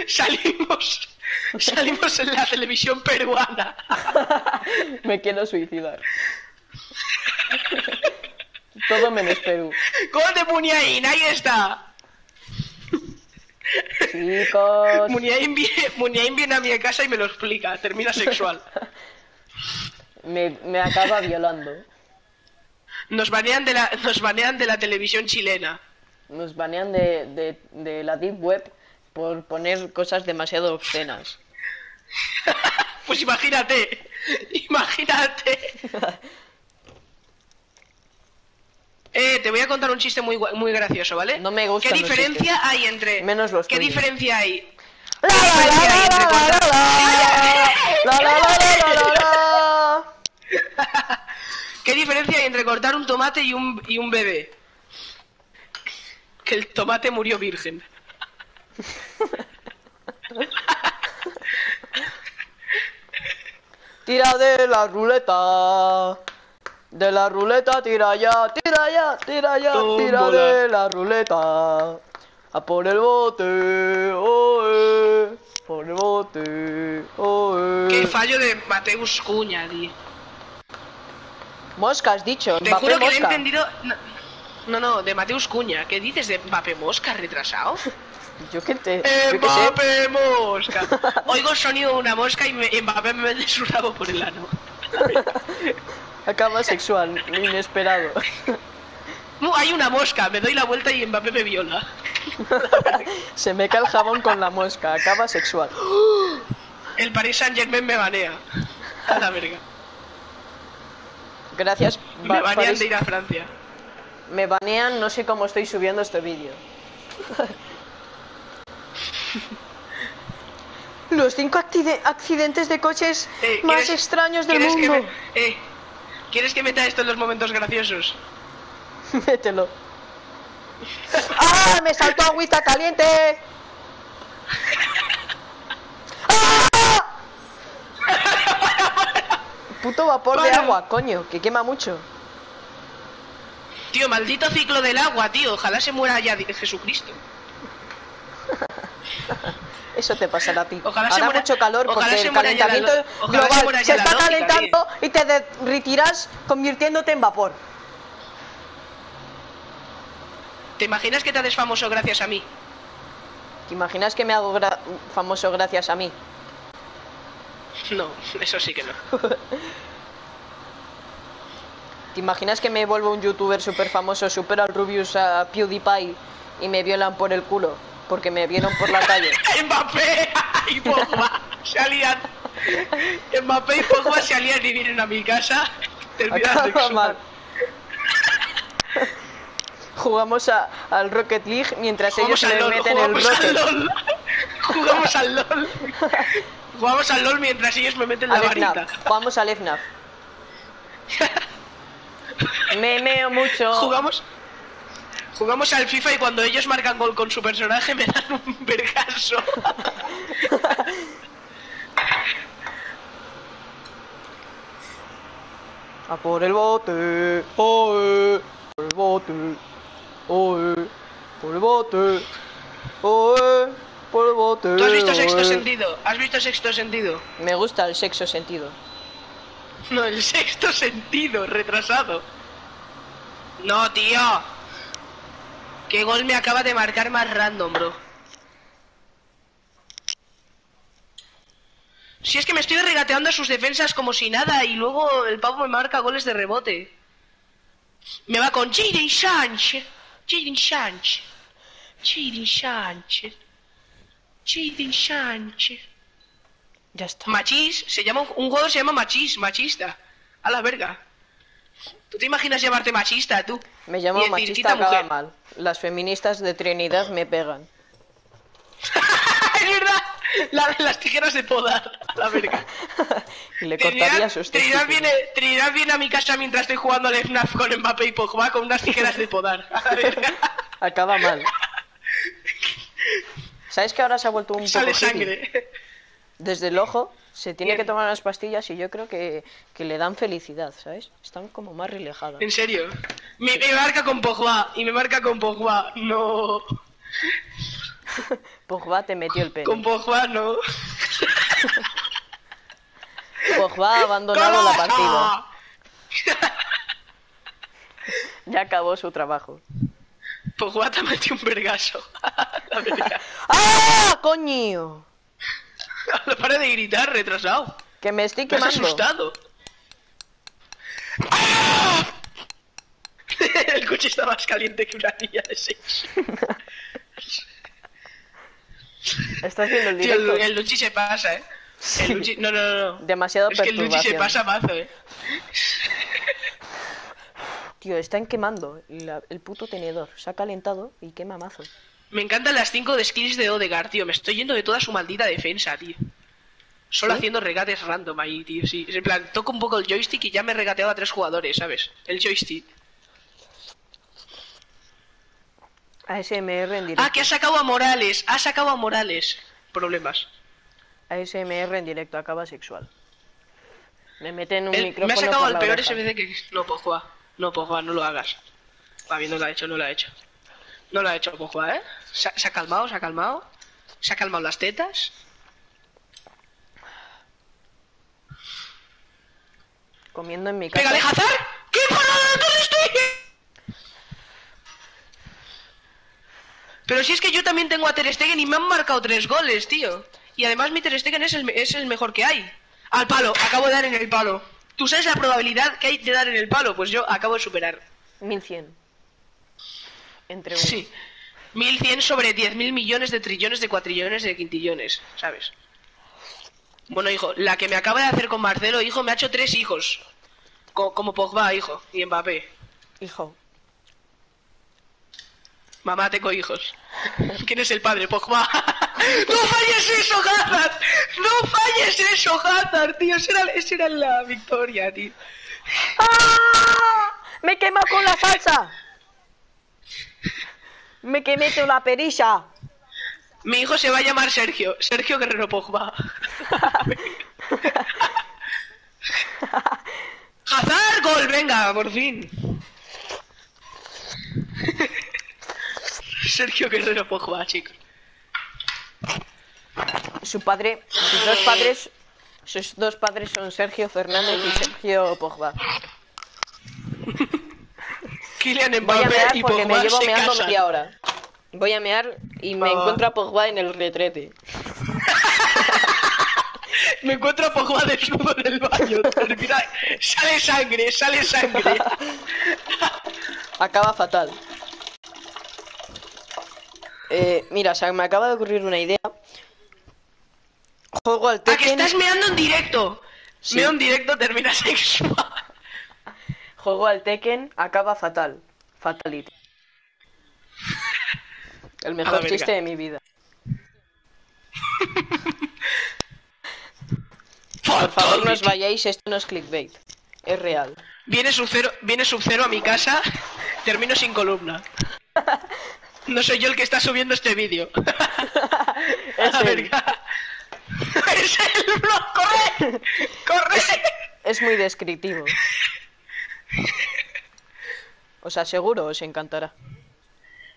Salimos. Salimos en la televisión peruana. Me quiero suicidar. Todo menos Perú. Gol de Muniain, ahí está. Chicos. Muniain viene, Muniain viene a mi casa y me lo explica. Termina sexual. Me, me acaba violando. Nos banean de la, nos banean de la televisión chilena. Nos banean de, de, de la Deep Web por poner cosas demasiado obscenas. Pues imagínate. Imagínate. Eh, te voy a contar un chiste muy, muy gracioso, ¿vale? No me gustan ¿Qué diferencia chistes. hay entre... Menos los ¿Qué tuyos. diferencia hay? La, ¿Qué diferencia hay entre. ¿Qué diferencia hay entre cortar un tomate y un, y un bebé? Que el tomate murió virgen. Tira de la ruleta. De la ruleta tira ya, tira ya, tira ya, tira de la ruleta. A por el bote, oe, por el bote, oe. Qué fallo de Mateus Cuña, tío. Mosca has dicho, Te Mbappé juro que le he mosca. entendido... No, no, de Mateus Cuña. ¿Qué dices de Mbappé Mosca retrasado? Yo qué te, yo sé. Mbappé Mosca. Oigo el sonido de una mosca y, me, y Mbappé me mete su rabo por el ano. Acaba sexual, inesperado. Uh, hay una mosca, me doy la vuelta y Mbappé me viola. Se me cae el jabón con la mosca, acaba sexual. El Paris Saint Germain me banea. A la verga. Gracias, Me ba- banean de ir a Francia. Me banean, no sé cómo estoy subiendo este vídeo. Los cinco accidentes de coches Eh, más ¿quieres- extraños del mundo. me- eh, ¿Quieres que meta esto en los momentos graciosos? Mételo. ¡Ah! ¡Me saltó agüita caliente! ¡Ah! Puto vapor de agua, coño, que quema mucho. Tío, maldito ciclo del agua, tío. Ojalá se muera ya Jesucristo. Eso te pasará a ti. Ojalá se Hará muera- mucho calor porque se el la calentamiento se global muera se, la está lógica, calentando y te derretirás convirtiéndote en vapor. ¿Te imaginas que te haces famoso gracias a mí? ¿Te imaginas que me hago gra- famoso gracias a mí? No, eso sí que no. ¿Te imaginas que me vuelvo un youtuber súper famoso, supero al Rubius a PewDiePie y me violan por el culo? Porque me vieron por la calle. Mbappé y Pogba se alían. Mbappé y Pogba se alían y vienen a mi casa. Terminan mal. Jugamos a- al Rocket League mientras Jugamos ellos me meten el Rocket. LOL. Jugamos al LOL. Jugamos al LOL mientras ellos me meten la varita. FNAF. Jugamos al FNAF. Me meo mucho. Jugamos. Jugamos al FIFA y cuando ellos marcan gol con su personaje me dan un vergaso. A por el bote, oe, por el bote, oe, por el bote, oe, por el bote. ¿Tú has visto sexto oe. sentido? ¿Has visto sexto sentido? Me gusta el sexo sentido. No, el sexto sentido, retrasado. No, tío. ¿Qué gol me acaba de marcar más random, bro? Si es que me estoy regateando a sus defensas como si nada y luego el pavo me marca goles de rebote. Me va con Jaden Sánchez. Jaden Sánchez. Jaden Sánchez. Jaden Sánchez. Ya está. Machis, se llama un jugador se llama Machis, machista. A la verga. ¿Tú te imaginas llamarte machista, tú? Me Y llamo decir, machista, "Quita acaba mujer". mal. Las feministas de Trinidad me pegan. es verdad, la las tijeras de podar, la verga. y le cortaría Trinidad, sus Trinidad viene, Trinidad viene a mi casa mientras estoy jugando al FNAF con Mbappé y Pogba con unas tijeras de podar. A la verga. Acaba mal. ¿Sabes que ahora se ha vuelto un poco Sale hippie? sangre. Desde el ojo se tiene Bien. que tomar unas pastillas y yo creo que, que le dan felicidad, ¿sabes? Están como más relajadas. En serio. Me, me marca con Pogba y me marca con Pogba. No. Pogba te metió el pene. Con Pogba no. Pogba ha abandonado la partida. Ya acabó su trabajo. Pogba te metió un vergazo. La verga. ¡Ah, coño! Para de gritar, retrasado. Que me estoy Me has quemando. asustado. ¡Ah! El coche está más caliente que una niña de seis. Estás viendo el Tío, el, directo. el Luchi se pasa, eh. Sí. El Luchi- No, no, no. Demasiado Es que el Luchi se pasa mazo, eh. Tío, están quemando la- el puto tenedor. Se ha calentado y quema mazo. Me encantan las 5 de skills de Odegaard, tío. Me estoy yendo de toda su maldita defensa, tío. Solo ¿Sí? haciendo regates random ahí, tío. Sí. En plan, toco un poco el joystick y ya me he regateado a tres jugadores, ¿sabes? El joystick. ASMR en directo. Ah, que ha sacado a Morales. Ha sacado a Morales. Problemas. ASMR en directo, acaba sexual. Me meten un Él- micrófono me ha sacado el la peor. SBD que... No. No, Pogba, no lo hagas. Va bien, no lo ha hecho, no lo ha hecho. No lo ha hecho Pogba, ¿eh? Se, ha- se ha calmado, se ha calmado. Se ha calmado las tetas. Comiendo en mi casa. ¡Pégale, Hazard! ¡Qué parada de Stegen! Pero si es que yo también tengo a Ter Stegen y me han marcado tres goles, tío. Y además mi Ter Stegen es el, es el mejor que hay. Al palo, acabo de dar en el palo. ¿Tú sabes la probabilidad que hay de dar en el palo? Pues yo acabo de superar. 1100. Entre uno. Sí. 1100 sobre 10.000 millones de trillones de cuatrillones de quintillones, ¿sabes? Bueno, hijo, la que me acaba de hacer con Marcelo, hijo, me ha hecho tres hijos. Co- como Pogba, hijo, y Mbappé. Hijo. Mamá, tengo hijos. ¿Quién es el padre? Pogba. ¡No falles eso, Hazard! ¡No falles eso, Hazard, tío! Esa era, esa era la victoria, tío. ¡Ah! ¡Me quema con la salsa! ¡Me quemé con la perilla! Mi hijo se va a llamar Sergio. Sergio Guerrero Pogba. Hazard, gol, venga, por fin. Sergio Guerrero Pogba, chicos. Su padre, sus dos padres, sus dos padres son Sergio Fernández y Sergio Pogba. Kylian Mbappé y porque me Pogba llevo se casan. media hora. Voy a mear y me Ah. encuentro a Pogba en el retrete. Me encuentro a Pogba desnudo en el baño. Mira, sale sangre, sale sangre. Acaba fatal. Eh, mira, o sea, me acaba de ocurrir una idea. Juego al ¿A que Tekken. estás meando en directo? Sí. Meo en directo termina sexual. Juego al Tekken, acaba fatal. Fatality. El mejor chiste de mi vida. Por favor, no os vayáis, esto no es clickbait. Es real. Viene Sub-Zero viene a mi casa, termino sin columna. No soy yo el que está subiendo este vídeo. Es A él. ¡Es el bro! ¡Corre! ¡Corre! Es muy descriptivo. Os aseguro, os encantará.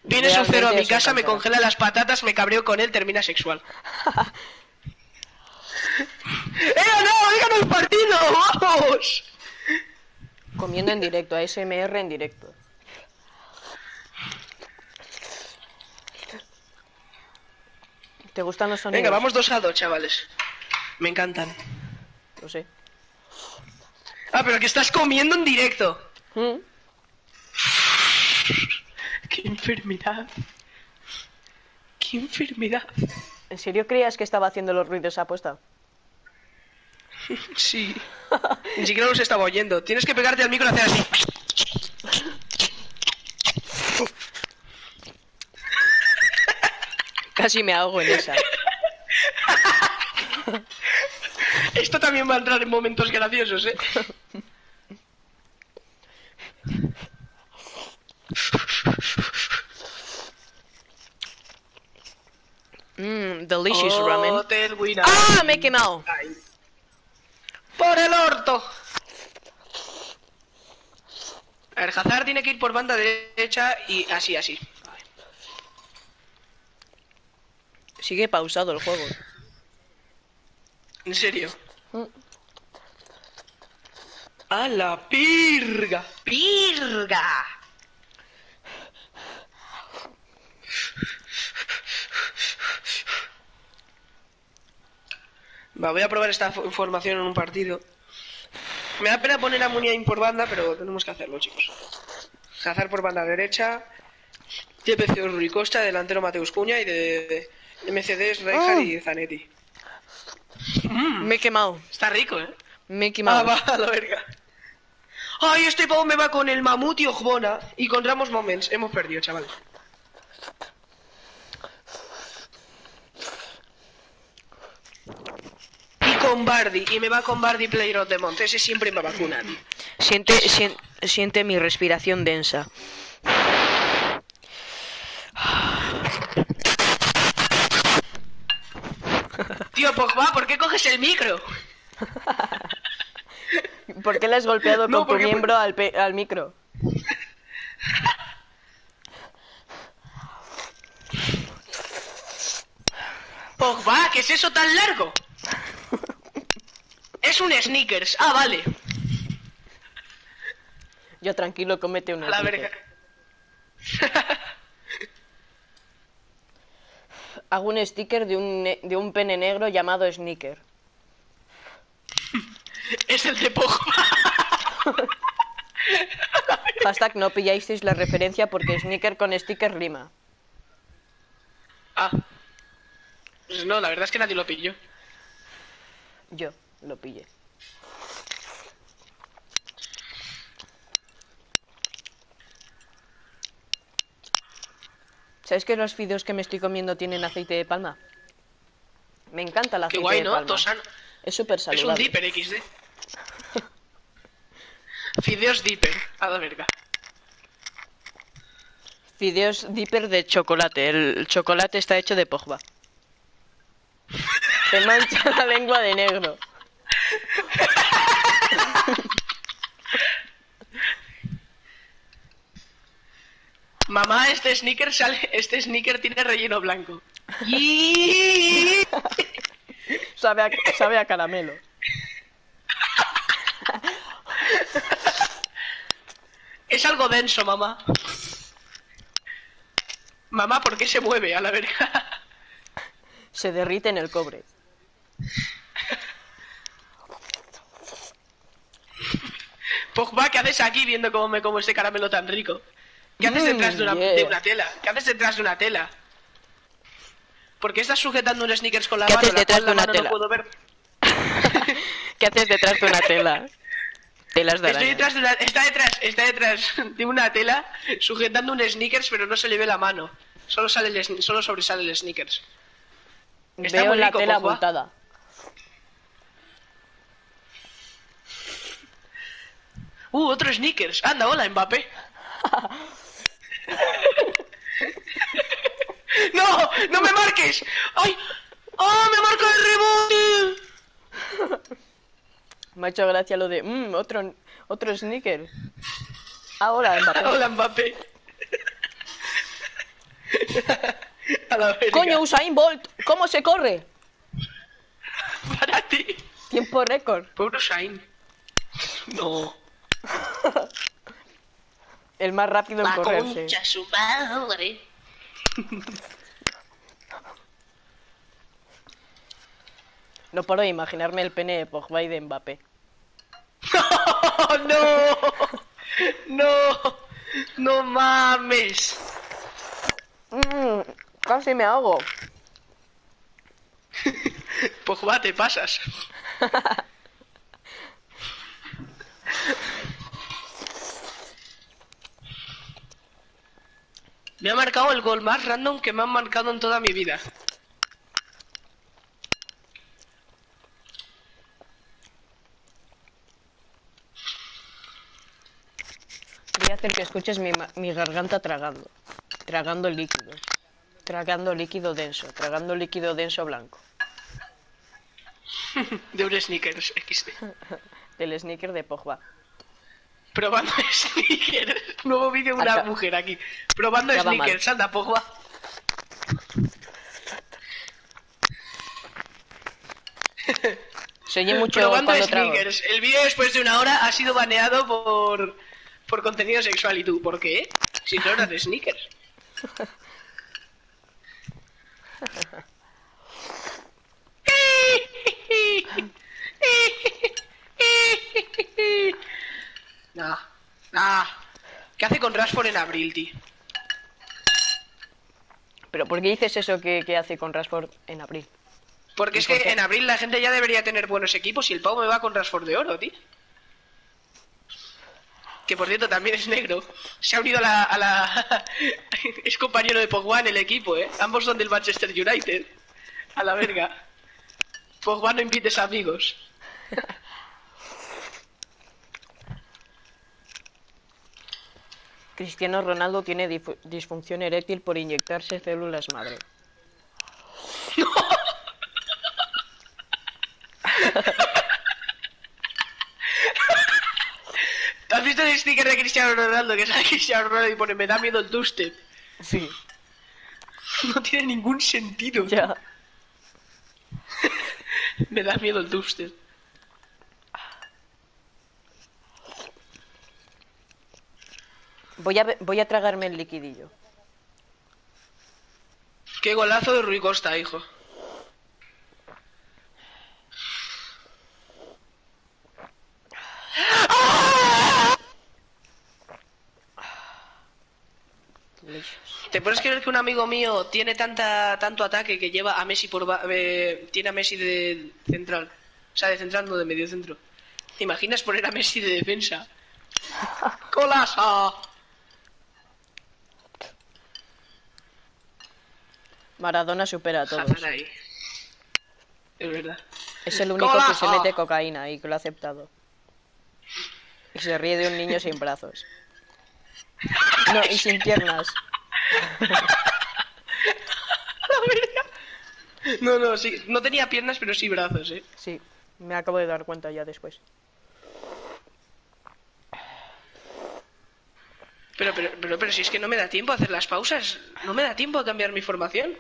Viene Realmente Sub-Zero a mi casa, me congela las patatas, me cabreo con él, termina sexual. ¡Eh, no! ¡He ganado el partido! ¡Vamos! Comiendo en directo, ASMR en directo. ¿Te gustan los sonidos? Venga, vamos dos a dos, chavales. Me encantan. Lo sé. Ah, pero que estás comiendo en directo. ¿Mm? ¡Qué enfermedad! ¡Qué enfermedad! ¿En serio creías que estaba haciendo los ruidos aposta? Sí. Ni siquiera los estaba oyendo. Tienes que pegarte al micro y hacer así. Casi me ahogo en esa. Esto también va a entrar en momentos graciosos, ¿eh? Mmm, delicious ramen. ¡Ah! Me he quemado. Ay. ¡Por el orto! A ver, Hazard tiene que ir por banda derecha y así, así. Sigue pausado el juego. En serio. A la pirga. Pirga. Va, voy a probar esta fo- formación en un partido. Me da pena poner a Muniain por banda, pero tenemos que hacerlo, chicos. Hazard por banda derecha. TPC Rui Costa, delantero Mateus Cuña y de, de MCDs Rijkaard y Zanetti. Me he quemado. Está rico, ¿eh? Me he Ah, quemado. va, a la verga. Ay, este pavo me va con el Mamut y Ojbona y con Ramos Moments. Hemos perdido, chaval. Y con Bardi. Y me va con Bardi Player of the Month. Ese siempre me vacuna, tío. Siente, sien- siente mi respiración densa. Tío, Pogba, ¿por qué coges el micro? ¿Por qué le has golpeado No, con tu miembro al, pe- al micro? Pogba, ¿qué es eso tan largo? Es un sneakers. Ah, vale. Yo tranquilo, comete una. A la verga. Hago un sticker de un, ne- de un pene negro llamado Sneaker. Es el de Pogba. Hashtag no pilláis la referencia porque Sneaker con sticker rima. Ah. Pues no, la verdad es que nadie lo pilló. Yo lo pillé. ¿Sabes que los fideos que me estoy comiendo tienen aceite de palma? Me encanta el Qué aceite guay, de ¿no? palma. Todo sano. Es súper Es un saludable. dipper XD. Fideos dipper. A la verga. Fideos dipper de chocolate. El chocolate está hecho de pogba. Te mancha la lengua de negro. Mamá, este sneaker sale, este sneaker tiene relleno blanco. Y Sabe a, sabe a caramelo. es algo denso, mamá. Mamá, ¿por qué se mueve a la verga? Se derrite en el cobre. Pogba, ¿qué haces aquí viendo cómo me como este caramelo tan rico? ¿Qué haces detrás de una, yeah. de una tela? ¿Qué haces detrás de una tela? ¿Por qué estás sujetando un sneakers con la ¿Qué mano? haces la detrás cual de la una mano tela? No puedo ver. ¿Qué haces detrás de una tela? Telas de Estoy detrás de una, está detrás, está detrás de una tela sujetando un sneakers, pero no se le ve la mano. Solo sale el, solo sobresale el sneakers. Está Veo muy la tela Pogba. abultada. Uh, otro sneakers. Anda, hola, Mbappé. ¡No! ¡No me marques! ¡Ay! ¡Oh, me marca el rebote! Me ha hecho gracia lo de, mmm, otro, otro sneaker. Ahora, Mbappé. Hola, Mbappé. A la verga. Coño, Usain Bolt, ¿cómo se corre? Para ti. Tiempo récord. Pobre Usain. No. El más rápido en La correrse. concha su madre. No paro de imaginarme el pene de Pogba y de Mbappé. no. No. No mames. Mm, casi me ahogo. Pogba, te pasas. Me ha marcado el gol más random que me han marcado en toda mi vida. Voy a hacer que escuches mi, mi garganta tragando. Tragando líquido. Tragando líquido denso. Tragando líquido denso blanco. De un sneakers XD. Del sneaker de Pogba. Probando sneakers. Nuevo vídeo de una Acá- mujer aquí. Probando va mal. sneakers. Anda, Pogba. Oye mucho Probando cuando trago. sneakers. El vídeo después de una hora ha sido baneado por por contenido sexual. ¿Y tú? ¿Por qué? Si no eran sneakers. Nah, nah. ¿Qué hace con Rashford en abril, tío? Pero ¿por qué dices eso que, que hace con Rashford en abril? Porque ¿Y es por que en abril la gente ya debería tener buenos equipos y el Pau me va con Rashford de oro, tío. Que por cierto también es negro. Se ha unido a la... A la... es compañero de Pogba en el equipo, ¿eh? Ambos son del Manchester United. A la verga. Pogba no invites amigos. Cristiano Ronaldo tiene disfunción eréctil por inyectarse células madre. ¿Te has visto el sticker de Cristiano Ronaldo que sale Cristiano Ronaldo y pone me da miedo el dubstep? Sí, No tiene ningún sentido. ya. Me da miedo el dubstep. Voy a, voy a tragarme el liquidillo. Qué golazo de Rui Costa, hijo. ¿Te puedes creer que un amigo mío tiene tanta tanto ataque que lleva a Messi por ba- eh, tiene a Messi de central? O sea, de central no de medio centro. ¿Te imaginas poner a Messi de defensa? ¡Colasa! Maradona supera a todos. Ahí. Es verdad. Es el único que se ¡Golazo! mete cocaína y que lo ha aceptado. Y se ríe de un niño sin brazos. No, y sin piernas. No, no, sí. No tenía piernas, pero sí brazos, eh. Sí, me acabo de dar cuenta ya después. Pero, pero, pero, pero si es que no me da tiempo a hacer las pausas. No me da tiempo a cambiar mi formación.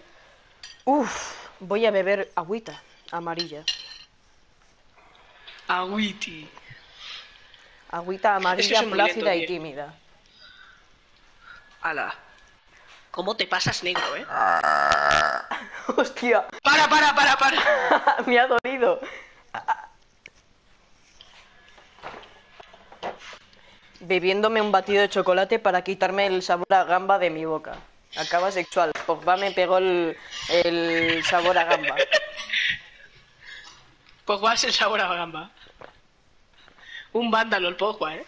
Uf, voy a beber agüita amarilla. Agüiti. Agüita amarilla muy plácida y tímida. Ala. ¿Cómo te pasas negro, eh? Hostia, ¡Para, para, para, para! me ha dolido. Bebiéndome un batido de chocolate para quitarme el sabor a gamba de mi boca. Acaba sexual. Pogba me pegó el, el sabor a gamba. Pogba es el sabor a gamba. Un vándalo el Pogba, eh.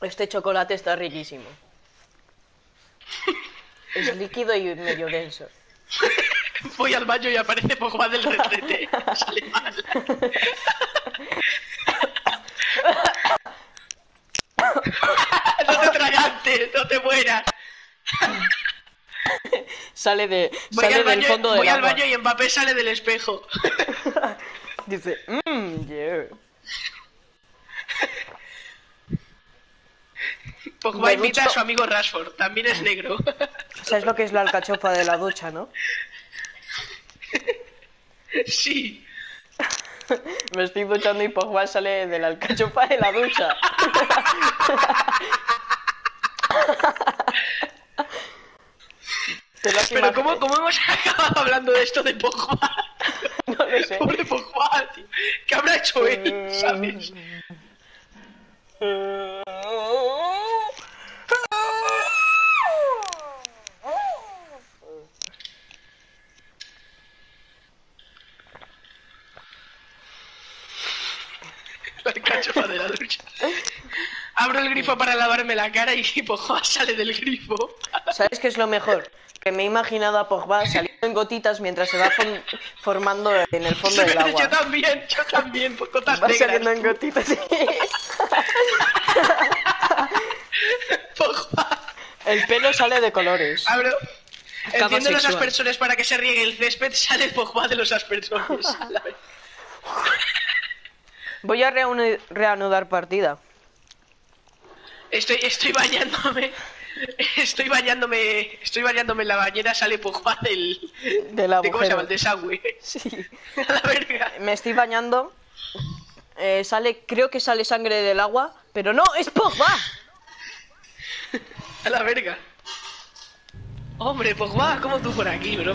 Este chocolate está riquísimo. Es líquido y medio denso. Voy al baño y aparece Pogba del retrete. Sale mal. no te tragantes, no te mueras. Sale de Voy, sale al del baño, fondo del voy al baño y Mbappé sale del espejo. Dice, mmm, yeah. Pogba invita a su amigo Rashford, también es negro. ¿Sabes lo que es la alcachofa de la ducha, no? sí. Me estoy duchando y Pogba sale de la alcachofa de la ducha. Pero ¿cómo, ¿cómo hemos acabado hablando de esto de Pogba? No lo sé. Pobre Pogba, tío. ¿Qué habrá hecho él, sabes? La alcachofa de la ducha. Abro el grifo para lavarme la cara y Pogba sale del grifo. ¿Sabes qué es lo mejor? Que me he imaginado a Pogba saliendo en gotitas mientras se va formando en el fondo del agua. Yo también, yo también, por gotas Va saliendo en negras. gotitas. sí. Pogba. El pelo sale de colores. Abro. Cama Enciendo los aspersores para que se riegue el césped, sale Pogba de los aspersores. Voy a reanu- reanudar partida. Estoy, estoy bañándome. Estoy bañándome. Estoy bañándome en la bañera, sale Pogba del. Del de ¿Cómo se llama? El desagüe. Sí. A la verga. Me estoy bañando. Eh, sale, creo que sale sangre del agua, pero no, es Pogba. A la verga. Hombre, Pogba, como tú por aquí, bro.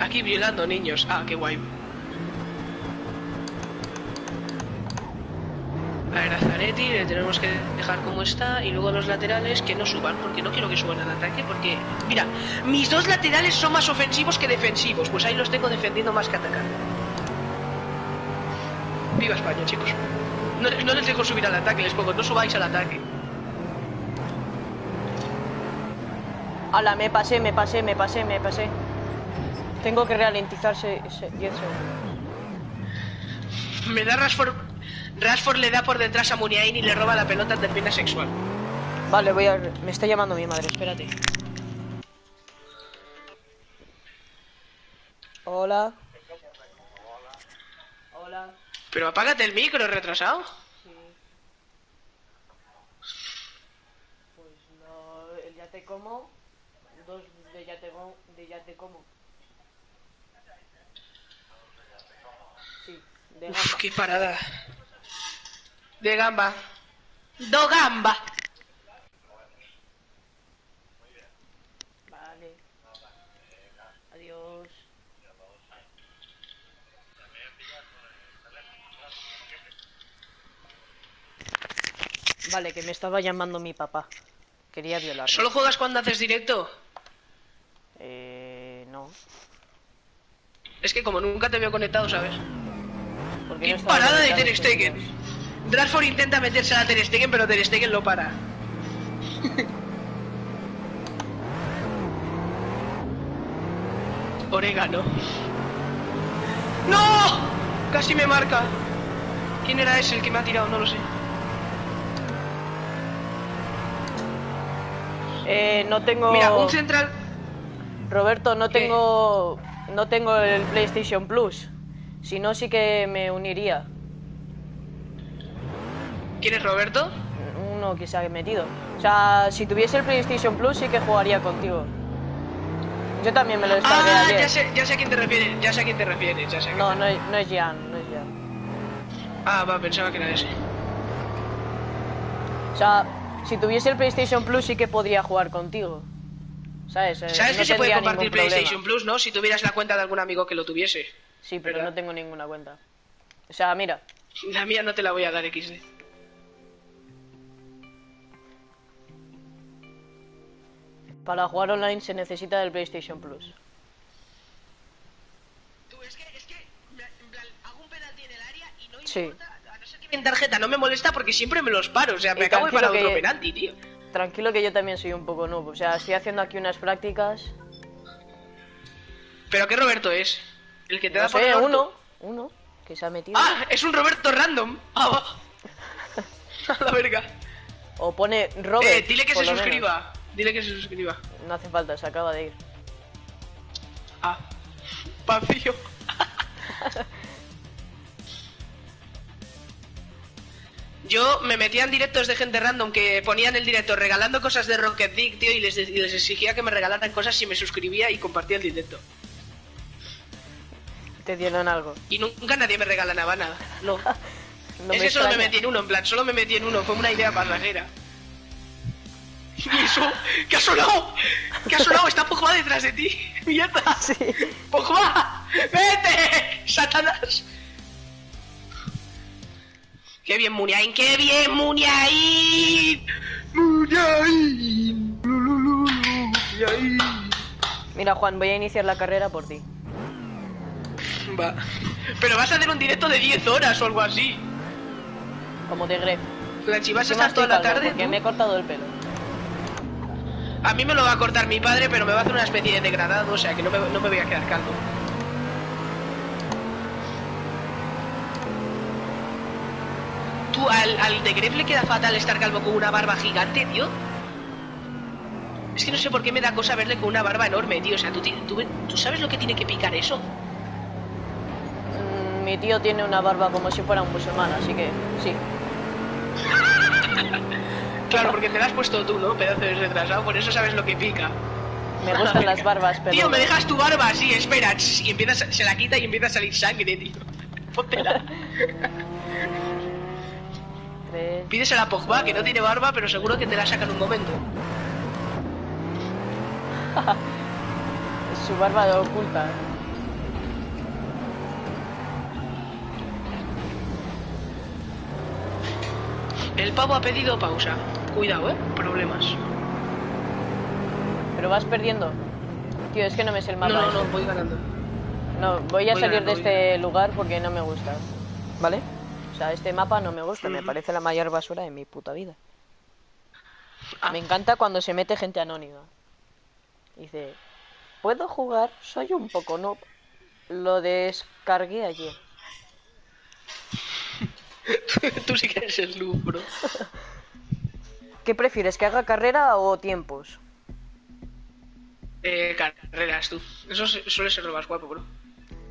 Aquí violando niños. Ah, qué guay. A ver, a Zanetti le tenemos que dejar como está y luego los laterales que no suban, porque no quiero que suban al ataque, porque, mira, mis dos laterales son más ofensivos que defensivos, pues ahí los tengo defendiendo más que atacando. Viva España, chicos. No, no les dejo subir al ataque, les pongo, no subáis al ataque. Ala, me pasé, me pasé, me pasé, me pasé. Tengo que ralentizarse ese 10 segundos. Me da Rashford. Rashford le da por detrás a Muniain y le roba la pelota de pena sexual. Vale, voy a... Me está llamando mi madre, espérate. Hola. Hola. Pero apágate el micro, retrasado. Pues no, el ya te como, dos de ya te, de ya te como. Sí, de Uf, qué parada. De gamba. Do gamba. Vale. Adiós. Vale, que me estaba llamando mi papá. Quería violarme. ¿Solo juegas cuando haces directo? Eh, no. Es que como nunca te veo conectado, ¿sabes? Porque Qué no parada de Ter Stegen. Rashford intenta meterse a Ter Stegen, pero Ter Stegen lo para. Orégano. ¡No! Casi me marca. ¿Quién era ese el que me ha tirado? No lo sé. Eh, no tengo... Mira, un central. Roberto, no ¿Qué? tengo... No tengo el PlayStation Plus. Si no, sí que me uniría. ¿Quién es Roberto? Uno que se ha metido. O sea, si tuviese el PlayStation Plus, sí que jugaría contigo. Yo también me lo descargué Ah, ayer. ya sé, ya sé a quién te refieres, ya sé a quién te refieres, ya sé a quién No, te- no es, no es Jan, no es Jan. Ah, va, pensaba que era ese. O sea, si tuviese el PlayStation Plus, sí que podría jugar contigo. ¿Sabes? Eh, ¿Sabes no que se puede compartir. PlayStation Plus, no? Si tuvieras la cuenta de algún amigo que lo tuviese. Sí, pero ¿Verdad? no tengo ninguna cuenta. O sea, mira, La mía no te la voy a dar, XD. Para jugar online se necesita el PlayStation Plus. Tú, es que, es que, en plan, hago un penalti en el área y no Sí. importa, a no ser que mi tarjeta no me molesta porque siempre me los paro, o sea, me Y acabo de parar otro penalti, tío. Tranquilo que yo también soy un poco noob. O sea, estoy haciendo aquí unas prácticas. ¿Pero qué Roberto es? ¿El que te No da por sé, el orto? uno. Uno que se ha metido. ¡Ah! Es un Roberto random. Ah, va. A la verga. O pone Robert. eh, dile que por se suscriba. Dile que se suscriba. No hace falta, se acaba de ir. Ah. Vacío. Yo me metía en directos de gente random que ponían el directo regalando cosas de Rocket League, tío, y les, y les exigía que me regalaran cosas si me suscribía y compartía el directo. Te dieron algo. Y nunca nadie me regalaba nada. No. No es me que solo me metí en uno, en plan, solo me metí en uno, fue una idea pasajera. ¿Y eso? ¿Qué ha sonado? ¿Qué ha sonado? Está Pogba detrás de ti. ¡Mierda! Sí. ¡Pogba! ¡Vete! ¡Satanás! ¡Qué bien, Muniain! ¡Qué bien, Muniain! ¡Muniain! Muniain. Mira, Juan, voy a iniciar la carrera por ti. Va. Pero vas a hacer un directo de 10 horas o algo así. Como de Gref. La si vas a Encima estar toda la tarde. Porque tú. me he cortado el pelo. A mí me lo va a cortar mi padre, pero me va a hacer una especie de degradado, o sea que no me, no me voy a quedar calvo. Tú, al, al de Gref le queda fatal estar calvo con una barba gigante, tío. Es que no sé por qué me da cosa verle con una barba enorme, tío. O sea, ¿tú, tú, tú sabes lo que tiene que picar eso? Mm, Mi tío tiene una barba como si fuera un musulmán, así que sí. Claro, porque te la has puesto tú, ¿no? Pedazo de retrasado, por eso sabes lo que pica. Me gustan las barbas, pero. Tío, me dejas tu barba así, espera. Y empieza, se la quita y empieza a salir sangre, tío. Póntela. Pídesela a Pogba, que no tiene barba, pero seguro que te la saca en un momento. Su barba de oculta. El pavo ha pedido pausa. Cuidado, eh. Problemas. Pero vas perdiendo. Tío, es que no me sé el mapa. No, no, no, voy ganando. No, voy a Voy salir ganando, de este lugar porque no me gusta. ¿Vale? O sea, este mapa no me gusta, me Ujú. parece la mayor basura de mi puta vida. Ah, Me encanta cuando se mete gente anónima. Dice, ¿puedo jugar? Soy un poco noob. Lo descargué ayer. Tú sí que eres el bro. ¿Qué prefieres, que haga carrera o tiempos? Eh, carreras, tú. Eso su- suele ser lo más guapo, bro.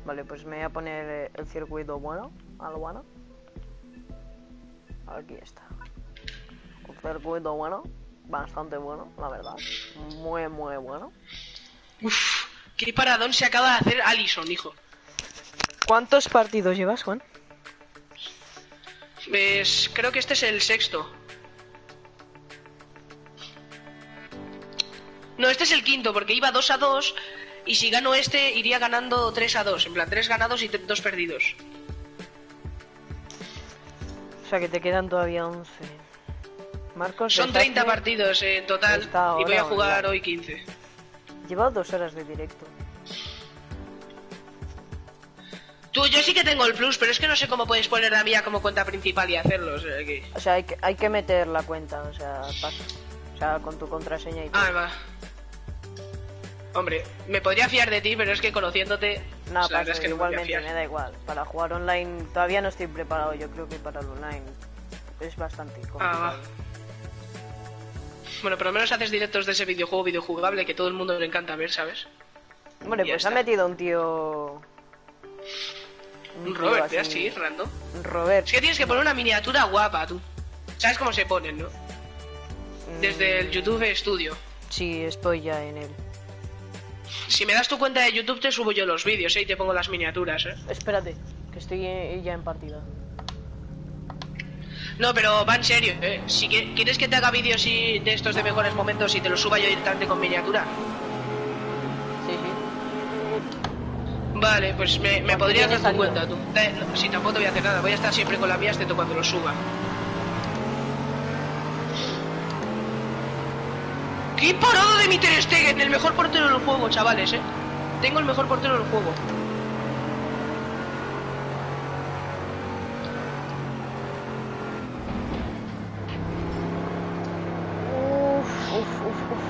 Vale, pues me voy a poner el circuito bueno, bueno. Aquí está. Un circuito bueno, bastante bueno, la verdad. Muy, muy bueno. Uf, qué paradón se acaba de hacer Allison, hijo. ¿Cuántos partidos llevas, Juan? Pues creo que este es el sexto. No, este es el quinto, porque iba 2 a 2 y si gano este iría ganando 3 a 2. En plan, 3 ganados y 2 perdidos. O sea que te quedan todavía 11. Marcos, Son 30 Verstappen partidos en total y voy a jugar hoy 15. Lleva dos horas de directo. Tú, yo sí que tengo el plus, pero es que no sé cómo puedes poner la mía como cuenta principal y hacerlo. O sea, que... O sea, hay que, hay que meter la cuenta, o sea. O sea, con tu contraseña y todo. Ah, va. Hombre, me podría fiar de ti, pero es que conociéndote. No, pasa, es que no me podría igualmente, me da igual. Para jugar online todavía no estoy preparado. Yo creo que para el online es bastante Ah, complicado. va. Bueno, por lo menos haces directos de ese videojuego videojugable que todo el mundo le encanta ver, ¿sabes? Hombre, ya pues ha metido un tío. Un Robert, así, random. Robert. Es que tienes que poner una miniatura guapa, tú. ¿Sabes cómo se ponen, no? mm, Desde el YouTube Studio. Sí, estoy ya en él. Si me das tu cuenta de YouTube te subo yo los vídeos, ¿eh? Y te pongo las miniaturas, ¿eh? Espérate, que estoy ya en partida. No, pero va en serio, ¿eh? Si quieres que te haga vídeos y- de estos de mejores momentos y te los suba yo directamente con miniatura. Sí, sí. Vale, pues me, me ¿Cuánto podrías dar tu cuenta, tú. Eh, no, si tampoco te voy a hacer nada, voy a estar siempre con la mía excepto cuando lo suba. ¡Qué parado de mi Ter Stegen! El mejor portero del juego, chavales, ¿eh? Tengo el mejor portero del juego. Uf, uf, uf, uf.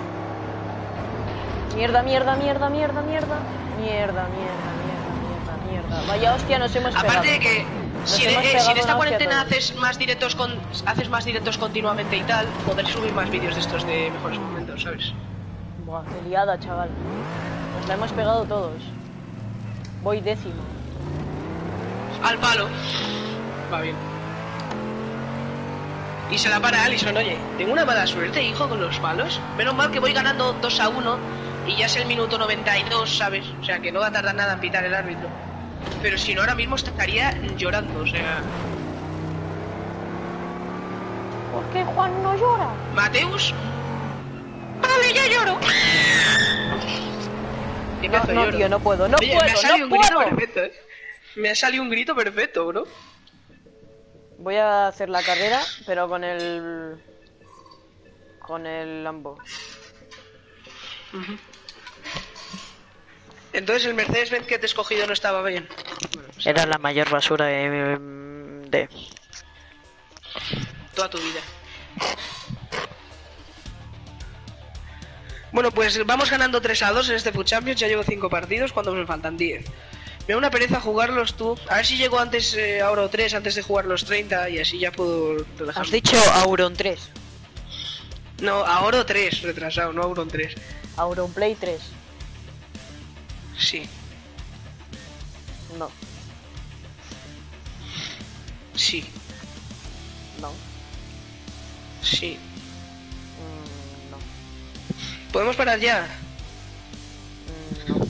Mierda, mierda, mierda, mierda, mierda. Mierda, mierda, mierda, mierda, mierda. Vaya hostia, nos hemos pegado. Aparte de que Nos si, eh, si en esta cuarentena haces más directos con haces más directos continuamente y tal, poder subir más vídeos de estos de mejores momentos, ¿sabes? Buah, qué liada, chaval. Nos la hemos pegado todos. Voy décimo. Al palo. Va bien. Y se la para Alison, oye, tengo una mala suerte, hijo, con los palos. Menos mal que voy ganando 2 a 1 y ya es el minuto 92, ¿sabes? O sea, que no va a tardar nada en pitar el árbitro. Pero si no, ahora mismo estaría llorando, o sea... ¿Por qué Juan no llora? Mateus... Vale, ya lloro. No, no, lloro. tío, no puedo, no Oye, puedo, me ha salido no un grito puedo. perfecto, ¿eh? Me ha salido un grito perfecto, bro. Voy a hacer la carrera, pero con el... Con el Lambo. Entonces el Mercedes-Benz que te he escogido no estaba bien. Era la mayor basura de... de... Toda tu vida. Bueno, pues vamos ganando 3 a 2 en este Food Champions. Ya llevo 5 partidos cuando me faltan 10. Me da una pereza jugarlos tú. A ver si llego antes eh, a Oro 3, antes de jugar los 30 y así ya puedo Has relajarme. dicho Auron 3. No, a Oro 3, retrasado, no a Oro 3. Auron Play 3. Sí, No, sí, no, sí. mm, no, ¿Podemos parar ya? mm, no.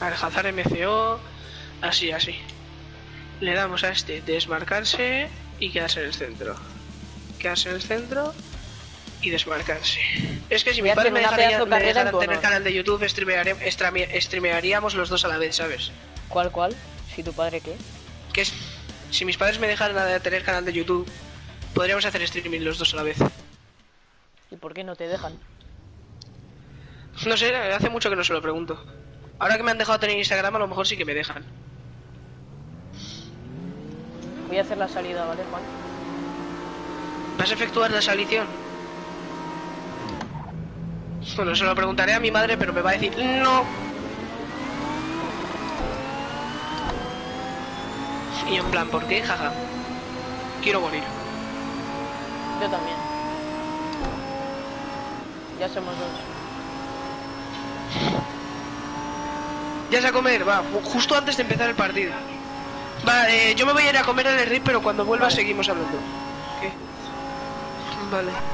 Alcazar MCO, así, así. Le damos a este desmarcarse y quedarse en el centro. Quedarse en el centro y desmarcarse. Es que si mi padre me dejaría, me dejaran tener canal de YouTube, streameare- streamearíamos los dos a la vez, ¿sabes? ¿Cuál, cuál? ¿Si tu padre qué? Que es, si mis padres me dejaran a tener canal de YouTube, podríamos hacer streaming los dos a la vez. ¿Y por qué no te dejan? No sé, hace mucho que no se lo pregunto. Ahora que me han dejado tener Instagram, a lo mejor sí que me dejan. Voy a hacer la salida, ¿vale, Juan? ¿Vas a efectuar la salición? Bueno, se lo preguntaré a mi madre, pero me va a decir no. Y en plan, ¿por qué? Jaja. Quiero morir. Yo también. Ya somos dos. Ya sé a comer, va, ju- justo antes de empezar el partido. Va, eh, yo me voy a ir a comer al RIP, pero cuando vuelva seguimos hablando. ¿Qué? Vale.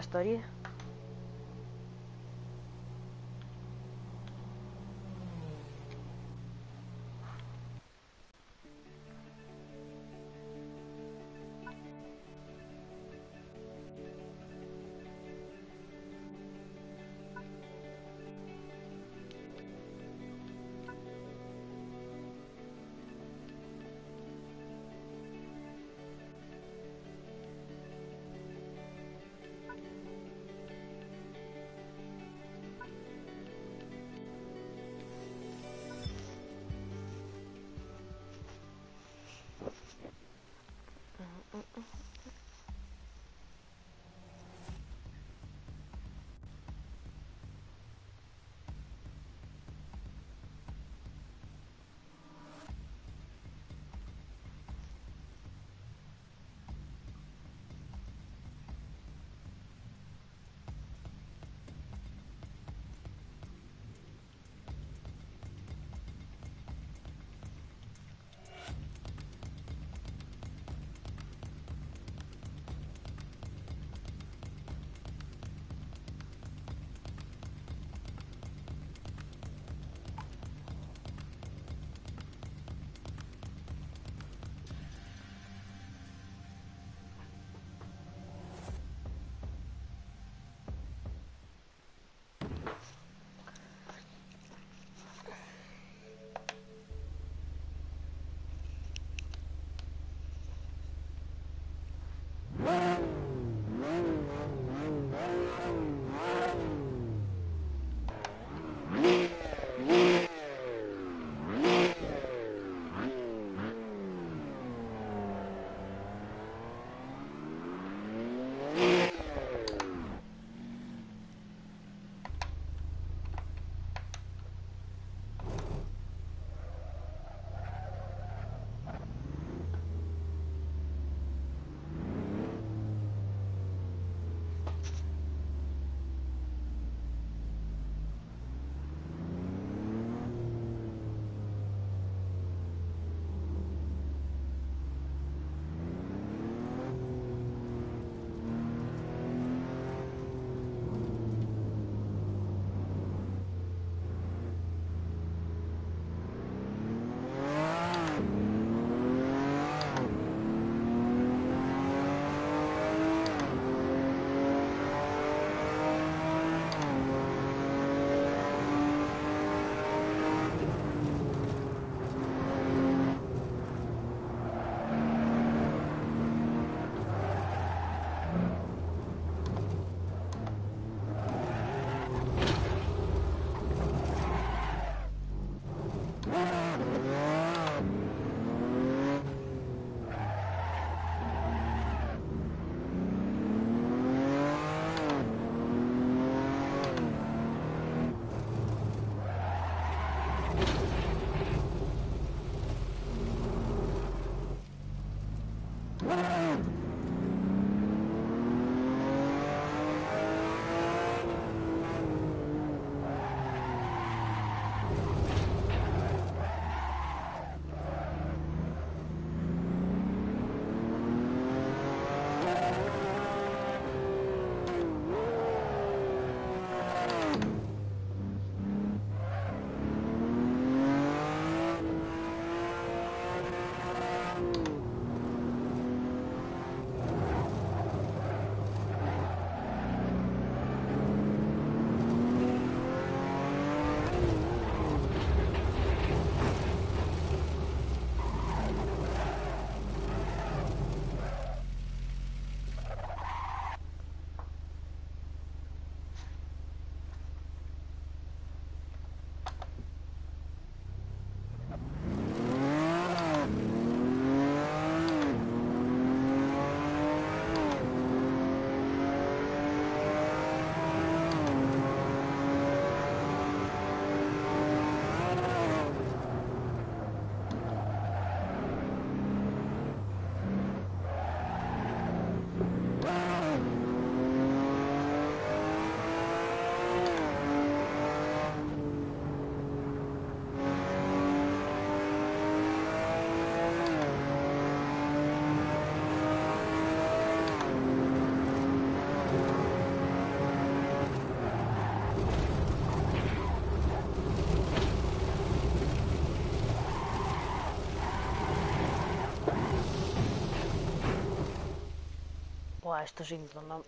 истории estaría. Buah, esto es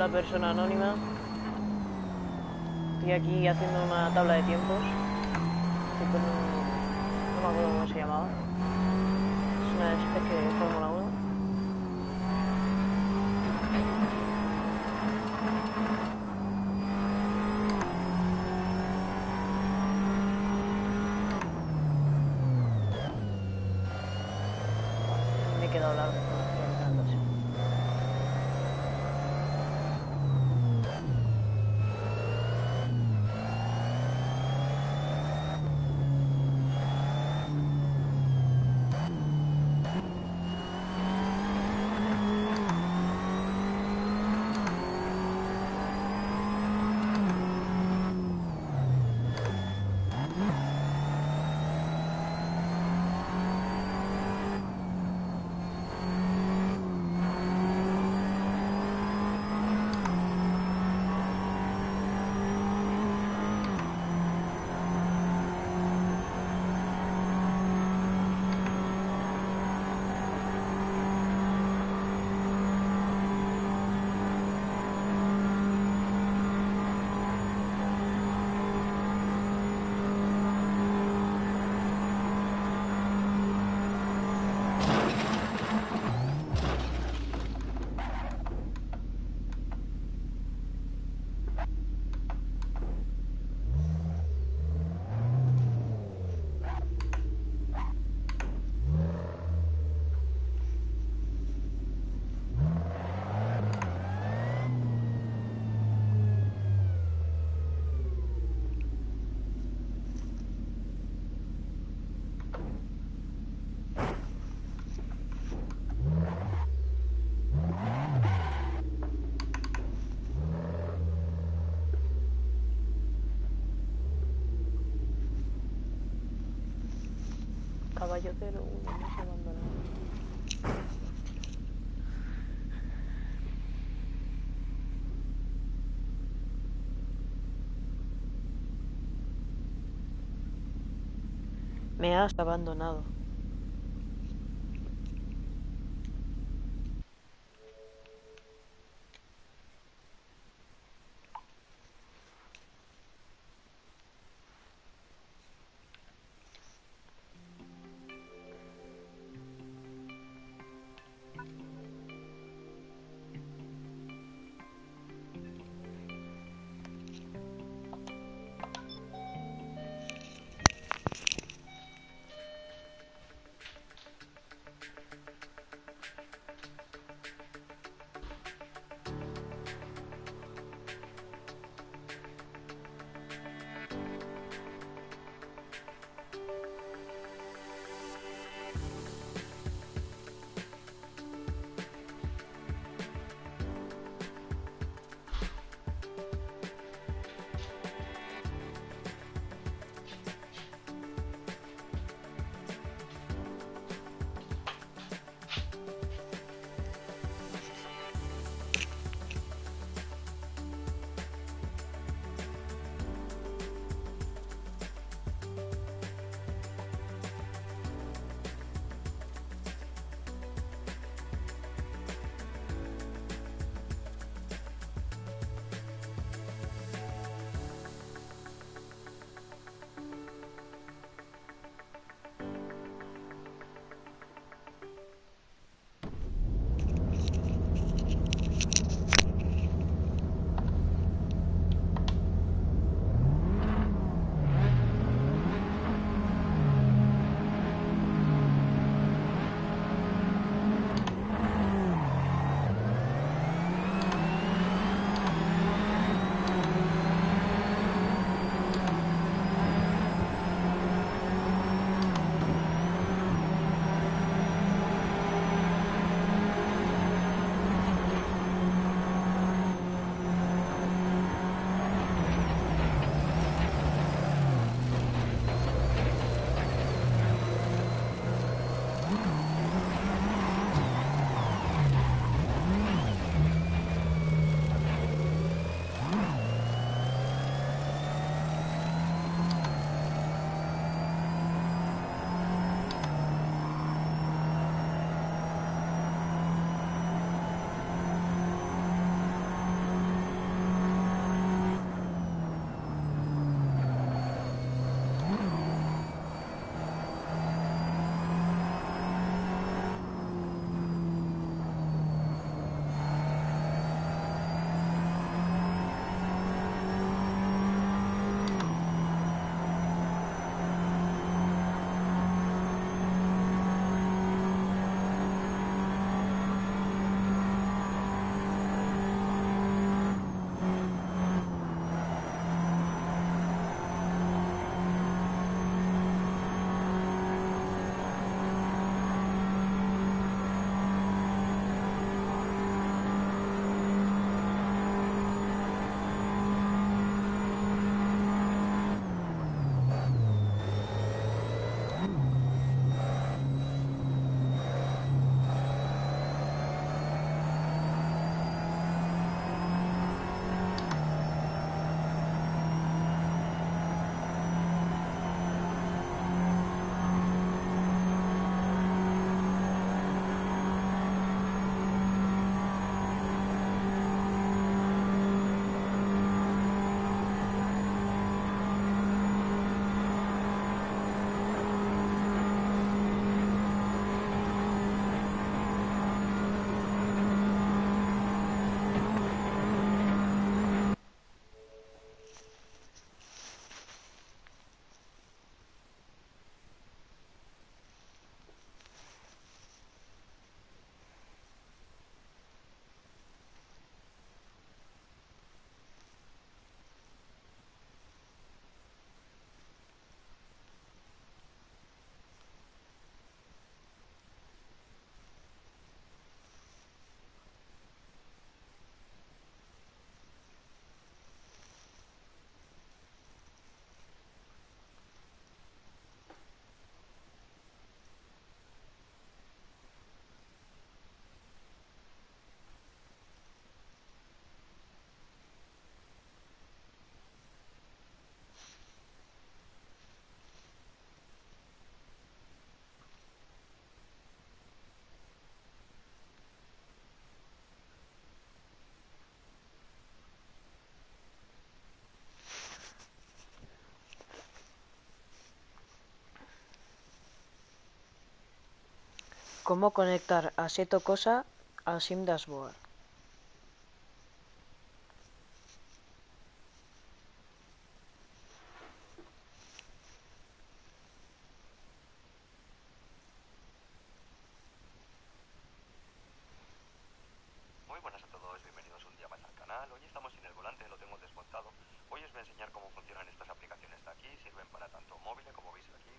Hola persona anónima. Estoy aquí haciendo una tabla de tiempos. Caballo 01, no se abandonado. Me has abandonado. ¿Cómo conectar Assetto Cosa a Sim Dashboard? Muy buenas a todos, bienvenidos un día más al canal. Hoy estamos sin el volante, lo tengo desmontado. Hoy os voy a enseñar cómo funcionan estas aplicaciones de aquí. Sirven para tanto móviles como veis aquí.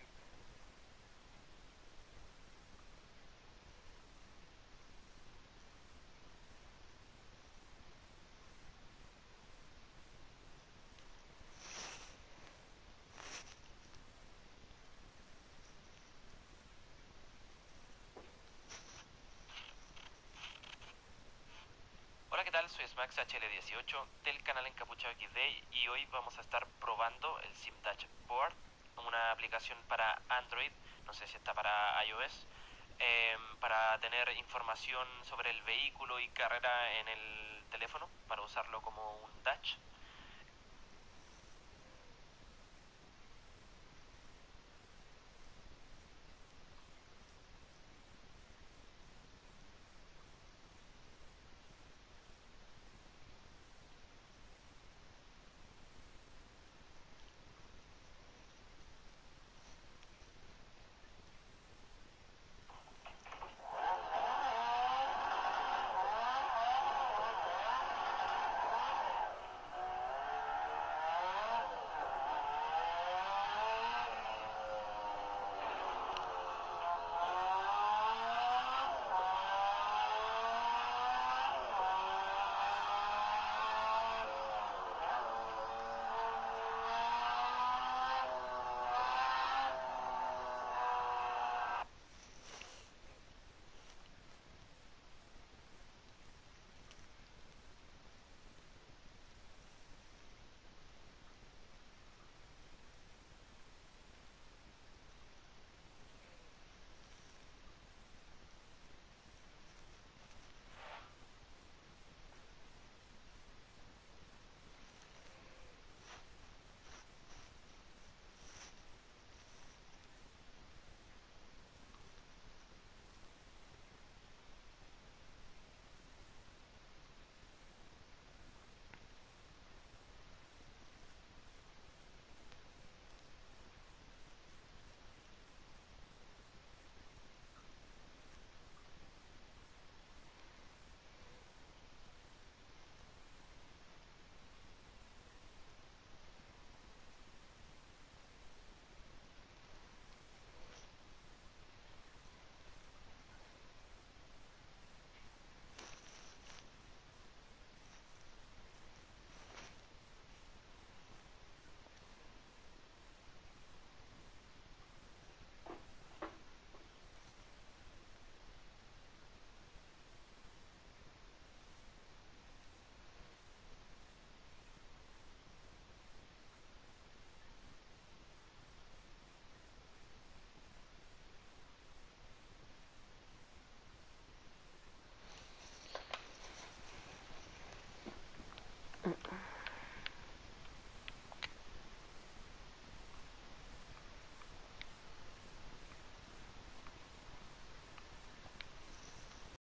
Hola, ¿qué tal? Soy Smax HL18 del canal Encapuchado XD y hoy vamos a estar probando el Sim Dashboard, una aplicación para Android, no sé si está para iOS, em, para tener información sobre el vehículo y carrera en el teléfono, para usarlo como un dash.